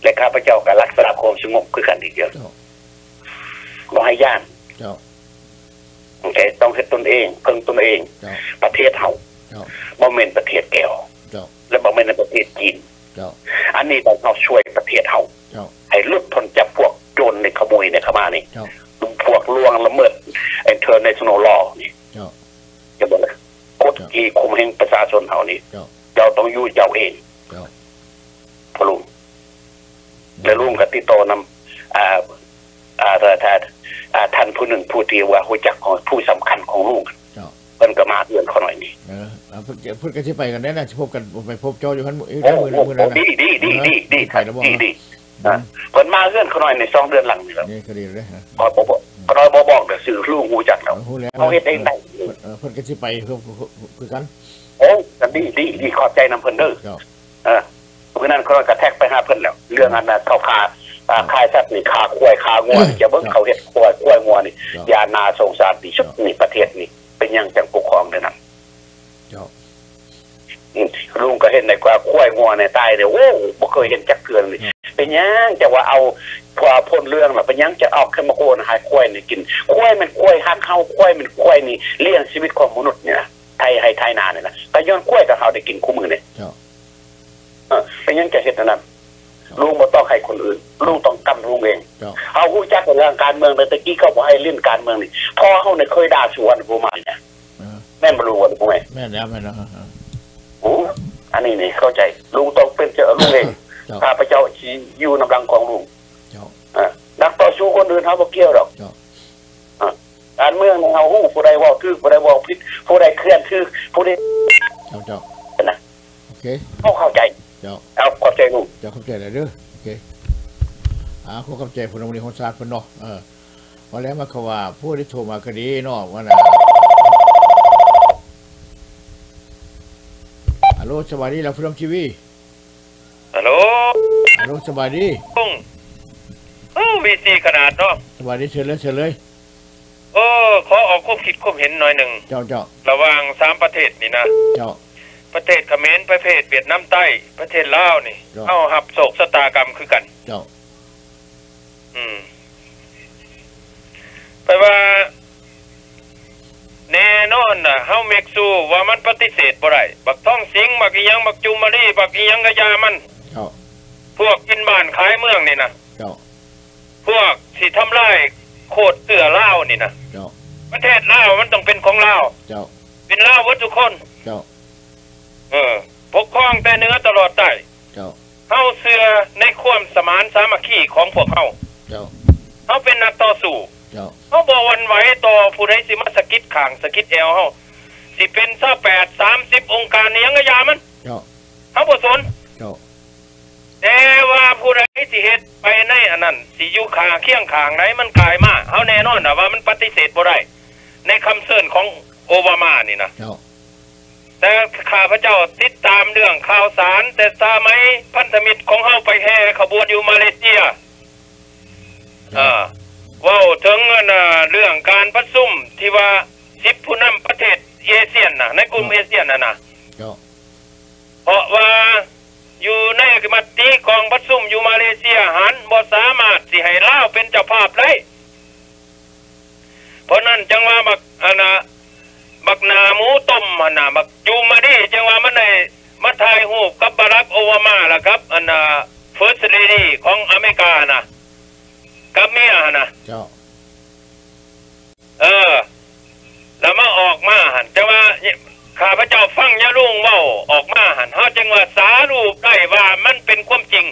และข้าพเจ้าก็รักษาความสงบคือกันทีเดียวเจ้าบ่ให้ย่านเจ้าโอเคต้องเฮ็ดตนเองเพิ่งตนเองเจ้าประเทศเฮาเจ้าบ่แม่นประเทศแก้วเจ้าและบ่แม่นประเทศจีนเจ้า อันนี้ต้องเราช่วยประเทศเฮาเจ้าให้หลุดพ้นจากพวกโจรในขโมยในเข้ามานี่เจ้าพวกลวงละเมิด international law นี่เจ้าจะบอกเลยกฎที่คุมแห่งประชาชนเฮานี่เจ้าเจ้าต้องอยู่เจ้าเองเจ้าพะลุงและลุงก็ติดต่อนำอ่าอ่าถ้าถ้าอ่าท่านผู้หนึ่งผู้ที่ว่ารู้จักของผู้สำคัญของลุง เจ้าเพิ่นก็มาเอื้อนเขาหน่อยนี่เออเอาเพิ่นเพิ่นก็สิไปกันแน่นะสิพบกันไปพบเจ้าอยู่หันมื้อโอ้มื้อโหมื้อนั้นนะดีดีดีดีดีไปแล้วบ่ดีดีอืมเพิ่นมาเอื้อนเขาหน่อยในสองเดือนหลังนี่แล้วนี่ก็ดีเลยฮะก็บ่บอกก็น้อยบ่บอกเดี๋ยวสื่อลูกฮู้จักแล้วฮู้แล้วเขาเฮ็ดเองได้เออเพิ่นก็สิไปคือคือกันโอ้กันดีดีดีขอบใจนำเพิ่นเด้อเจ้าเออเพราะนั้นเขาก็แท็กไปหาเพิ่นแล้ว เรื่องอันนั้นเขาคาอ่าคายสัตว์นี่คาควายคางัวนี่จะเบิ่งเขาเฮ็ดควายควายงัวนี่เจ้ายานาสงสารที่สุดนี่ประเทศนี่ เป็นหยังจังปกครองเด้อนั่นเจ้าอืมลุงก็เห็นในกว่าควายงัวในใต้เด้อโอ้บ่เคยเห็นจักเทื่อเลยเป็นหยังจะว่าเอาพอพ้นเรื่องล่ะเป็นหยังจะเอาขึ้นมาโกนหายควายนี่กินควายมันควายฮักเฮาควายมันควายนี่เลี้ยงชีวิตของมนุษย์เนี่ยนะไทยให้ไทยนาเนี่ยนะก็ย้อนควายกับเฮาได้กินคู่มือเนี่ยเจ้าเออเป็นหยังจะเฮ็ดอันนั้น ลุงบ่ต้องให้คนอื่นลุงต้องกำลุงเองเจ้าเอาฮู้จักเรื่องการเมืองแต่ตะกี้เขาบ่ให้เล่นการเมืองนี่พอเฮาเนี่ยเคยด่าสวนผู้มาเนี่ยเออแม่นบ่รู้ว่าผู้แม่แม่นแล้วแม่นแล้วเออโอ้อันนี้นี่เข้าใจลุงต้องเป็นเจ้าลุงเองเจ้าข้าพเจ้าสิอยู่นำรังของลุงเจ้าอะนักต่อสู้คนอื่นเฮาบ่เกี่ยวดอกเจ้าอะการเมืองนี่เฮาฮู้ผู้ใดเว้าถูกผู้ใดเว้าผิดผู้ใดเคลื่อนคือผู้ใดเจ้าเจ้านะโอเคเฮาเข้าใจเจ้าเอาขอบใจลุงเจ้าเข้าใจแล้วเด้อโอเคหาข้อกับใจพลเมืองของชาติเพิ่นเนาะเออว่าแล้วมาเขาว่าผู้ที่โทรมาก็ดีเนาะว่าน่ะฮัลโหลสวัสดีเราพร้อมทีวีฮัลโหลฮัลโหลสวัสดีปุ้งโอ้วีซีขนาดเนาะสวัสดีเชิญเลยเชิญเลยโอ้ขอออกความคิดความเห็นหน่อยหนึ่งเจ้าเจ้าระหว่างสามประเทศนี่นะเจ้า ประเทศเขมรประเทศเวียดนามใต้ ประเทศลาวนี่ครับเอาหับโศกสตากรรมคือกัน เจ้า อืมแปลว่า แน่นอนน่ะเฮาเมกซูว่ามันปฏิเสธบ่ได้บักท่องสิงบักอีหยังบักจุมารีบักอีหยังกะยามันเจ้าพวกกินบ้านขายเมืองนี่นะเจ้าพวกที่ทำลายโคตรเสือลาวนี่นะเจ้าประเทศลาวมันต้องเป็นของลาวเจ้าเป็นลาววัดทุกคน เจ้า เออ ปกครองแต่เหนื้อตลอดใต้เจ้าเฮาเสือในความสมานสามัคคีของพวกเฮาเจ้าเฮาเป็นนักต่อสู้เจ้าเฮาบ่หวันไหวต่อผู้ใดสิมาสะกิดข้างสะกิดแอวเฮาสิเป็น28 30องค์การนี่ยังกะยามันเจ้าเฮาบ่สนเจ้าแต่ว่าผู้ใดสิเฮ็ดไปในอันนั้นสิอยู่ข้างเคียงข้างไหนมันกลายมาเฮาแน่นอนน่ะว่ามันปฏิเสธบ่ได้ในคำเชิญของโอบามานี่นะเจ้า แต่ข้าพเจ้าติดตามเรื่องข่าวสาร แต่สมัยพันธมิตรของเฮาไปแห่ขบวนอยู่มาเลเซียอ่าเว้าถึงอันน่ะเรื่องการประชุมที่ว่าสิบผู้นำประเทศเอเชียนน่ะในกลุ่มเอเชียนน่ะนะเจ้าเพราะว่าอยู่ในมติของประชุมอยู่มาเลเซียหันบ่สามารถสิให้ลาวเป็นเจ้าภาพได้เพราะนั้นจังว่าบักอันน่ะ บักหนาหมูต้มอันน่ะบักจูมาดิจังว่ามันได้มาถ่ายรูปกับบารักโอบามาล่ะครับอันน่ะ First Lady ของอเมริกาน่ะกับเมียหั่นน่ะเจ้าเออ แล้วมาออกมาหันแต่ว่าข้าพเจ้าฟังยะลุงเว้าออกมาหันเฮาจึงว่าสารูปได้ว่ามันเป็นความจริง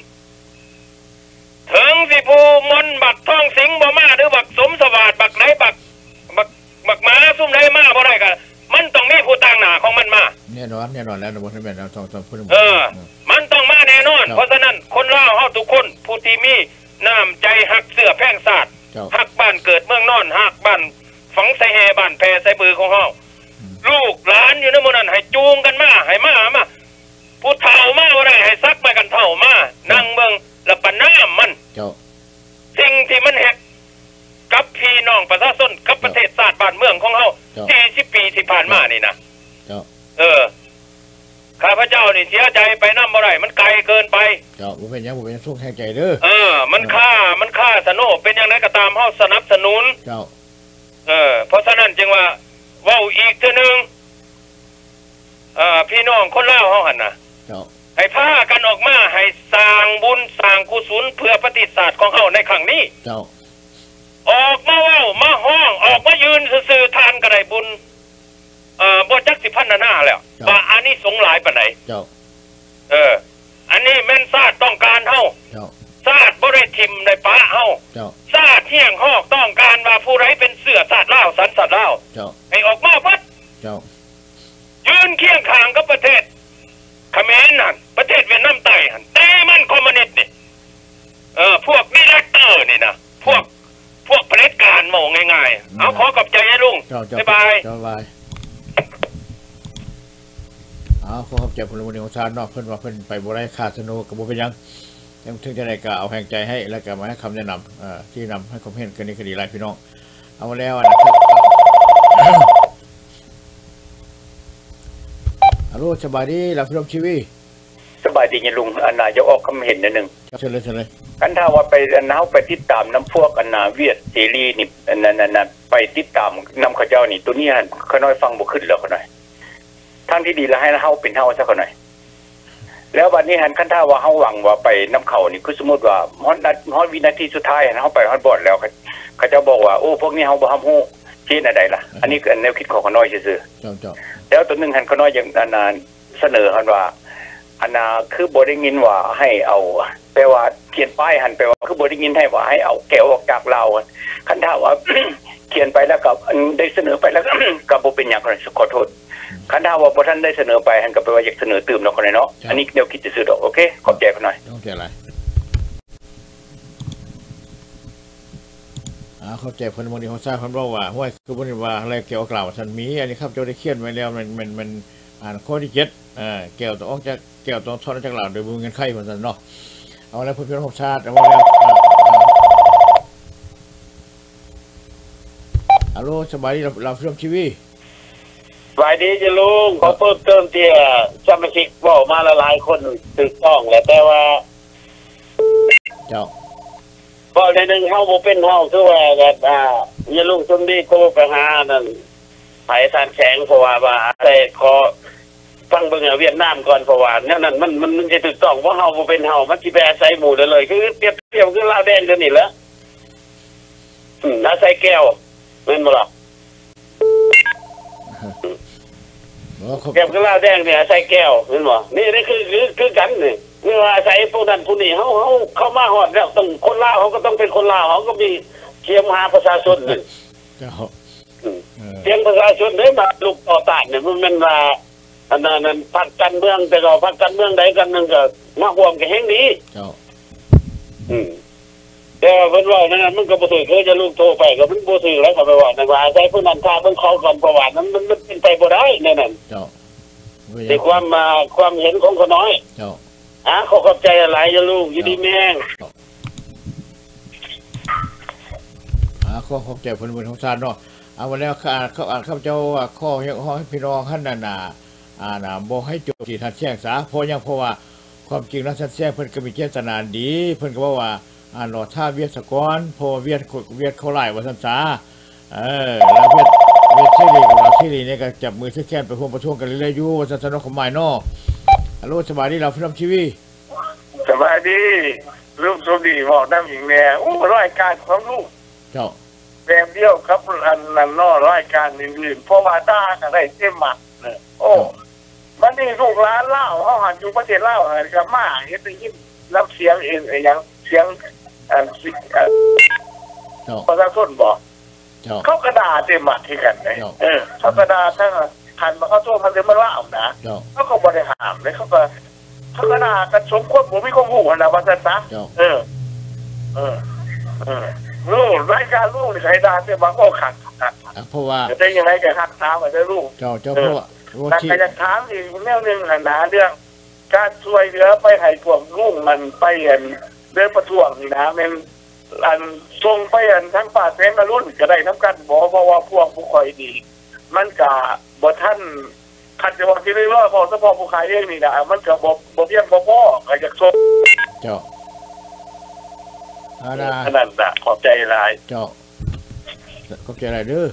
ถึงสิผู้มนต์บักท่องสิงบ่มาหรือบักสมสวัสดิ์บักไหนบัก บักบักหมาซุ่มไหนมาบ่ได้ก็มันต้องมีผู้ต่างหน้าของมันมาแน่นอนแน่นอนแล้วนะบ่ทันแม่นเราต้องต้องพูดเออ มันต้องมาแน่นอนครับเพราะฉะนั้นคนลาวเฮาทุกคนผู้ที่มีน้ำใจหักเสื้อแพร่งศาสตร์เจ้าหักบ้านเกิดเมืองนอนหักบ้านฝังใส่แห่บ้านแพรใส่บือของเฮาอืมลูกหลานอยู่ในหมู่นั้นให้จูงกันมาให้มามาผู้เฒ่ามาบ่ได้ให้ซักไปกันเฒ่ามานั่งเบิ่งแล้วปะน้ามันเจ้าสิ่งที่มันเฮ็ด กับพี่น้องประชาชนกับประเทศชาติบ้านเมืองของเฮาเจ้า40ปีที่ผ่านมานี่นะเจ้าเออข้าพเจ้านี่เสียใจไปนำบ่ได้มันไกลเกินไปเจ้าบ่เป็นหยังบ่เป็นหยังสุขแห่งใจเด้อเออ มันค่ามันค่าสโนเป็นอย่างไรก็ตามเฮาสนับสนุน เจ้า เออ เพราะฉะนั้นจึงว่าเว้าอีกเทื่อหนึงเอ่อพี่น้องคนลาวเฮาหั่นน่ะเจ้าให้พากันออกมาให้สร้างบุญสร้างกุศลเพื่อประวัติศาสตร์ของเฮาในครั้งนี้ เจ้า ออกมาเว้ามาห้อง ออกมายืนซื่อๆทานก็ได้บุญเอ่อบ่จักสิพันนาแล้วครับว่าอันนี้สงส์หลายปานใดเจ้าเออ อันนี้แม่นชาติต้องการเฮาเจ้าชาติบ่ได้ทิมในป้าเฮาเจ้าชาติเที่ยงหอกต้องการว่าผู้ไรเป็นเสือชาติลาวสันสัตว์ลาวเจ้าให้ออกมาวัดเจ้ายืนเคียงข้างกับประเทศเขมรนั่นประเทศเวียดนามใต้หันแต่มันคอมมิวนิสต์นี่เออพวกดีเลกเตอร์นี่นะพวก พวกเผด็จการโมงง่ายๆ เอาขอกับใจให้ลุงเจ้าเจ้าบ๊ายบายเจ้าบายเอาขอขอบใจพลเมืองของชาติเนาะเพิ่นว่าเพิ่นไปบ่ได้ขาดสนุกก็บ่เป็นหยังยังถึงจะได้ก็เอาแห่งใจให้แล้วก็มาให้คำแนะนำเอ่อที่นำให้ความเห็นกันในคดีหลายพี่น้อง เอามาแล้วอะนะครับฮัลโหลสบายดีหลับพี่น้องชีวี สบายดีไงลุงอันน่ะจะออกคำเห็นนิดนึงเชิญเลยเชิญเลยกันถ้าว่าไปอันเฮาไปติดตามน้ำพวกอันนาเวียดเสรีนี่อันนั้นอันนั้นไปติดตามน้ำเขาเจ้านี่ตัวนี้หั่นเขาน้อยฟังบ่ขึ้นแล้วเขาน้อยทางที่ดีแล้วให้เฮาเป็นเฮาซะเขาน้อย แล้วบัดนี้หันคันถ้าว่าเฮาหวังว่าไปน้ำเขานี่คือสมมุติว่าฮอดนาฮอดวินาทีสุดท้ายหันเฮาไปฮอดบอดแล้วเขาเขาเจ้าบอกว่าโอ้พวกนี้เฮาบ่ฮับฮู้ที่อันใดล่ะ อันนี้คือแนวคิดของเขาน้อยซื่อๆเจ้าเจ้าแล้วตัวหนึ่งหันเขาน้อยอย่างอันนาเสนอหันว่า อันนาคือบได้ยินว่าให้เอาแปลว่าเขียนป้ายหันแปลว่าคือบได้ยินให้ว่าให้เอาแก้วออกจากเราอะคันถ้าว่าเขียนไปแล้วกับอันได้เสนอไปแล้วก็บ่เป็นอย่างไรขอโทษคันถ้าว่าบ่ท่านได้เสนอไปหันก็แปลว่าอยากเสนอตื่มเนาะคนไหนเนาะอันนี้แนวคิดจะซื้อดอกโอเคขอบใจเขาหน่อยต้องใจอะไรอ่าเข้าใจเพิ่นบางทีเขาทราบเพิ่นบอกว่าห้วยคือบ่ได้ว่าอะไรเกี่ยวกับกล่าวฉันมีอันนี้ครับเจ้าได้เขียนไว้แล้วมันมันมันอ่านข้อที่7เอ่อแก้วต้องออกจากแก้วต้องทอดออกจากเหล่าโดยบ่มีเงินไขว่าซั่นเนาะเอาแล้วเพิ่นเป็นของชาติเอาแล้วอ่าอ่าฮัลโหลสบายดีเราเราฟิล์มทีวีสวัสดีจ้ะลุงขอเพิ่มเติมเตี้ยสมาชิกบอกมาละหลายคนถูกต้องแหละแต่ว่า เจ้าก็ในหนึ่งเฮาบ่เป็นเฮาคือว่ากันอ่าอย่าลุงซุมดีโทรไปหานั่นไผทานแข็งเพราะว่าว่าแต่ขอ ฟังเบิ่งเอาเวียดนามก่อนเพราะว่าแนวนั้นมันมันมันจะถูกต้องว่าเฮาบ่เป็นเฮามันสิไปอาศัยหมู่ได้เลย คือเปรียบเทียบคือลาวแดงเดี๋ยวนี้แหละอืมอาศัยแก้วแม่นบ่ล่ะบ่เขาเปรียบคือลาวแดงเนี่ยอาศัยแก้วแม่นบ่นี่นี่คือคือคือกันนี่นี่ว่าอาศัยพวกนั้นผู้นี้เฮาเฮาเข้ามาฮอดแล้วต้องคนลาวเขาก็ต้องเป็นคนลาวเขาก็มีเทียมหาประชาชนนี่เจ้าอืมเออเสียงประชาชนได้มาลุกต่อต้านเนี่ยมันมันว่า อันนั้นนั้นพรรคการเมืองแต่ก็พรรคการเมืองใดกันหนึงก็มาร่วมกันแห่งนี้เจ้าอืมแต่ว่าเพิ่นว่านั่นนะมันก็บ่ถือเคยจะลูกโทรไปก็มันบ่ถือแล้วก็ไปว่านั่นว่าใช้ผู้นั้นทางเบิ่งเขาก่อนประวัตินั้นมันมันเป็นไปบ่ได้นั่นน่ะเจ้าบ่อยาในกความมาความเห็นของเขาน้อย เจ้าอะขอขอบใจหลายๆอย่าลูกอยู่ดีแม่งอ่าขอขอบใจเพิ่นเพิ่นของชาติเนาะเอาวันแล้วข้าเขาอ่านข้าพเจ้าว่าข้อเรียกร้องให้พี่น้องท่านน่ะน่ะ อ่าน่ะบ่ให้โจมตีท่านแจ้งสาเพราะหยังเพราะว่าความจริงแล้วท่านแจ้งเพิ่นก็มีเจตนาดี เพิ่นก็บอกว่าอ่ารอท่าเวียดสกอนเพราะว่าเวียดเวียดเขาไล่ว่าซั่นซาเออแล้วเวียดเวียดเชลีกับเราวเชลีเนี่ยก็จับมือแค่นไปร่วมประท้วงกันเรื่อยๆอยู่ว่าซั่นซะเนาะของหมายเนาะฮัลโหลสบายดีเราฟิล์มทีวีสบายดีลูกสมดีบอกน้ำหญิงแน่อู้รายการของลูกเจ้าแบบเดียวครับอันนั้นเนอรายการอื่นๆเพราะว่าต้าอะไรเต็มหมัดเนี่ยโอ้ มันนี่ลูกร้านเล่าเขาหันอยู่ประเทศเล่าหันกับมาเฮ็ดได้ยินรับเสียงเองไอ้หยังเสียงอันสิอันเจ้าประชาชนบอกเจ้าเขากระดาเต็มหมัดที่กันเลยครับเออเขากระดาทั้งหันมาเขาโทษมันเลยมาเล่านะเจ้าเขาก็บริหารเลยเขาก็เขากระดากันสมควรผมไม่ก็หูนะว่าจะซะเจ้าเออ เออ เออลูกรายการลูกนี่ใครด่าเต็มมาก็ขัดขัดอะเพราะว่าจะได้ยังไงจะหักตามมาได้ลูกเจ้าเจ้าเพราะ ว่าเพราะว่าแต่ที่ใครจะถามอีกแนวหนึ่งหันหนาเรื่อง การช่วยเหลือไปให้พวกลูกมันไปเห็นเรื่องประท้วงนี่นะมันอันทรงไปอันทั้งป่าเซนมารุ่นก็ได้น้ำกันบอกเพราะว่าพวกผู้คอยดี มันกะบ่ท่านคันจะบอกที่เรื่อยๆบอกเฉพาะผู้ขายเองนี่นะมันก็บ่บ่เพียงบ่พอก็อยากส่งเจ้าอาณาขนาดน่ะขอบใจหลายเจ้าก็เกี่ยวอะไรเด้อ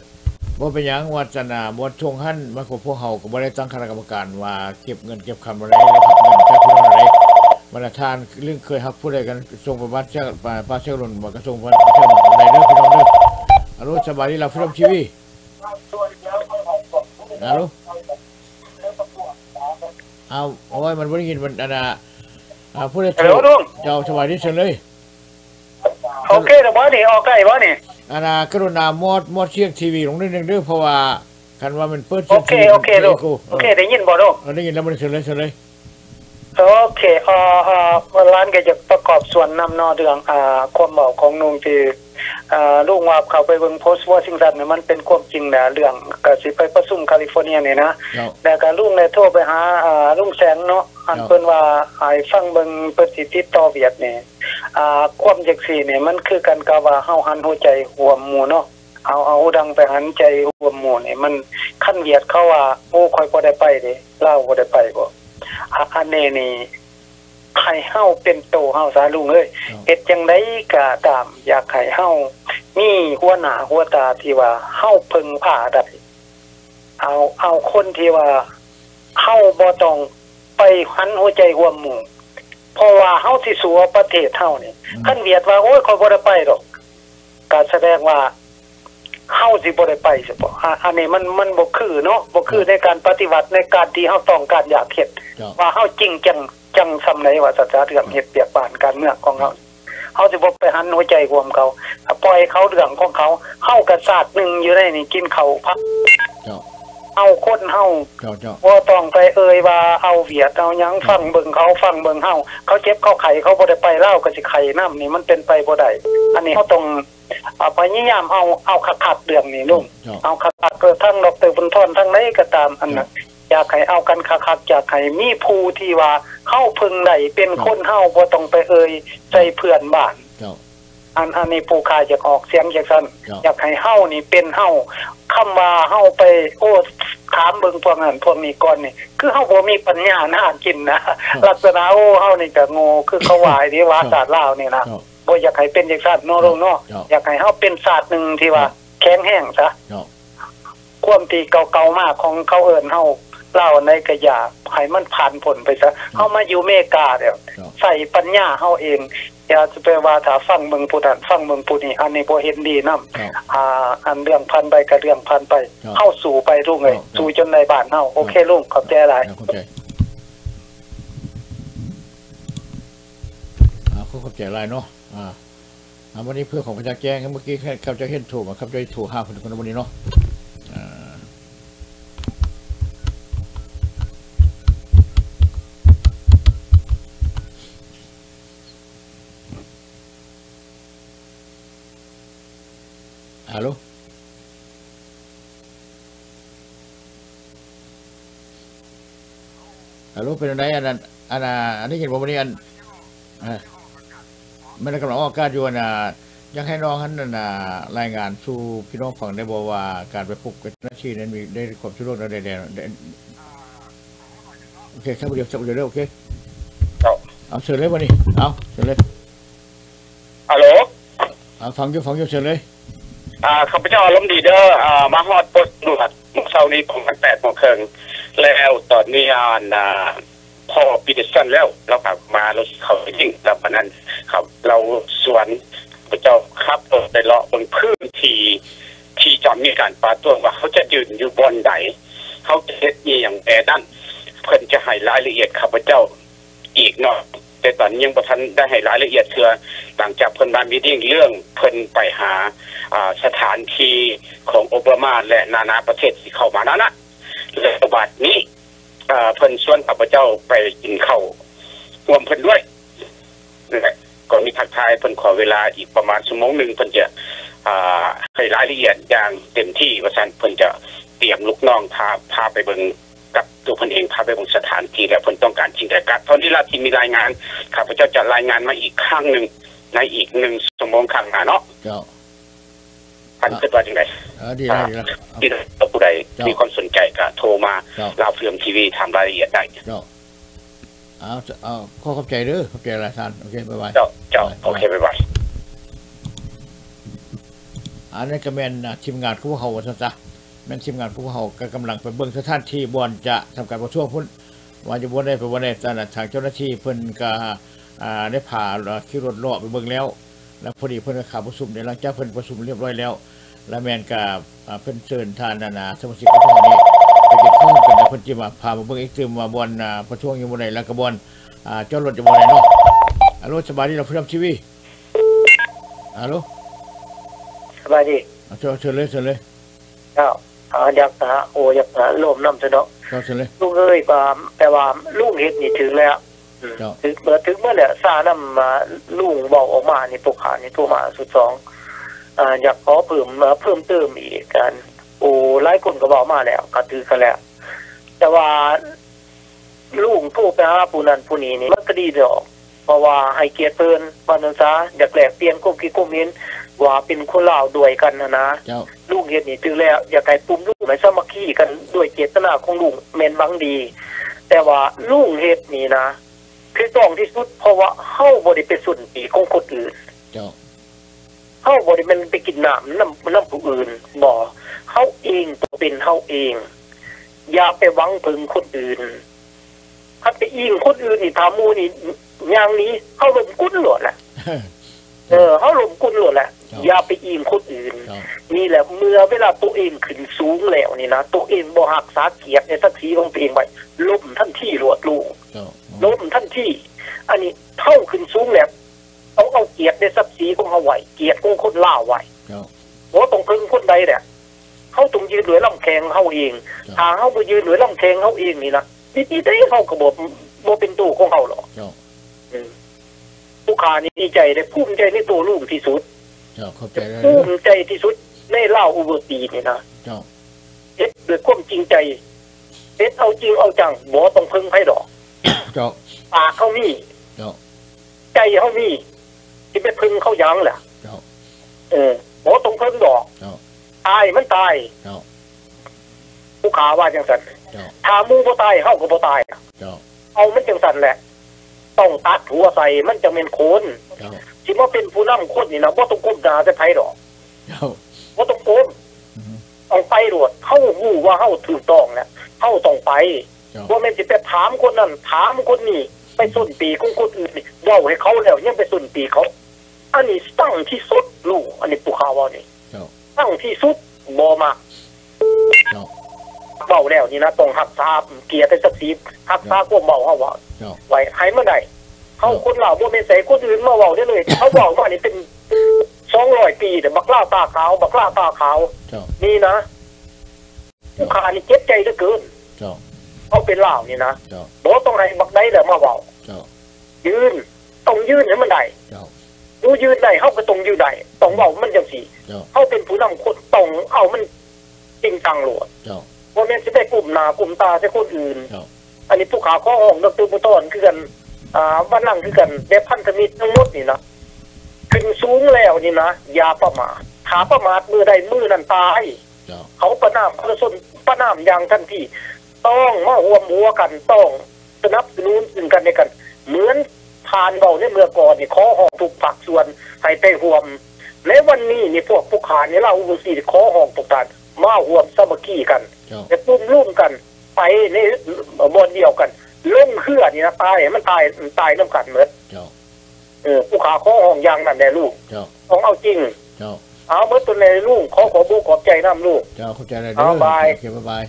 บ่เป็นหยังวัฒนาบ่ชงหั่นมากับพวกเฮาก็บ่ได้ตั้งคณะกรรมการว่าเก็บเงินเก็บคำอะไรแล้วครับเงินจากพี่น้องอะไรบรรทานเรื่องเคยฮักผู้ใดกันส่งไปบ้านเจ้าป้าป้าเชื่อรุ่นบ่ก็ส่งไปเชื่อหมดใดเด้อพี่น้องเด้อฮัลโหลสบายดีล่ะฟิล์มทีวีฮัลโหลเอาโอ้ยมันบ่ได้ยินมันอันน่ะอ่าผู้ใดเจ้าสบายดีเชิญเลยโอเคเดี๋ยวบ่นี่ออกใกล้บ่นี่ อาณากรุณามอดมอดเชียงทีวีลงนิดนึงเด้อเพราะว่าคันว่ามันเปิดโอเคโอเคลูกโอเคได้ยินบ่ลูกเราได้ยินแล้วมันเฉลยเฉลยโอเคเอ่อเอ่อร้านก็จะประกอบส่วนนำนอเรื่องอ่าความเบาของนุงที่อ่าลุงว่าเขาไปเบิ่งโพสต์วอชิงตันเนี่ยมันเป็นความจริงนะเรื่องก็สิไปประชุมแคลิฟอร์เนียนี่นะเจ้าแล้วก็ลุงได้โทรไปหาอ่าลุงแสงเนาะอันครับเพิ่นว่าให้ฟังเบิ่งเพิ่นสิติดต่อเวียดนี่ อ่าความจังซี่นี่มันคือกันกับว่าเฮาหันหัวใจหัวหมู่เนาะเอาเอาหูดังไปหันใจหัวหมู่นี่มันขั้นเวียดเขาว่าโอ้ค่อยบ่ได้ไปเด้ลาวบ่ได้ไปบ่อะอันนี้นี่ให้เฮาเป็นโตเฮาซะลุงเอ้ยเฮ็ดจังไดก็ตาม อยากให้เฮามีหัวหน้าหัวตาที่ว่าเฮาพึงพาได้เอาเอาคนที่ว่าเฮาบ่ต้องไปหันหัวใจหัวหมู่ เพราะว่าเฮาสิสู้กับประเทศเฮานี่คันเวียดว่าโอ้ยขอยบ่ได้ไปดอกก็แสดงว่าเฮาสิบ่ได้ไปสิบ่อะอันนี้มันมันบ่คือเนาะบ่คือในการปฏิวัติในการที่เฮาต้องการอยากเฮ็ดเจ้าว่าเฮาจริงจังจังซำไหนว่าสัจจะเรื่องเฮ็ดเปียกบ้านการเมืองของเฮาเฮาสิบ่ไปหันหัวใจรวมเขาปล่อยเขาเรื่องของเขาเฮากระซาดหนึงอยู่ในนี่กินเขาวพักเจ้า เอาคนเฮาเจ้าเจ้าบ่ต้องไปเอ่ยว่าเอาเวียดเอาหยังฟังเบิ่งเขาฟังเบิ่งเฮาเขาเจ็บเขาไข้เขาบ่ได้ไปเล่าวก็สิไข้น้ำนี่มันเป็นไปบ่ได้อันนี้เขาต้องเอาพยายามเอาเอาคักๆเรื่องนี้ลุงเจ้าเอาคักๆเกิดทั้งดอกเตอร์บุญทนทั้งไหนก็ตามอันน่ะอยากให้เอากันคักๆอยากให้มีผู้ที่ว่าเข้าพึงได้เป็นคนเฮาบ่ต้องไปเอ่ยใจเพื่อนบ้านเจ้า อันอันนี้ผู้ขายอยากออกเสียงจังซั่นครับอยากให้เฮานี่เป็นเฮาคำว่าเฮาไปโอ้ถามเบิ่งพวกนั้นพวกนี้ก่อนนี่ คือเฮาบ่มีปัญญาหน้ากินนะลักษณะโอ้เฮานี่ก็โง่คือเขาว่าไอ้ที่ว่าศาสตร์ลาวนี่นะเจ้าบ่อยากให้เป็นจังซั่นเนาะลุงเนาะครับอยากให้เฮาเป็นศาสตร์หนึงที่ว่าครับแข็งแรงซะเจ้าความที่เก่าๆมากของเขาเอิ้นเฮาเล่าในกระยาให้มันผ่านผลไปซะเฮามาอยู่อเมริกาแล้วครับใส่ปัญญาเฮาเอง อย่าจะไปว่าถ้าฟังเมืองผู้นั้นฟังเมืองผู้นี้อันนี้บ่เห็นดีนํครับอ่า อันเรื่องพันไปกับเรื่องพันไปครับเข้าสู่ไปลุงเอ้ยครับสู่จนในบ้านเฮาโอเคลุงขอบใจหลายเข้าใจอ่าเขาเข้าใจหลายเนาะอ่าอ่าวันนี้เพื่อของพระเจ้าแจ้งเมื่อกี้แค่ข้าพเจ้าเห็นถูกอะข้าพเจ้าถูกห้าคนคนวันนี้เนาะ ฮัลโหลฮัลโหลเป็นอะไรอันนั้นอันน่ะอันนี้เห็นบอกวันนี้อันอ่าไม่ได้กำลังออกอากาศอยู่อันน่ะอยังให้น้องท่านนั่นน่ะรายงานสู่พี่น้องฝั่งได้บอกว่าการไปปลุกเป็นหน้าที่นั้นมีได้ความช่วยเหลือได้ได้ได้โอเคครับเดียวสักเดียวเด้อโอเคครับเอาเชิญเลยวันนี้เอาเชิญเลยฮัลโหลเอาฟังอยู่ฟังอยู่เชิญเลย อ่าข้าพเจ้าอารมดีเด้ออ่ามาฮอดปดหนวดเมื่อเช้านี้ประมาณแปดโมงครึ่งแล้วตอนนี้อ่านอ่าพอปีเดสันแล้วเรากลับมาเราเขาไปยิ่งแล้ววันนั้นครับ เราสวนพระเจ้าครับรถไปเลาะบนพื้นที่ที่จอมมีการปาตัวว่าเขาจะยืนอยู่บนไหนเขาจะเฮ็ดอีอย่างแอนั่นเพิ่นจะให้รายละเอียดข้าพเจ้าอีกเนาะแต่ตอนนี้ยังบ่ทันได้ให้รายละเอียดเทื่อหลังจากเพิ่นมามีดิ้งเรื่องเพิ่นไปหา สถานที่ของโอบามาและนานาประเทศที่เข้ามานั้นนะและบัดนี้เพิ่นชวนข้าพเจ้าไปกินข้าวรวมเพิ่นด้วยนะก่อนมีทักทายเพิ่นขอเวลาอีกประมาณชั่วโมงหนึ่งเพิ่นจะให้รายละเอียดอย่างเต็มที่ว่าซั่นเพิ่นจะเตรียมลูกน้องพาพาไปเบิงกับตัวเพิ่นเองพาไปเบิงสถานที่และเพิ่นต้องการจริงแต่กัดเท่านี้ละที่มีรายงานข้าพเจ้าจะรายงานมาอีกครั้งหนึ่งในอีกหนึ่งชั่วโมงข้างหน้าเนาะ พันคิดว่าจังไดเออดีแล้วดีแล้วเอาที่เราผู้ใดครับมีความสนใจก็โทรมาเจ้า ลาวเฟือมทีวีถามรายละเอียดได้เจ้าเอาเอาข้อเข้าใจเด้อเข้าใจอะไรท่านโอเคบ๊ายบาย เจ้าเจ้าครับโอเคบ๊ายบาย อันนี้ก็แม่นอะทีมงานผู้เขาว่าซั่นซะแม่นทีมงานผู้เขาก็กำลังไปเบิ่งสถานที่บอนจะทำการประท้วงพุ่นว่าจะบ่ได้ไปบ่ได้แต่น่ะทางเจ้าหน้าที่เพิ่นก็อ่าได้พาขี่รถเลาะไปเบิ่งแล้ว แล้วพอดีเพิ่นก็เข่าวประชุมเนี่ยหลังจากเพิ่นประชุมเรียบร้อยแล้วแล้วแม่นก็อ่าเพิ่นเชิญท่านนานาสมาชิกของทางนี้ไปเก็บข้อมูลกันแล้วเพิ่นสิมาพามาเบิ่งอีกตึมว่าบอนอ่าประท้วงอยู่บ่ได้แล้วก็บอนอ่าจอดรถอยู่บ่ได้เนาะฮัลโหลสบายดีเราเพิ่นทีวีฮัลโหลสบายดีเอาเชิญเชิญเลยเชิญเลยเจ้าอ่าอยากหาโอ้อยากหาโลมน้ำซะเนาะเจ้าเชิญเลยลุงเอ้ยว่าแต่ว่าลุงเฮ็ดนี่ถึงแล้วอืมเจ้า ถึงเมื่อถึงเมื่อเนี่ยซานํมาลุงบอกออกมานี่ปกขานี่โทรมาสุดสองอ่าอยากขอเพิ่มมาเพิ่มเติมอีกกันโอ้หลายคนก็บอกมาแล้วก็ถือกันแล้ว แต่ว่าลุงโทรไปหาผู้นั้นผู้นี้นี่มันก็ดีดอก เพราะว่าให้เกียรติเพิ่นปานนั้นซะอยากแลกเปลี่ยนความคิดความเห็นว่าเป็นคนลาวด้วยกันนะนะเจ้าลูกเฮ็ดนี่ถือแล้ว อยากให้ปุ่มลูกให้สามัคคีกันด้วยเจตนาของลุงแม่นหวังดี แต่ว่าลุงเฮ็ดนี่นะ คือต้องที่สุดเพราะว่าเฮาบ่ได้ไปสุนปีของคนอื่นเจ้าเฮาบ่ได้แมันไปกินน้ำน้ำน้ำผู้อื่นบ่เฮาเองต้องเป็นเฮาเอง อย่าไปหวังพึงคนอื่นถ้าไปอิงคนอื่นนี่ถามหมู่นี่อย่างนี้เฮาลมกุ้นโลดแหละ เออเฮาลมกุ้นโลดแหละครับอย่าไปอิงคนอื่นเจ้านี่แหละเมื่อเวลาตัวเองขึ้นสูงแล้วนี่นะตัวเองบ่หักษาเกียรติในศักดิ์ศรีของตัวเองไว้ล้มทันทีรวดลูกเจ้าล้มทันทีอันนี้เท่าขึ้นสูงแล้วต้องเอาเกียรติในศักดิ์ศรีของเขาไว้เกียรติของคนล่าวไว้เจ้าว่าต้องพึงคนใดเนี่ยเขาเขาต้องยืนด้วยลำแข้งเขาเองเจ้าถ้าเขาไปยืนด้วยลำแข้งเขาเองนี่นะดีๆได้เขาก็บ่บ่เป็นตัวของเขาหรอกเจ้าอืม ผู้ขานี่ดีใจได้ภูมิใจในตัวลูกที่สุดเจ้าเข้าใจแล้วภูมิใจที่สุดในเล่าอุบตีนี่นะเจ้าเอ็ดด้วยความจริงใจเอ็ดเอาจริงเอาจังบ่ต้องพึ่งไผดอกเจ้าปากเขามีเจ้าใจเขามีที่ไปพึ่งเขายังแหละเจ้าเออบ่ต้องพึ่งดอกเจ้าตายมันตายเจ้าผู้ขาว่าจังสันเจ้าถ้าหมูบ่ตายเฮาก็บ่ตายอะเจ้าเอามันจังสันแหละ ต้องตัดหัวใส่มันจะเป็นโคนเจ้าสิมาเป็นผู้นำคนนี่นะบ่ต้องก้มหน้าจะไผดอกเจ้าบ่ต้องก้มอือฮึต้องไปโดดเฮาฮู้ว่าเฮาถูกต้องแล้วเฮาต้องไปเจ้าบ่แม่นสิไปถามคนนั้นถามคนนี้ไปส้นปีของคนอื่นนี่เว้าให้เขาแล้วยังไปส้นปีเขา อันนี้ตั้งที่สุดลูกอันนี้ผู้ข่าวว่านี่เจ้าตั้งที่สุดบ่มา เจ้าเว้าแล้วนี่นะต้องรักษาเกียรติศักดิ์ศรีรักษาความเว้าเฮาว่าเจ้าไว้ให้เมื่อใดเขาคนเหล่าบ่แม่นใส่คนอื่นมาเว้าได้เลย เขาเว้ามานี่เป็น200ปีแต่บักล่าตาขาว บักล่าตาขาวเจ้านี่นะผู้ขานี่เจ็บใจเหลือเกินเจ้าเขาเป็นเหล่านี่นะเจ้าบ่ต้องให้บักได้แล้วมาเว้าเจ้ายืนต้องยืนให้มันได้เจ้าดูยืนได้เฮาก็ต้องยืนได้ต้องเว้ามันจังซี่เจ้าเฮาเป็นผู้นำคนต้องเอามันจริงจังโลด เจ้าบ่แม่นสิไปกลุ่มหน้ากลุ่มตาใส่คนอื่นเจ้าอันนี้ผู้ขาข้อห้องดรมุตอนคือกัน อ่าวันนั่งคือกันแบบพันธมิตรทั้งหมดนี่นะขึ้นสูงแล้วนี่นะอย่าประมาทขาประมาทมือใดมือนั้นตายเจ้าเขาประนามประสนประนามอย่างทันทีต้องมาหัวหมัวกันต้องสนับสนุนซึ่งกันและกัน เหมือนทานเบาในเมื่อก่อนนี่ขอห้องทุกผักส่วนให้ไปห่วม ในวันนี้นี่พวกผู้ขานี่เราอุสีขอห้องทุกท่าน มาห่วมสามัคคีกันเจ้าจะปุ้มร่วมกัน ไปในบนเดียวกันลงเครือนี่นะตายให้มันตายตายน้ำกันเหมือนเจ้าเออผู้ขาขอห้องอย่างนั้นแน่ลูกเจ้าต้องเอาจริงเจ้าเอาเมื่อตัวในลูกขอขอบุขอบใจน้ำลูกเจ้าเข้าใจอะไรเด้เอาอบายโอเคบ๊ายบาย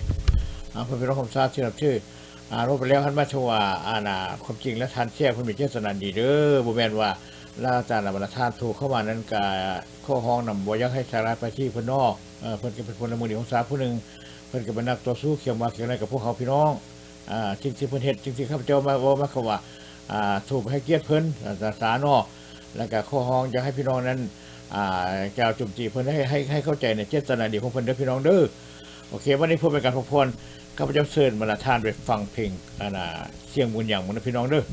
อ่าเพื่อนพี่น้องผมทราบชื่อรับชื่ออ่ารู้ไปแล้วท่านมาชว่าอาณาความจริงและทานแช่คนมีเจตนาดีเด้อบ่แม่นว่า ล่าจารย์บรรทานถูกเข้ามานั้นกาข้อห้องนำบ่อยักให้สาระไปที่เพิ่นนอกเพิ่นก็เป็นคนละมือดีของสาผู้หนึ่งเพิ่นก็เป็นนักต่อสู้เขียวมาเขียวอะไรกับพวกเขาพี่น้องจริงที่เพิ่นเฮ็ดจริงๆข้าพเจ้ามาว่ามาเขาว่าถูกให้เกียรติเพิ่นอ่าสานอแล้วก็ข้อห้องอยากให้พี่น้องนั้นอ่าแก้วจุ่มจีเพิ่นให้ให้ให้เข้าใจในเจตนาดีของเพิ่นเด้อพี่น้องเด้อโอเควันนี้เพื่อเป็นการพบพรข้าพเจ้าเชิญมาละทานไปฟังเพลงอานเสียงบุญอย่างมุนนะพี่น้องเด้อ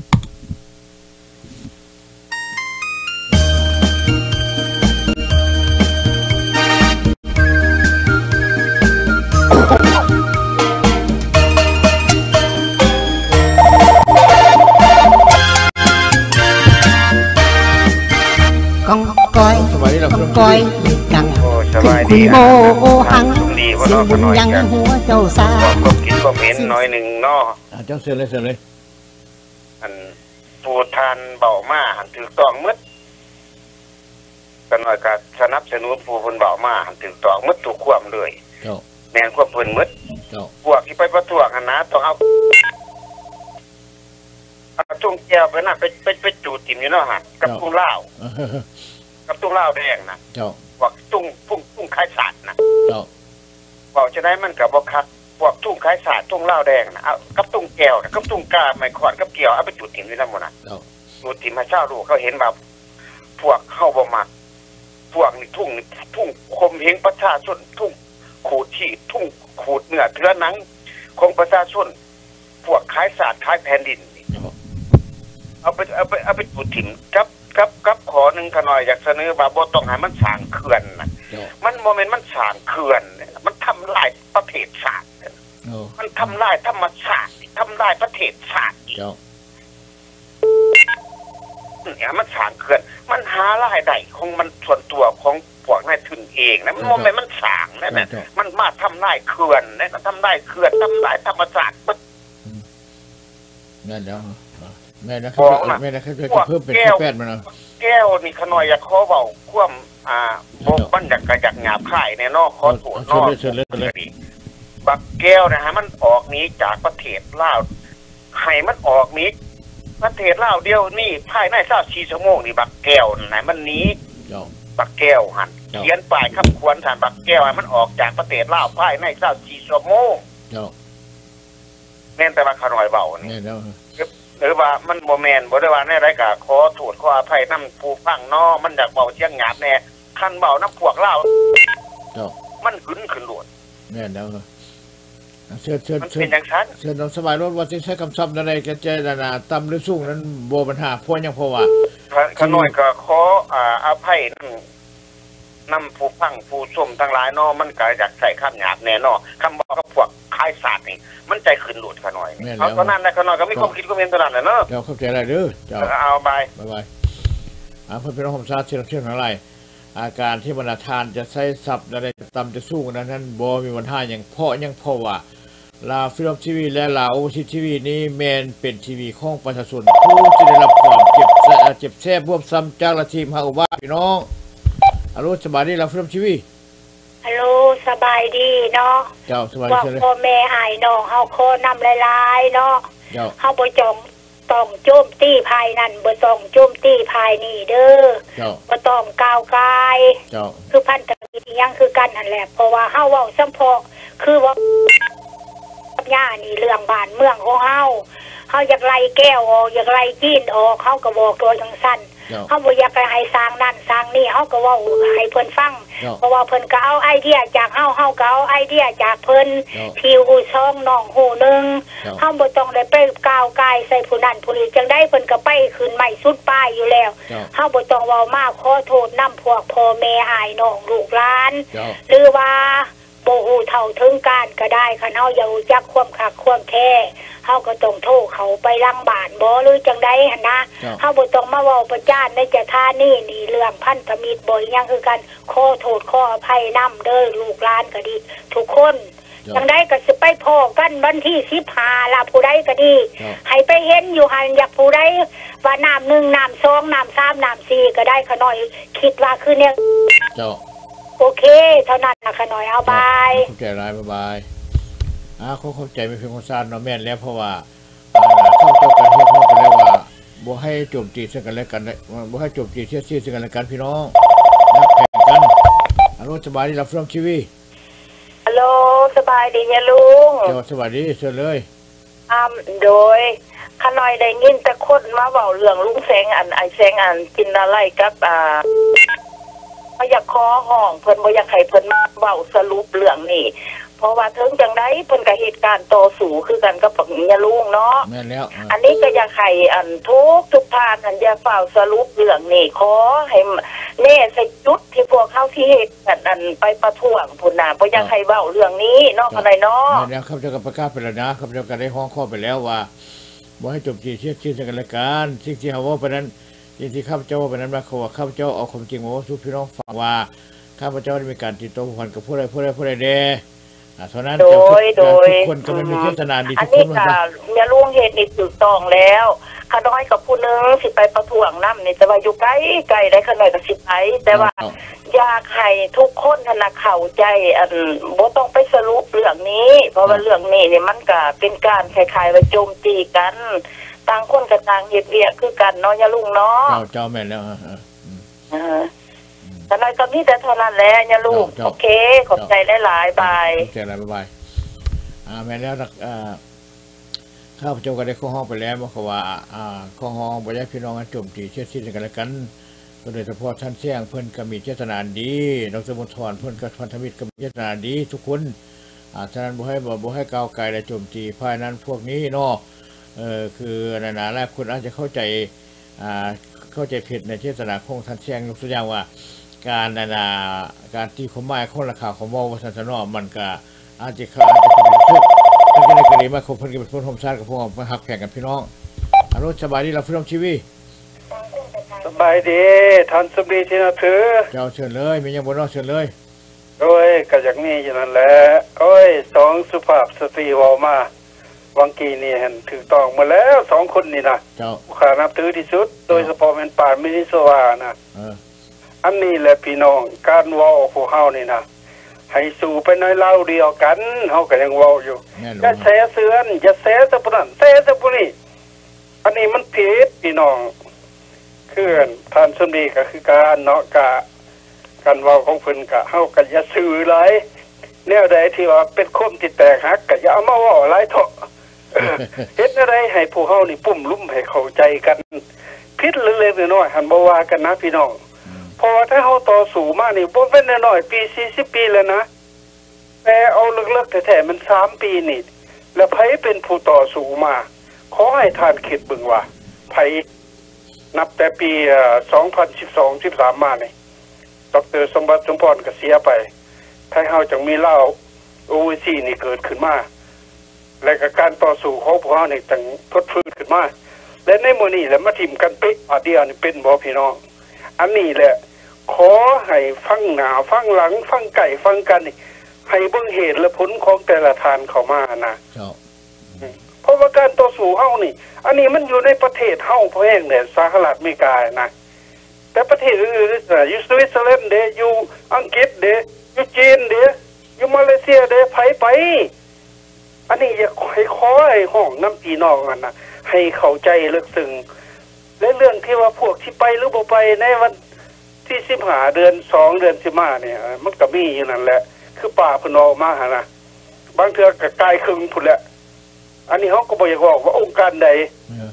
กอพี่งน้องกอยกังโอ้สขึ้นบายคุดีณโมอะโอหังชุมดีว่าเสียน้งองบุญน้อยยังกันหัวเจ้าสาก็กินก็เห็นน้อยหนึ่งเนาะอ่าเจ้าเชิญเลยเชิญเลย อันปูทานเบามาหันถือต้องหมืดกันหน่อยก็สนับสนุนปูเพิ่นเบามาหันถือต้องหมืดทุกความเลยเจ้าแม่นความเพิ่นหมืดเจ้าพวกที่ไปประท้วงหันนะต้องเอาเอาทุ่งแก้วไปน่ะไปไปไปจูดติ่มอยู่เนาะหั่นกับทุ่งลาวเออ กับทุ่งลาวแดงนะเจ้าพวกทุ่งทุ่งทุ่งคายสัตว์นะเจ้าบอกจะได้มันกับบ่คักพวกทุ่งคายสัตว์ทุ่งลาวแดงนะเอากับทุ่งแก้วนะกับทุ่งกาไม้ขวานกับเกี่ยวเอาไปจูดติ่มอยู่นำหมดน่ะเจ้าจูดติ่มให้ชาวลูกเขาเห็นว่าพวกเข้าบ่มักพวกนี่ทุ่งนี่ทุ่งคมเหงประชาชนทุ่งขูดที่ทุ่งขูดเนื้อเทือหนังของประชาชนพวกขายศาสตร์ขายแผ่นดินนี่เจ้าเอาไปเอาไปเอาไปจุดถิ่มกับ กับกับขอหนึ่งขน่อยอยากเสนอว่าบ่ต้องให้มันสร้างเขื่อนนะเจ้ามันโมเมนต์มันสร้างเขื่อนเนี่ยมันทำลายประเทศชาติเนี่ยโอ้มันทำลายธรรมชาติทำลายประเทศชาติเจ้าเนี่ยมันสร้างเขื่อน มันหารายได้ของมันส่วนตัวของพวกนายทุนเองนะมันโมเมนต์มันสร้างนะเนี่ยเจ้ามันมาทำลายเขื่อนนะทำลายเขื่อนทำลายธรรมชาติมันนั่นแล้ว แม่นะคบรัอบกน่ะ แม่นะครับจะเพิ่มเป็นแก้วแปดมาเนาะแก้วนี่ขน่อยอยากขอเบาคว่ำอ่าบกมันอยากกระยักหยาบข่ายในนอกขอโทษนเชิญอก เลยเชิญเลยเชิญเลยบักแก้วนะฮะมันออกหนี้จากประเทศลาวให้มันออกหนี้ประเทศลาวเดียวนี่ภายใน24ชั่วโมงนี่บักแก้วนะ มันหนี้เจ้า บักแก้วหันเจ้าเขียนป้ายขับควรฐานบักแก้วให้มันออกจากประเทศลาวภายในเจ้าจีชั่วโมงเจ้าแม่นแต่ว่าขาน้อยเบานี่แม่นแล้ว หรือว่ามันบ่แม่นบ่ได้ว่าในรายการขอโทษขออภัยนำผู้ฟังเนาะมันอยากเบาเสียงหยาบแน่คันเบาน้ำพวกเราเจ้ามันขึ้นขึ้นโลดแม่นแล้วเชิญเชิญมันเชิเป็ญนอย่างนั้นเชิญน้องสบายรถว่าจะใช้คำศัพท์อะไรกันเจนานาต่ำหรือสูงนั้นบ่ปัญหาเพราะหยังเพราะว่าขาน้อยก็ขออ่าอภัยนำ นำผู้ฟังผู้ชมทั้งหลายเนาะมันก็อยากใส่คำหยาบแน่เนาะคำบอกกับพวกคายศาสตร์นี่มันใจขึ้นโลดขาน้อยนี่เอาเท่านั้นนะขาน้อยก็มีความคิดความเห็นเท่านั้นแหละเนาะเจ้าเข้าใจอะไรเด้อเจ้าเอาบายบ๊ายบายอ่าเพื่อนพี่น้องผมทราบเชื่อเชื่อของอะไรอาการที่บรรณาทานจะใช้ศัพท์อะไรต่ำจะสู้กันนั้นนั้นบ่มีปัญหาอย่างเพราะหยังเพราะว่าลาวฟิล์มทีวีและลาวโอเวอร์ซีทีวีนี้แมนเป็นทีวีของประชาชนผู้ที่ได้รับความเจ็บแสเจ็บแซ่บวบซ้ำจากละทีมฮาอุบาพี่น้อง อรุณสบายดีลาวฟิล์มทีวีฮัลโหลสบายดีเนาะเจ้าสบายดีว่าเชิญเลยพ่อแม่อายน้องเฮาโคนำหลายๆเนาะเจ้าเฮาบ่จองต้องโจมตีภายนั่นบ่ต้องโจมตีภายนี่เด้อเจ้าบ่ต้องก้าวกายเจ้าคือพันธมิตรอิหยังคือกันนั่นแหละเพราะว่าเฮาเว้าสัมพอคือว่าย่านี่เรื่องบ้านเมืองของเฮาเฮาอยากไล่แก้วออกอยากไล่จีนออกเฮาก็บอกตัวจังซั่น เจ้าเฮาบ่อยากให้สร้างนั่นสร้างนี่เฮาก็เว้าให้เพิ่นฟังเจ้าเพราะว่าเพิ่นก็เอาไอเดียจากเฮาเฮาก็เอาไอเดียจากเพิ่นเจ้าที่หูช่องน้องหูหนึงเจ้าเฮาบ่ต้องได้ไปก้าวกายใส่ผู้นั้นผู้นี้จังได้เพิ่นก็ไปขึ้นใหม่สุดป้ายอยู่แล้วเจ้าเฮาบ่ต้องเว้ามากขอโทษนํพวกพ่อแม่อายน้องลูกหลานเจ้าหรือว่า บ่ฮู้เท่าถึงการก็ได้คันเฮาอยากรู้จักความคักความแท้เฮาก็ต้องโทรเขาไปลังบ้านบ่หรือจังได๋หั่นนะเจ้าเฮาบ่ต้องมาเว้าประจานในจะท่านี่นี่เรื่องพันธมิตรบ่อีหยังคือกันขอโทษขออภัยนํเด้อลูกหลานก็ดี ทุกคนเจ้าจังไดก็สิไปพอกันวันที่15ล่ะผู้ใดก็ดีเจ้าให้ไปเห็นอยู่หันอยากผู้ใดว่าน้ำหนึ่งน้ำสองน้ำสามน้ำสี่ก็ได้ขะหน่อย คิดว่าคือเนี่ยเจ้า โอเค เท่านั้นนะขะหน่อยเอาบายเข้าใจร้ายบายบายอ่าเขาเข้าใจไม่เพียงคนซ่านเนาะแม่นแล้วเพราะว่าอ่าเข้าเจ้ากันเฮ็ดเข้ากันแล้วว่าบ่ให้โจมตีซึ่งกันและกันได้บ่ให้โจมตีเสียดสีซึ่งกันและกันพี่น้องนักแข่งกันอารุณสบายดีรับฟังทีวีฮัลโหลสบายดีเนี่ยลุงเจ้าสวัสดีเชิญเลย อ่าโดยขน้อยได้ยินแต่คนมาเว้าเรื่องลุงแสงอันไอแสงอันกินอะไรกับอ่า บ่อยากขอห้อง เพิ่นบ่อยากให้เพิ่นมาเว้าสรุปเรื่องนี้เพราะว่าถึงจังไดเพิ่นก็เหตุการณ์ต่อสู้คือกันกับปักเนี่ยลุงเนาะแม่นแล้วอ่าอันนี้ก็อยากให้อันทุกทุกทานอันอย่าเฝ้าสรุปเรื่องนี้ขอให้แน่ใส่จุดที่พวกเขาที่เหตุกันอันไปประท้วงพุ่นน่ะบ่อยากให้เว้าเรื่องนี้เนาะกันไดเนาะแม่นแล้วข้าพเจ้าก็ประกาศไปแล้วนะข้าพเจ้าก็ได้ห้องข้อไปแล้วว่าบ่ให้โจมตีเสียดสีซึ่งกันและกันสิ่งที่เฮาเว้าไปนั้น สิ่งที่ข้าพเจ้าเว่าไปนั้นว่าเขาว่าข้าพเจ้าเอาความจริงมาเว่าสู่พี่น้องฟังว่าข้าพเจ้าได้มีการติดต่อผูกพันกับผู้ใดผู้ใดผู้ใดแด่อ่าเท่านั้นโดยจะทุกโดยทุกคนก็ไม่มีเจตนาดีอัทุนกคนี้นว่าก็ซะเมียลุงเฮ็ดนี่ถูกต้องแล้วขาน้อยกับผู้หนึงสิไปประท้วงนำนี่แต่ว่าอยู่ไกลไกลได้ขาน้อยก็สิไปแต่ว่าเอาอยากให้ทุกคนธนาเข้าใจอันบ่ต้องไปสรุปเรื่องนี้ เพราะว่าเรื่องนี้นี่มันก็เป็นการคล้ายๆว่าโจมตีกัน ต่างคนก็ต่างเฮ็ดเวียกคือกันเนาะอย่าลุงเนาะเจ้าเจ้าแม่นแล้วอ่าอ่าอืมเออแต่น้อยก็มีแต่เท่านั้นแหละอย่าลุงเจ้าโอเค ขอบใจหลายๆบายเจออะไรบ๊ายบายอ่าแม่นแล้วนักอ่าข้าพเจ้าก็ได้ข้อห้องไปแล้วว่าเขาว่าอ่าข้อห้องบ่อยากให้พี่น้องกันโจมตีเสียดสีซึ่งกันและกันก็โดยเฉพาะท่านเสี่ยงเพิ่นก็มีเจตนาดีดรมนทรเพิ่นก็พันธมิตรก็มีเจตนาดี ทุกคนอ่าฉะนั้นบ่ให้บ่บ่ให้ก้าวไกลและโจมตีภายนั้นพวกนี้เนาะ เออคือนานาหลายคนอาจจะเข้าใจอ่าเข้าใจผิดในเจตนาของท่านเชียงยกตัวอย่างว่า การนานาการที่เขาหมายคนราคาของมอว่าสันสนอมันก็อาจจะเข้าอาจจะเป็นทุกข์เพิ่นก็ได้กรณีมาคบเพิ่นก็เป็นคนโฮมชาติกับพวกมาหักแข่งกันพี่น้องอรุณสบายดีเราพี่น้องชีวีสบายดีท่านสมดีที่นับถือเจ้าเชิญเลยมีหยังบ่เนอกเชิญเลยโดยก็อย่างนี้อยู่นั่นแหละโอ้ยสองสุภาพสตรีเวามา วังกีนี่เห็นถูกต้องหมาแล้วสองคนนี่นะเจ้าข้านับถือที่สุด โดยเฉพาะเป็นป่ามินิโซวานะเอออันนี้แหละพี่น้องการเว้าของเฮานี่นะให้สู่ไปในเล่าเดียวกันเฮาก็ยังเว้าอยู่แม่นอย่าบ่แสเสือนอย่าแสแตะปนั้นแสแตะปุนี่อันนี้มันผิดพี่น้องคือท่านสมดีก็คือการเนาะกะกันเว้าของเพิ่นก็เฮาก็อย่าซื่อหลายแนวใดที่ว่าเป็นคมที่แตกหักก็อย่าเอามาเว้าหลายเถาะ เออเฮ็ดอะไรให้ผู้เฮานี่ปุ่มลุ่มให้เข้าใจกันผิดเล็กๆน้อยๆหันบ่ว่ากันนะพี่น้องเพราะว่าถ้าเฮาต่อสู้มานี่บ่เป็นน้อยๆปี40ปีแล้วนะแต่เอาเลิกๆแท้ๆมัน3ปีนี่แล้วไผเป็นผู้ต่อสู้มา ขอให้ท่านคิดเบิ่งว่าไผนับแต่ปีเอ่อ2012 13มานี่ดรสมบัติสมพรก็เสียไปถ้าเฮาจังมีเล่า OVC นี่เกิดขึ้นมา และก็การต่อสู้ของพวกเราเนี่ยจังทดฟื้นขึ้นมาและในมื้อนี้แหละมาทิมกันเป๊ะอาเดียวนี่เป็นบ่พี่น้องอันนี้แหละ ขอให้ฟังหน้าฟังหลัง ฟังไก่ฟังกันนี่ให้เบิ่งเหตุและผลของแต่ละทานเข้ามานะเจ้าเพราะว่าการต่อสู้เฮานี่ อันนี้มันอยู่ในประเทศเฮาเพราะแห่งเนี่ยสหรัฐอเมริกานะแต่ประเทศอื่นๆน่ะอยู่สวิตเซอร์แลนด์เด้อยู่อังกฤษเด้อยู่จีนเด้อยู่มาเลเซียเด้ไผไป อันนี้อย่าให้ขอให้ห้องน้ำปีน้องกันนะให้เข้าใจลึกซึ้งและเรื่องที่ว่าพวกที่ไปหรือบ่ไปในวันที่สิบหาเดือนสองเดือนสิมาเนี่ย มันก็มีอยู่นั่นแหละ คือป่าเพนออกมาหานะบางเทื่อก็กลายครึ่งพุ่นแหละ อันนี้เขาก็บ่อยากบอกว่าองค์การใด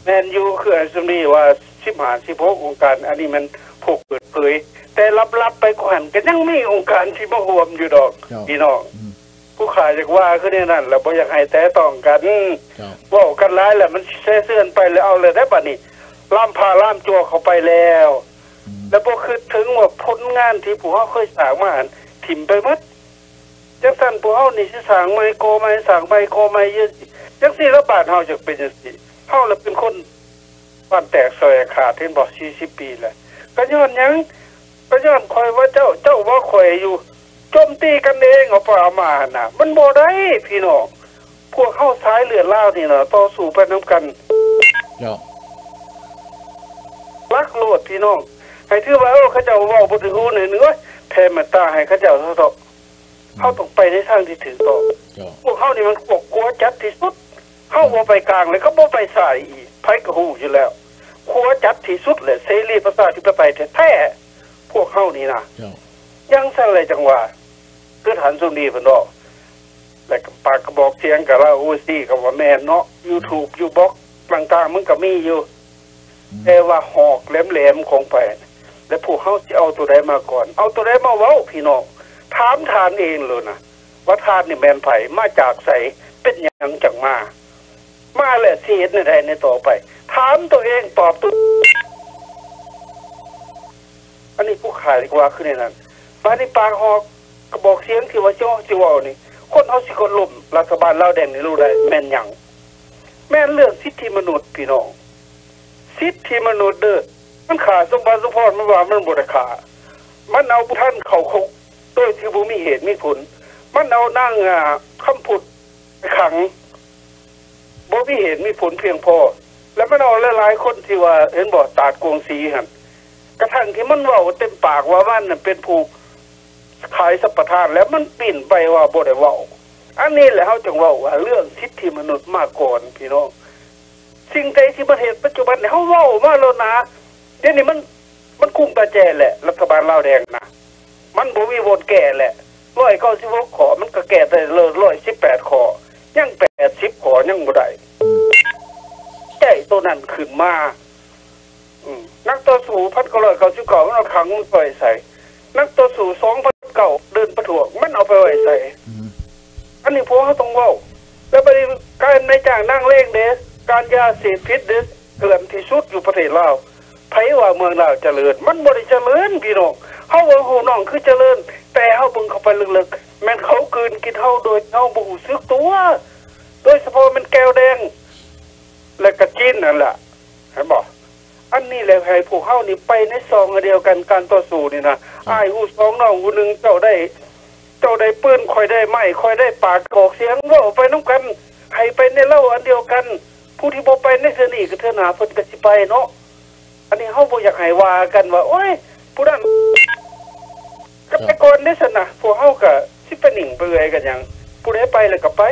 แมนยูคืออันสมนีว่าสิบหาสิบหกองค์การ อันนี้มันผูกเปิดเผยแต่ลับๆไปกหันก็ยังมีองค์การที่มาห่วมอยู่ดอกเจ้าพี่น้องอืม ผู้ขายจากว่าคือเนี่ยนั่นแล้วบ่อยากให้แต่ต้องกันเจ้าเว่ากันร้ายแหละมันแซ่เสื่อนไปแล้วเอาเลยได้บัดนี้ล่ามพาล่ามจัวเข้าไปแล้วอืมแล้วบ่คือถึงว่าผลงานที่ผู้เฮาเคยสร้างมาหั่นถิ่มไปหมดจังซั่นผู้เฮานี่สิสร้างไมโครไมสร้างไมโครไมเยอะจังซี่แล้วบาดเฮาจะเป็นจังซี่เฮาละเป็นคนบ้านแตกซอยขาดเห็นบ่40ปีแล้วก็ย้อนหยังก็ย้อนคอยว่าเจ้าเจ้าว่าข่อยอยู่ โจมตีกันเองเอาไปเอามาหั่นน่ะ มันบ่ได้พี่น้องพวกเฮาสายเลือดลาวนี่น่ะต่อสู้ไปนํกันเจ้ารักโลดพี่น้องให้ถือว่าเออเขาเจ้าเว้าบ่ถึงหูหนึ่งเอ้ยแผ่เมตตาให้เขาเจ้าเท่าเถาะเฮาต้องไปในทางที่ถูกต้องเจ้าพวกเฮานี่มันพวกกลัวจัดที่สุดเฮาบ่ไปกลางเลยก็บ่ไปสายอีกไผก็ฮู้อยู่แล้วกลัวจัดที่สุดเลยเสรีภาษาธิปไตยแท้ๆพวกเฮานี่นะเจ้ายังสั่นเลยจังว่า คือฐานสุนีเพิ่นดอกแล้วก็ปากกระบอกเสียงก็ว่าโอ้ซี่ก็ว่าแม่นเนาะ YouTube อยู่บล็อกต่างๆมันก็มีอยู่ แต่ว่าหอกแหลมๆของไปแล้วผู้เขาจะเอาตัวใดมาก่อน เอาตัวใดมาเว้าพี่น้องถามทานเองเลยนะว่าทานนี่แมนไผมาจากใสเป็นหยังจังมา มาแหละสิเฮ็ดในใดในต่อไป ถามตัวเองตอบตัวอันนี้ผู้ขายดีกว่าคือในนั้นบ้านนี้ปากหอก กระบอกเสียงที่ว่าจ้าจิเวานี่คนเอาสิคนล่มรัฐบาลลาวแดงนี่รู้ได้แม่นหยังแม่นเรื่องสิทธิมนุษย์พี่น้องสิทธิมนุษย์เด้อมันขาสมบัติสมพรมันว่ามันบ่ได้ขามันเอาท่านเขาคุกโดยที่บ่มีเหตุมีผล มันเอานั่งอ่าคำพูดขังบ่มีเหตุมีผลเพียงพอ แล้วมันเอาหลายๆคนที่ว่าเห็นบ่ตาดกวงสีหั่นกระทั่งที่มันเว้าเต็มปากว่ามันน่ะเป็นผู้ ขายสัปทานแล้วมันปิ่นไปว่าบ่ได้เว้าอันนี้แหละเฮาจึงเว้าว่าเรื่องสิทธิมนุษย์มาก่อนพี่น้องสิ่งใดที่ประเทศปัจจุบันเนี่ยเขาเว้ามาแล้วนะเดี๋ยวนี้มันมันคุ้มตาแจแหละ รัฐบาลลาวแดงนะมันบ่มีวนแก่แหละร้อยเก้าสิบหกขอมันก็แก่ได้เลยร้อยสิบแปดขอยังแปดสิบขอยังบ่ได้ใจตัวนั้นขึ้นมาอืมนักต่อสู้พันก้าร้อยเก้าสิบเก้ามันเอาขังมันไปใส่ นักต่อสู้สองพันเก้าเดินประท้วงมันเอาไปไว้ใส่อันนี้พวกเขาต้องเว้าแล้วประเด็นการในจ้างนั่งเลงเดสการยาเสพติดเดสเกินที่สุดอยู่ประเทศลาวไผว่าเมืองลาวเจริญ มันบ่ได้เจริญพี่น้องเฮาว่าฮู้น้องคือเจริญ แต่เฮาเบิ่งเข้าไปลึกๆแม่นเขากืนกินเฮาโดยเฮาบ่รู้สึกตัว โดยเฉพาะมันแก้วแดง และก็จีนนั่นล่ะเห็นบ่ อันนี้แหละให้พวกเฮานี่ไปในซองอันเดียวกันการต่อสู้นี่นะอ้ายฮู้สองน้องฮู้หนึงเจ้าได้ เจ้าได้ปืนคอยได้ไม้คอยได้ปากกอกเสียงเว่าไปน้ำกัน ให้ไปในเล่าอันเดียวกัน ผู้ที่บ่ไปในเทือนี่ก็เทือหนาเพิ่นก็สิไปเนาะอันนี้เฮาบ่อยากให้ว่ากันว่าโอ้ยผู้นั้นก็ไปก่อนได้ซั่นน่ะพวกเฮาก็สิไปหนิ่งไปเอื่อยกันหยังผู้ใดไปแล้วก็ไป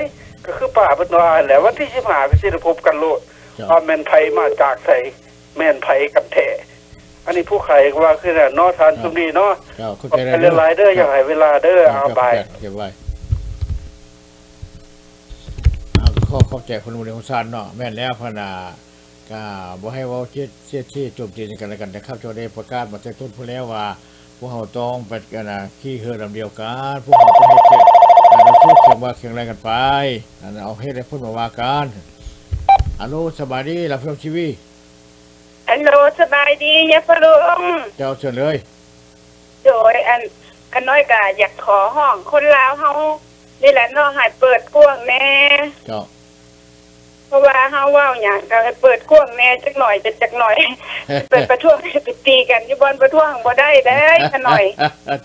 ก็คือป่าเพิ่นว่าแหละวันที่15ก็สิได้พบกันโลดเจ้าว่าแม่นไผมาจากไส แม่นไผกันแท้อันนี้ผู้ขายก็ว่าคือน่ะเนาะทานสุนีเนาะเจ้าเข้าขอบใจใจได้หลายๆเด้ออย่าให้เวลาเด้อเอาบายเก็บไว้เอาข้อเข้าใจคนในของซานเนาะแม่นแล้วพะนาก็บ่ให้เว้าเจ็ดเจ็ดที่โจมตีกันแล้วกันนะครับเจ้าได้ประกาศมาแต่ต้นพู้นแล้วว่าพวกเราต้องไปกันนะขี้เฮือลำเดียวกันพวกเราต้องให้เกิดการต่อสู้เคียงว่าเคียงแรงกันไปอันนั้นเอาให้ได้พูดมาว่ากันอัลโหลสบายดีรับชมชีวี อันโลสบายดียะพะลุงเจ้าเชิญเลยโดยอันขน้อยก็อยากขอห้องคนลาวเฮานี่แหละเนาะให้เปิดกว้างแน่เจ้าเพราะว่าเฮาเว้าหยังก็ให้เปิดกว้างแน่จักหน่อยเป็นจักหน่อย เปิดประท้วงไปตีกันอยู่บนประท้วงบ่ได้เด้อขน้อย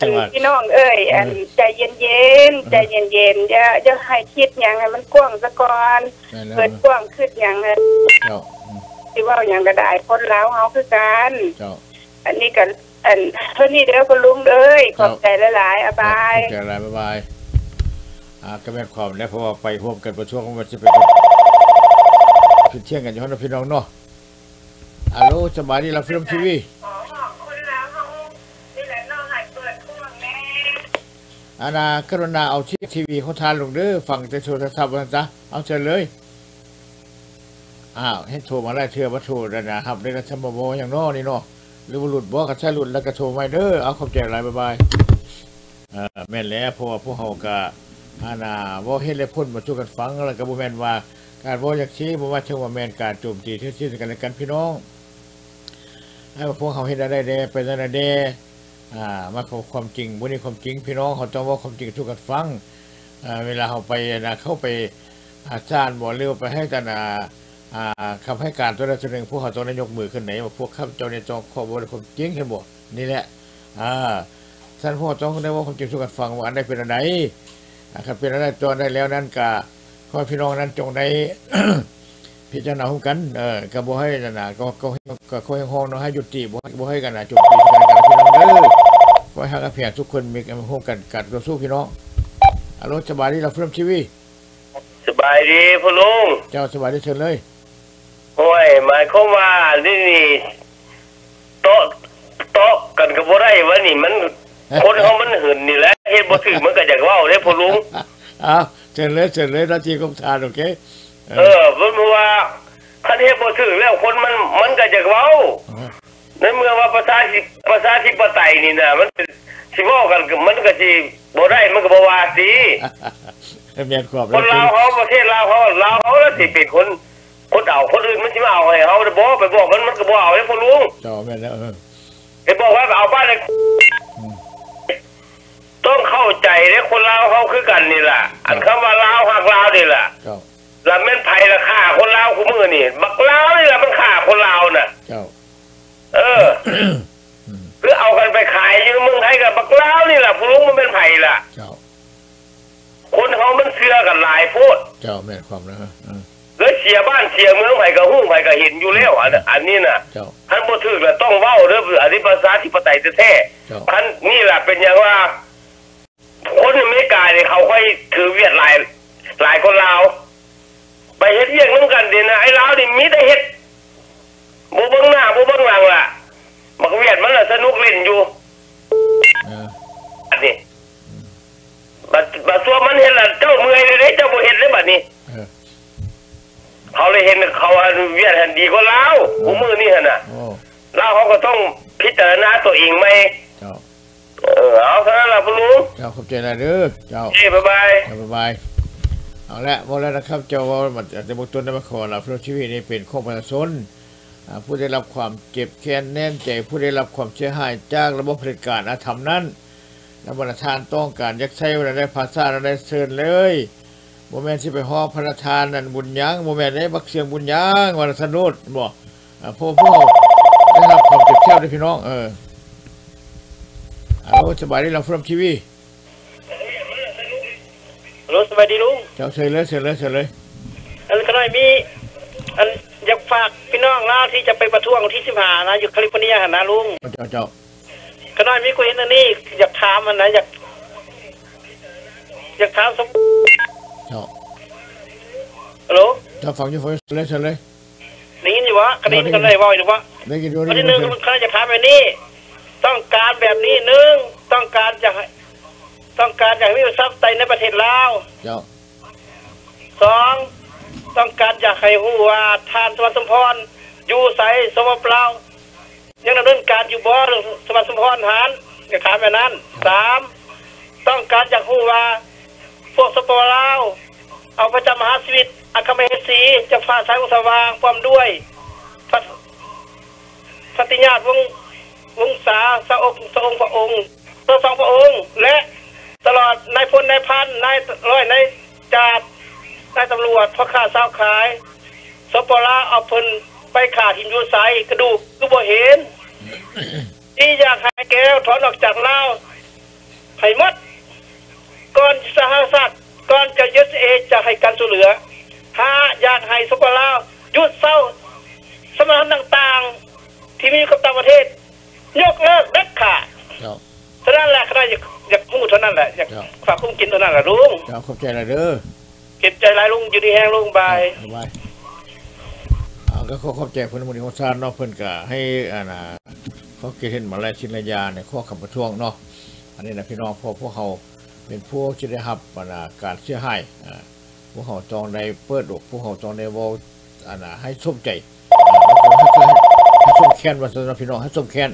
จังหวัดพี่น้องเอ้ยอันใจเย็นๆใจเย็นๆอย่าอย่าให้คิดหยังให้มันกว้างซะก่อนแม่นแล้วเปิดกว้างขึ้นหยังให้เจ้า อืมสิเว้าหยังก็ได้คนลาวเฮาคือกันเจ้าอันนี้ก็อันเท่านี้เด้อคุณลุงเอ้ยขอบใจหลายๆอบายเจออะไรบ๊ายบายอ่าก็แม่นความแล้วเพราะว่าไปร่วมกันประท้วงมันจะเป็นคือเที่ยงกันอยู่นะพี่น้องเนาะอัลโหลสบายดีรับชมทีวีอาณากรุณาเอาที่ทีวีเขาทานลงเด้อฟังแต่โทรศัพท์มันซะเอาเชิญเลย อ้าวให้โทรมาได้เชื่อว่าโทรแล้วนะครับได้รัชมโมอย่างน้อนี่เนาะหรือว่าหลุดบอกกับใช่หลุดแล้วก็โทรมาเด้อเอาขอบใจหลายบ๊ายบายเอ่อแม่นแล้วเพราะว่าพวกเฮาก็อาณาว่าเฮ็ดและพ่นมาช่วยกันฟังแล้วก็บ่แม่นว่าการบ่อยากชี้บ่ว่าเชิงว่าแม่นการโจมตีที่ที่กันและกันพี่น้องให้ว่าพวกเฮาเฮ็ดได้แด่เป็นได้แด่อ่ามาเข้าความจริงบ่นี่ความจริงพี่น้องเขาต้องว่าความจริงให้ทุกคนฟังอ่าเวลาเขาไปนะเข้าไปอาจารย์บ่เร็วไปให้กันอ่า คำให้การตัวใดตัวหนึ่งพวกเขาต้องได้ยกมือขึ้นไหนว่าพวกข้าพเจ้าเนี่ยจองข้อบ่ได้ความจริงเห็นบ่นี่แหละอ่าท่านพ่อต้องได้เว่าความจริงทุกคนฟังว่าอันใดเป็นอันไหนอ่าครับเป็นอันใดตัวได้แล้วนั้นก็ขอให้พี่น้องนั้นจงได้พิจารณาร่วมกันเออก็บ่ให้นั่นน่ะก็ก็ก็ขอให้ห้องเนาะให้ยุติบ่ให้บ่ให้กันน่ะจุดตีกันกันพี่น้องเด้อขอให้ฮักเพียงทุกคนมีกันร่วมกันกัดต่อสู้พี่น้องอารมณ์สบายดีเราเฟิ่มชีวีสบายดีพ่อลุงเจ้าสบายดีเชิญเลย โอ้ยหมายความว่านี่นี่โต๊ะโต๊ะกันก็บ่ได้วะนี่มันคนเฮามันหื่นนี่แหละเฮ็ดบ่ถึกมันก็อยากเว้าเด้พ่อลุงอ้าวเชิญเลยเชิญเลยหนาทีกองทานโอเคเออเพิ่นบอกว่าคันเฮ็ดบ่ถึกแล้วคนมันมันก็อยากเว้าในเมื่อว่าประชาธิประชาธิปไตยนี่นะมันสิเว้ากันก็มันก็สิบ่ได้มันก็บ่ว่าสิเมียนขอบคนลาวเขาประเทศลาวเขาลาวเขาแล้วสิเป็นคน คนเอาคนอื่นมันสิมาเอาให้เขาบ่ไปบอกมันมันก็บ่เอาเด้พ่อลุงเจ้าแม่นแล้วเออไอ้บอกว่าเอาบ้านเลยต้องเข้าใจเลยคนลาวเขาคือกันนี่แหละอันคำว่าลาวหักลาวนี่แหละเจ้าแล้วแม่นไผละฆ่าคนลาวคู่มือนี่บักลาวนี่แหละมันฆ่าคนลาวน่ะ เจ้า เออหรือเอากันไปขายอยู่ในเมืองไทยกับบักลาวนี่แหละผู้ลุงมันเป็นไผล่ะ เจ้า คนเขามันเชื่อกันหลายโพดเจ้าแม่นความแล้ว เออแล้วเสียบ้านเสียเมืองไผก็ฮู้ไผก็เห็นอยู่แล้วอันอันนี้น่ะเจ้าท่านบ่ถึกแล้วต้องเว้าเด้ออันนี้ภาษาธิปไตยแท้เจ้าๆท่านนี่แหละเป็นอย่างว่า คนอเมริกาเนี่ยเขาค่อยถือเวียดหลายหลายคนลาวไปเฮ็ดเวียกน้ำกันเดีนะไอ้ลาวนี่มีแต่เฮ็ดบ่เบิ่งหน้าบ่เบิ่งหลังล่ะบักเวียดมันน่ะสนุกเล่นอยู่เอออันนี้บัดบัดซัวมันเห็นล่ะเจ้าเมื่อยเลยเด้เจ้าบ่เฮ็ดเลยบัดนี้ เออเขาเลยเห็นเขาว่าเวียดหันดีกว่าลาวผู้มือนี่หั่นน่ะโอ้ลาวเขาก็ต้องพิจารณาตัวเองไหมเจ้าเออเอาเท่านั้นล่ะพ่อลุงเจ้าขอบใจนะเด้อเจ้าเอ้บ๊ายบายเจ้าบ๊ายบายเอาละหมดแล้วนะครับเจ้าว่ามันจะบุกต้นได้มาขอเราเพราะชีวิตนี้เป็นของประชาชนอ่าผู้ได้รับความเจ็บแค้นแน่นใจผู้ได้รับความเสียหายจากระบบเผด็จการอาธรรมนั้นและบรรทานต้องการยักใช้เวลาได้ภาษาได้เชิญเลย โมเมนต์ที่ไปฮอพระทานนั่นบุญยังโมเมนต์ได้บักเสียงบุญยังวันสนุดบอกอ่าพวกพวกได้รับความเจ็บแค้นด้วยพี่น้อง เออเอาสบายดีเราฟรมทีวีรถสวัสดีลุงเจ้าเชิญเลยเชิญเลยเชิญเลยอันก็น้อยมีอันอยากฝากพี่น้องลาวที่จะไปประท้วงวันที่สิบห้านะอยู่แคลิฟอร์เนียหั่นนะลุงเจ้าเจ้าก็น้อยมีกูเห็นอันนี้อยากถามมันนะอยากอยากถามสม เจ้าฮัลโหลเจ้าฟังอยู่ฟังเชิญเลยเชิญเลยนี่อยู่วะคดีมันก็เลยเว่าอยู่วะได้กินดูข้อได้ที่กินหนึ่งดูมันเขาจะถามแบบนี้ ต้องการแบบนี้หนึ่งต้องการจะให้ต้องการอยากให้มีทรัพย์ไตในประเทศลาวเจ้าสองต้องการอยากให้หูว่าทานสวัสดิ์สมพรอยู่ใสสมบเปล่ายังดำเนินการอยู่บ่หรือสวัสดิ์สมพรหานจะถามแบบนั้นสามต้องการอยากหูว่า พวกสปปลาว เอาพระเจ้ามหาชีวิตอัครมเหสีจะฟ้าสายอุสว่างความด้วยพระพระติญาติวงศ์วงศาสะอกสะองค์พระองค์ตัวสองพระองค์ และตลอดนายพลนายพันนายร้อยนายจาดนายตำรวจพ่อค้าสาวขายสปปลาวเอาเพิ่นไปขาดหินยูไซกระดูกก็บ่เห็น ที่อยากให้แก้วถอนออกจากเล่าวให้หมด ก่อนสหสัตว์ก่อนจะยึดเอจะให้การช่วยเหลือห้าอยากให้สปปลาวหยุดเศร้าสมานต่างๆ ที่มีกับต่างประเทศ ยกเลิกเด็ดขาดเจ้าเท่านั้นแหละก็ได้อยากอยากพูดเท่านั้นแหละอยากครับฝากคุ้มกินเท่านั้นแหละลุงเจ้าขอบใจนะเด้อเก็บใจหลายลุงอยู่ดีแห้งลุงบายสบายอ่าก็ขอขอบใจเพิ่นมื้อนี้ของซานเนาะเพิ่นก็ให้อ่าน่ะเขาเกิดเห็นมาแล้วชินระยาในข้อคำประท้วงเนาะอันนี้นะพี่น้องพวกพวกเขา เป็นผู้ที่ได้รับอ่าน่ะการเสียหายอ่าพวกเขาจองได้เปิดอกพวกเขาจองได้เว้าอ่าน่ะให้สมใจอ่าแล้วก็ให้ให้สมแค้นว่าซั่นเนาะพี่น้องให้สมแค้น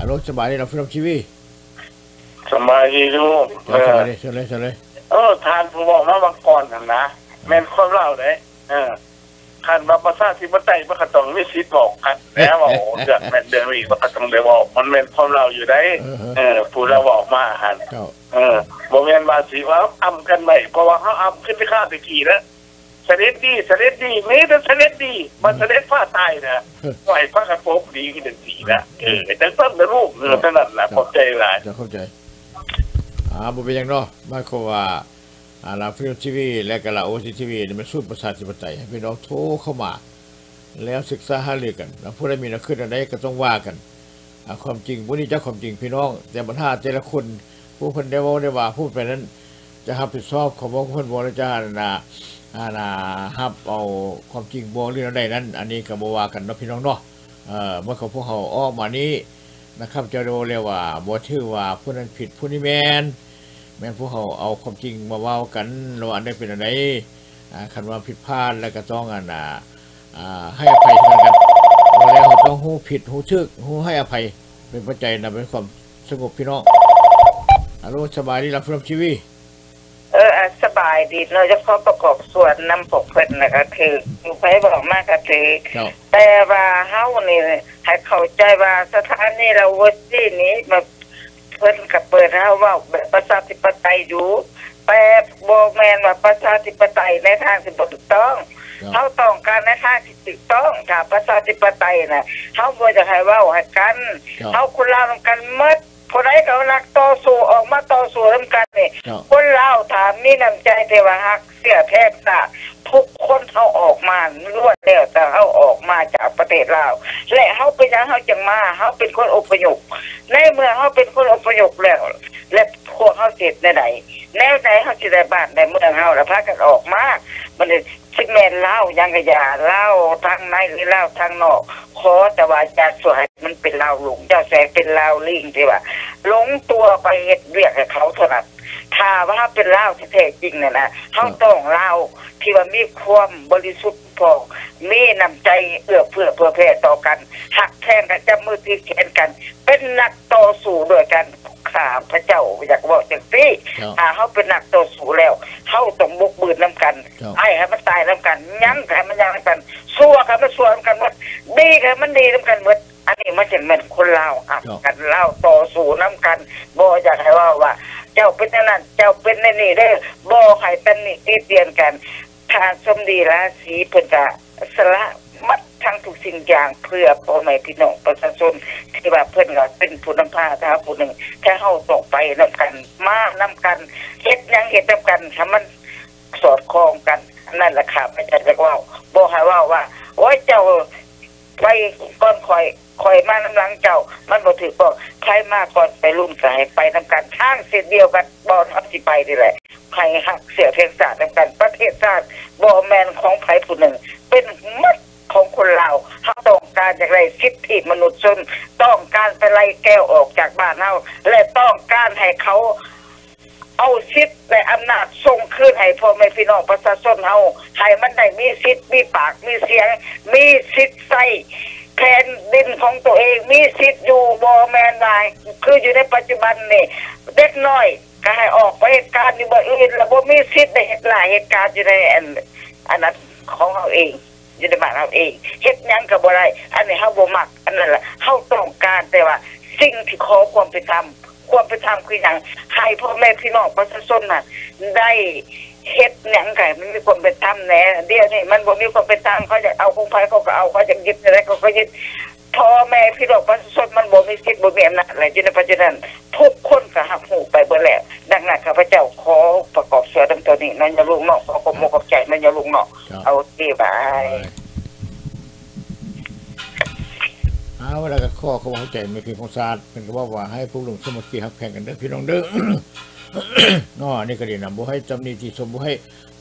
อารมณ์สบายดีนะพี่น้องชีวีสบายดีลูกเจ้าสบายดีเชิญเลยเชิญเลยเออทานผมบอกมาบางก่อนกันนะแม่นความเล่าเลยเออ คันว่าประชาธิปไตยมันก็ต้องมีสิทธิ์บอกกันแล้วว่าโอ้เดือดแม่นเดินไปอีกมันก็ต้องได้บอก มันเป็นความเล่าอยู่ได้เออเออผู้เราบอกมาหันเจ้าเออบ่แม่นว่าสิว่าอ้ำกันใหม่เพราะว่าเฮาอ้ำขึ้นไปข้าตะกี้แล้วเสด็จดีเสด็จดีมีแต่เสด็จดีมันเสด็จฟ้าตายนะไหวพระกันโปกดีขึ้นเป็นสีนะเออจังต้นนะลูกเออเท่านั้นแหละขอบใจหลายเจ้าเข้าใจอ่าบ่เป็นหยังเนาะหมายความว่า อาลาฟิลทีวีและก็ลาโอซีทีวีมันสู้ประชาธิปไตยให้พี่น้องโทรเข้ามา แล้วศึกษาหารือกันแล้วผู้ใดมีแนวคิดอันใดก็ต้องว่ากันความจริงผู้นี้เจ้าความจริงพี่น้อง แต่ปัญหาแต่ละคนผู้เพิ่นได้ว้าได้ว่าพูดไปนั้น จะรับผิดชอบของบ่เพิ่นบ่แล้วจะน่ะอาน่ะรับเอาความจริงบ่เรื่องใดนั้น อันนี้ก็บ่ว่ากันเนาะพี่น้องเนาะเมื่อเขาพวกเขาออกมานี้นะครับจะโดเรียกว่าบ่ชื่อว่าผู้นั้นผิดผู้นี้แมน แม่นผู้เขาเอาความจริงมาเว้ากันระหว่างได้เป็นอะไรอ่าคันว่าผิดพลาดแล้วก็ต้องอันน่ะอ่าให้อภัยกันกันแล้วเราต้องฮู้ผิดฮู้ชึกฮู้ให้อภัยเป็นปัจจัยนำเป็นความสงบพี่น้องอารมณ์สบายดีรับชมชีวีเอออะสบายดีเราจะขอประกอบส่วนนำปกเพิ่นนะคะคืออยู่ไปบอกมากก็คือเจ้าแต่ว่าเฮานี่ให้เข้าใจว่าสถานีเราวัดที่นี้มา เพิ่นก็เปิดให้เฮาเว้าแบบประชาธิปไตยอยู่ แต่บ่แม่นว่าประชาธิปไตยในทางที่บ่ถูกต้องครับเฮาต้องการในทางที่ถูกต้องถ้าประชาธิปไตยน่ะเฮาบ่จะให้เว้าให้กันครับเฮาคนลาวนำกันหมด ผู้ใดก็นักต่อสู้ออกมาต่อสู้นำกันนี่เจ้าคนลาวถามมีน้ำใจแต่ว่าฮักเสียแทบตาทุกคนเขาออกมาล้วนแล้วแต่เขาออกมาจากประเทศลาวและเขาเป็นหยังเขาจังมาเขาเป็นคนอพยพในเมื่อเขาเป็นคนอพยพแล้ว และพวกเขาเสร็จในไหนแนวไหนเขาจะได้บ้านในเมืองเขาแล้วพากันออกมา มันเลยซิแมนเล่าวยังกะยาเล่าวทางในหรือเล่าวทางนอก ขอแต่ว่าจะสวยมันเป็นเล่าวหลงเจ้าแสงเป็นเล่าวลิงที่ว่า หลงตัวไปเฮ็ดเรียกให้เขาเท่านั้นถ้าว่าเป็นเล่าวที่แท้จริงเนี่ยนะเขาต้องเล่าวที่ว่ามีความบริสุทธิ์พอมีน้ำใจเอื้อเฟื้อเพื่อแผ่ต่อกันหักแท่งกันจับมือที่แขนกัน เป็นนักต่อสู้ด้วยกันข้าพระเจ้าอยากบอกจังซี่ครับถ้าเขาเป็นนักต่อสู้แล้วเขาต้องบุกบืนน้ำกันครับไอ้ให้มันตายน้ำกันยั้งให้มันยั้งน้ำกันสู้ให้มันสู้น้ำกันหมดดีให้มันดีน้ำกันหมด อันนี้มันจะเป็นคนลาวหักกันเล่าวต่อสู้น้ำกันบ่อยากให้ว่าว่า เจ้าเป็นอันนั้นเจ้าเป็นในนี่ได้อบ่ให้เป็นนี่ตีเตียนกันทานสมดีราศีเพิ่นจะสละมัดทั้งทุกสิ่งอย่างเพื่อพ่อแม่พี่น้องประชาชนที่ว่าเพิ่นก็เป็นผู้นำพาถ้าผู้หนึ่งถ้าเฮาตกไปนํกัน มานํกันเฮ็ดหยังเฮ็ดนํกันให้มันสอดคล้องกันนั่นแหละค่ะไม่ใช่จะว่าบ่ให้ว่าว่าโอ้ยเจ้า ไปก่อนคอยคอยมาน้ำหลังเจ้า มันบ่ถือบ่ใครมาก่อนไปรุ่นสายไปทำการทางเส้นเดียวกันบ่ทับสิไปนี่แหละใครหักเสียเทศศาสตร์ทำกันประเทศชาติบ่แมนของไผ่ผู้หนึ่ง เป็นมัดของคนเราวเฮาต้องการจากไรสิทธิมนุษยชนต้องการไปไล่แก้วออกจากบ้านเฮาและต้องการให้เขา เอาสิทธิ์และอำนาจส่งคืนให้พ่อแม่พี่น้องประชาชนเฮาให้มันได้มีสิทธิ์มีปากมีเสียง มีสิทธิ์ใส่แผ่นดินของตัวเองมีสิทธิ์อยู่บ่แมนได้คืออยู่ในปัจจุบันนี่เด็กน้อยก็ให้ออกไปเหตุการณ์อยู่บ่อื่นแล้วบ่มีสิทธิ์ได้เฮ็ดหลายเหตุการณ์อยู่ในอันอันนั้นของเฮาเองอยู่ในบ้านเฮาเองเฮ็ดหยังก็บ่ได้อันนี้เฮาบ่มักอันนั้นแหละเฮาต้องการแต่ว่าสิ่งที่ขอความเป็นธรรม ความเป็นธรรมคือหยังให้พ่อแม่พี่น้องประชาชนน่ะ ได้เฮ็ดหยังไงมันมีความเป็นธรรมแหน่เดี๋ยวนี้มันบ่มีความเป็นธรรมเขาจะเอาของไผเขาก็เอาเขาจะยึดอะไรเขาก็ยึดพ่อแม่พี่น้องประชาชนมันบ่มีสิทธิ์บ่มีอำนาจอะไรอยู่ในปัจจุบันทุกคนก็หักหูไปเบิดแล้วดังนั้นข้าพเจ้าขอประกอบเสือดังตัวนี้นั่นอย่าลุงเนาะขอขอบคุณขอบใจนั่นอย่าลุงเนาะครับเอาที่บาย เอาเวลาก็ข้อเขาเข้าใจไม่คือของศาสตร์เป็นก็ว่าว่าให้ผู้ลงสมัครที่ฮักแข่งกันเด้อพี่น้องเด้อน้อนี่ก็ดีนะบ่ให้จำนีที่สมบ่ให้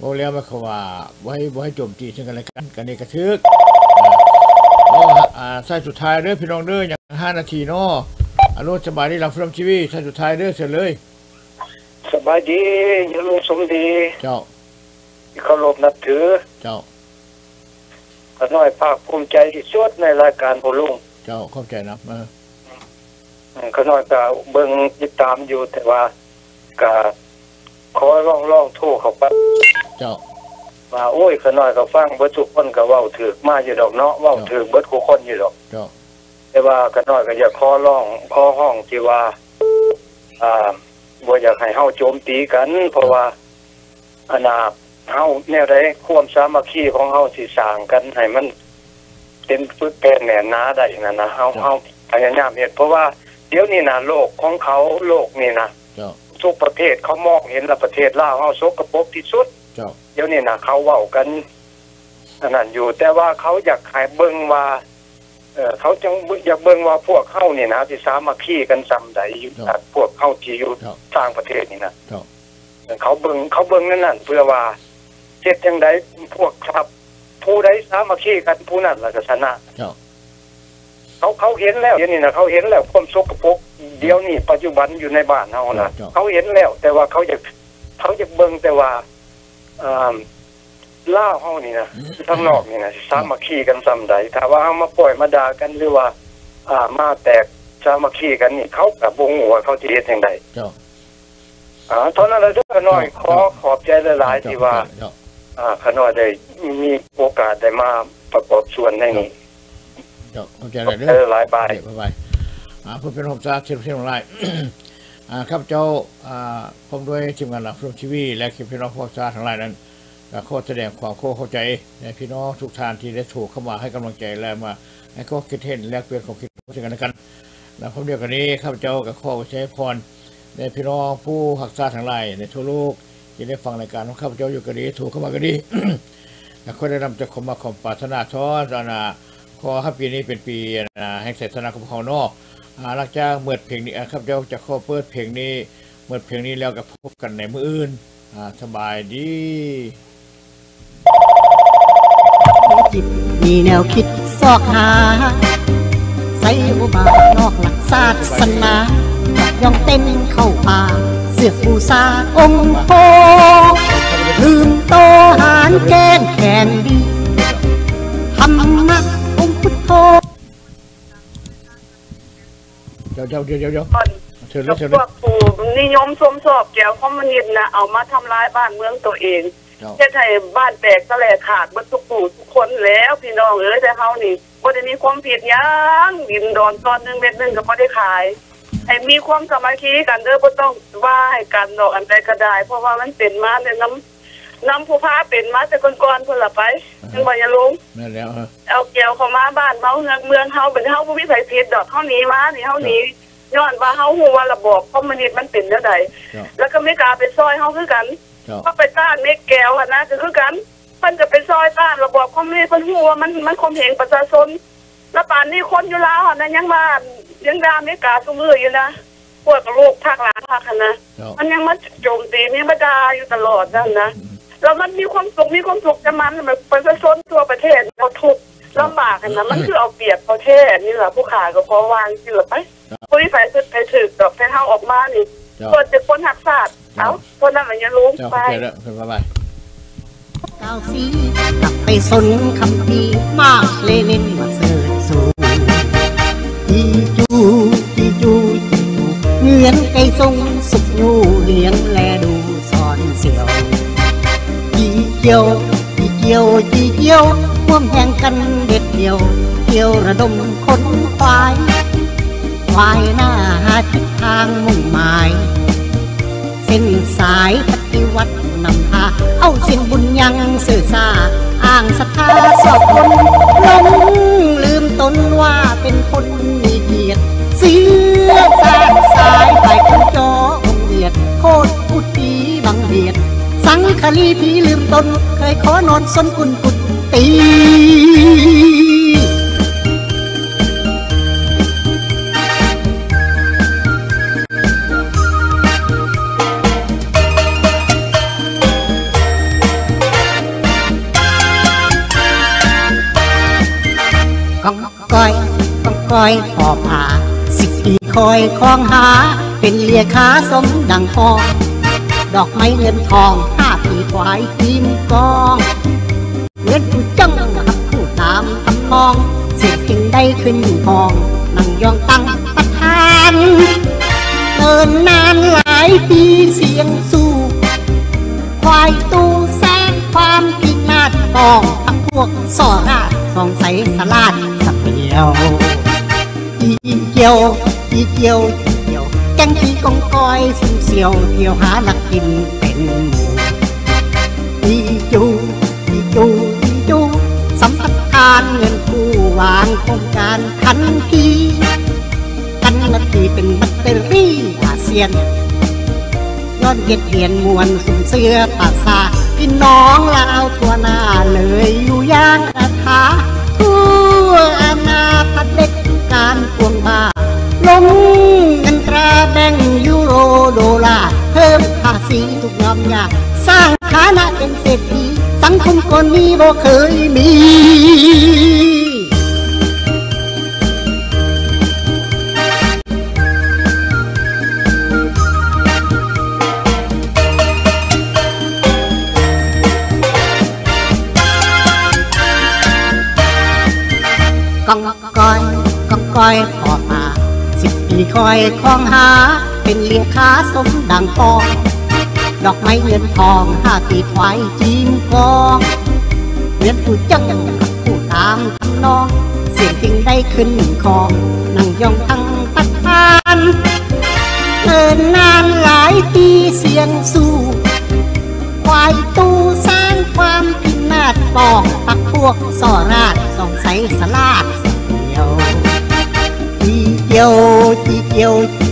บ่แล้วมาเขาว่าบ่ให้บ่ให้โจมตีซึ่งกันและกันกันนี่กระทึกอ่าเอาอ่าสายสุดท้ายเด้อพี่น้องเด้ออย่าง5นาทีเนาะอารมณ์สบายดีหลังฟิล์มทีวีสายสุดท้ายเด้อเสร็จเลยสบายดีอย่าลุงสมดี เจ้าที่เคารพนับถือ เจ้าก็น้อยภาคภูมิใจที่สุดในรายการพ่อลุง เจ้าเข้าใจนะเอออืมก็น้อยก็เบิ่งติดตามอยู่แต่ว่าก็ขอร้องร้องโทษเขาไปเจ้าว่าโอ้ยขน้อยก็ฟังเบิดทุกคนก็เว้าถูกมาอยู่ดอกเนาะเว้าถูกเบิดทุกคนอยู่ดอกเจ้าแต่ว่าขน้อยก็อยากขอร้องขอห้องที่ว่า อ่าบ่อยากให้เฮาโจมตีกัน เพราะว่าอนาเฮาแนวใดความสามัคคีของเฮาสิสร้างกันให้มัน เป็นปึกแผ่นแหน่หนาได้นั่นนะเฮาเฮาพยายามเฮ็ดเพราะว่าเดี๋ยวนี้นะโลกของเขาโลกนี่นะเจ้าทุกประเทศเขามองเห็นและประเทศลาวเฮาสกปรกที่สุดเจ้าเดี๋ยวนี้นะเขาเว้ากันอันนั้นอยู่ แต่ว่าเขาอยากให้เบิ่งว่าเออเขาจังอยากเบิ่งว่าพวกเขานี่นะที่สามัคคีกันซ้ำใดอยู่จากพวกเขาที่อยู่ต่างประเทศนี่นะเจ้าเขาเบิ่งเขาเบิ่งนั่นนั่นเพื่อว่าเฮ็ดจังไดพวกครับ ผู้ใดสามัคคีกันผู้นั้นล่ะก็ชนะเจ้าเขาเขาเห็นแล้วเดี๋ยวนี้นะเขาเห็นแล้วความสกปรกเดี๋ยวนี้ปัจจุบันอยู่ในบ้านเฮานะเขาเห็นแล้ว แต่ว่าเขาอยากเขาอยากเบิ่งแต่ว่าอ่าล่าวเฮานี่นะข้างนอกนี่นะสามัคคีกันซ้ำใดถ้าว่าเฮามาปล่อยมาด่ากันหรือว่า อ่ามาแตกสามัคคีกันนี่ เขาก็บ่ฮู้ว่าเขาสิเฮ็ดจังไดเจ้าอ่าเท่านั้นแหละเด้อขน้อยขอขอบใจหลายๆที่ว่าเจ้า อ่าขน้อยได้มีโอกาสได้มาประกอบส่วนในนี้เจ้าเข้าใจขเลอยบเด้ใจอหลายๆบายบ๊ายบายอ่าเพื่อเป็นความสะอาดเชื่อมเชื่อมไลน์อ่าครับเจ้าอ่าพร้อมด้วยทีมงานหลักฟรมทีวีและคลิปพี่น้องพวกสะอาดทั้งหลายนั้นก็ขอแสดงความเข้าใจในพี่น้องทุกท่านที่ได้ถูกเข้ามาให้กำลังใจและมาให้ข้อคิดเห็นแลกเปลี่ยนความคิดซึ่งกันและกันและพร้อมเดียวกันนี้ข้าพเจ้ากับข้อใช้พรในพี่น้องผู้หักษาทั้งหลายในทั่วโลก ที่ได้ฟังรายการของข้าพเจ้าอยู่กันดีถูกเข้ามากันดีและขอได้นำจากคมมาขอมปรารถนาท้อสนาขอให้ปีนี้เป็นปีอ่าแห่งเศาสนาของเขานออ่าหลังจากเมื่อเพลงนี้อ่าครับเจ้าจะขอเปิดเพลงนี้ เมื่อเพลงนี้แล้วก็พบกันในมืออื่นสบายดีจิตมีแนวคิดซอกหาใส่อุบานอกหลักศาสนา ย่องเต้นเข้าป่า เสือกบูซาองค์โพลืมโตหารแกนแขนดีธรรมะองค์พุทโธเดี๋ยวเดี๋ยวเดี๋ยวเดี๋ยวเดี๋ยวเชิญเลแล้ยวเชิญพเลวยกผู้นิยมชมชอบแก้วคอมมิวนิสต์นะเอามาทำลายบ้านเมืองตัวเองเจ้าเฮ็ดให้บ้านแตกสลายขาดเบิดทุกผู้ทุกคนแล้วพี่น้องเอ้ยแต่เฮานี่บ่ได้มีความผิดหยังดินดอนตอนหนึงเม็ดหนึงก็บ่ได้ขาย ให้มีความสามัคคีกันเด้อบ่ต้องว่าให้กันดอกอันใดก็ได้ เพราะว่ามันเป็นมาในน้ำน้ำผู้พาเป็นมาแต่ก่อนๆพุ่นล่ะไปจังว่าอย่าลงนั่นแล้วฮะเอาเกี่ยวเข้ามาบ้านเมาเมืองเมืองเฮาเป็นเฮาบ่มีไผผิดดอกเฮาหนีมานี่เฮาหนีย้อนว่าเฮาฮู้ว่าระบอบคอมมิวนิสต์มันเป็นจังไดเจ้าแล้วก็ไม่กล้าไปซอยเฮาคือกันเจ้าเพราะไปต้านเม็ดแก้วหั่นนะก็คือกันเพิ่นจะไปซอยต้านระบอบคอมมิวนิสต์เพิ่นฮู้ว่ามันมันข่มเหงประชาชน แล้วป่านนี้คนอยู่ลาวหั่นนะยังมายังด่าอเมริกาซุมื้ออยู่นะพวกลูกภาคหลานภาคหั่นนะเจ้ามันยังมาโจมตีมีมาด่าอยู่ตลอดนั่นนะแล้วมันมีความสุขมีความสุขแต่มันแบบประชาชนทั่วประเทศเราทุกข์ลำบากกันนะมันคือเอาเปรียบประเทศนี่แหละผู้ขาก็พอวางสิละไปผู้ที่ไปไปถือกับไปเฮาออกมานี่เจ้าคนจะคนหักศาสตร์เอาคนนั้นมันยังรู้เจ้าไปเข้าใจแล้วเป็นบ๊ายบายก้าวสีกลับไปสนคำพีมากเลนินมาเสิร์ชสูจีจูจีจูจีจูเงือนไก่ทรงสุกยูเลี้ยงแลดู สอนเสียวจีเกียวจีเกียวจีเกียวร่วมแห่งกันเด็ดเดียวเกี่ยวระดมคนควายควายหน้าห เป็นคนมีเกียรติเสือสร้างสายไปคนจอองเดียดโคตรพุทีบังเบียด สังคลีผีลืมตน เคยขอนอนสนกุนกุดตี องก้อยพอผ่าสิบปีคอยคลองหา เป็นเลียขาสมดังพองดอกไม้เงินทองห้าปีควายทีมกองเงินผู้จ้องกับผู้ตามทำมองเสียงจึงได้ขึ้นพองนั่งยองตั้งประธานเดินนานหลายปีเสียงสู้ควายตู้แสงความพินาศปองพักพวกส่อราดสองใสสลาดสักเดียว อีเกียว อีเกียวอีเกียว แกงปีกองกอยสุ่มเสียวเที่ยวหานักกินเป็นหมูอีจูอีจูอีจูสัมพัทธานเงินกู้วางโครงการทันทีกันนาทีเป็นแบตเตอรี่อาเซียนย้อนเกียดเหียนมวนสุ่มเสื้อปาสาพี่น้องลาวทั่วหน้าเลยอยู่ย่างอาถาทั่วอาณาพัดเด็การพวงมาลงเงินตราแบงก์ยูโรโดลาร์เพิ่มภาษีทุกยอมยากสร้างฐานะเป็นเศรษฐีสังคมคนนี้บ่เคยมี อยคลองหา เป็นเลี้ยงขาสมดังปอง ดอกไม้เงินทองห้าตีควายจีนกองเงินผู้จังผู้ตามทำนอง เสียงจริงได้ขึ้นคอง นั่งยองทั้งพัดทานเดินนานหลายปีเสียงสู้ควายตู้สร้างความพินาศปองพักพวกส่อราดสองใสสลาด yau yau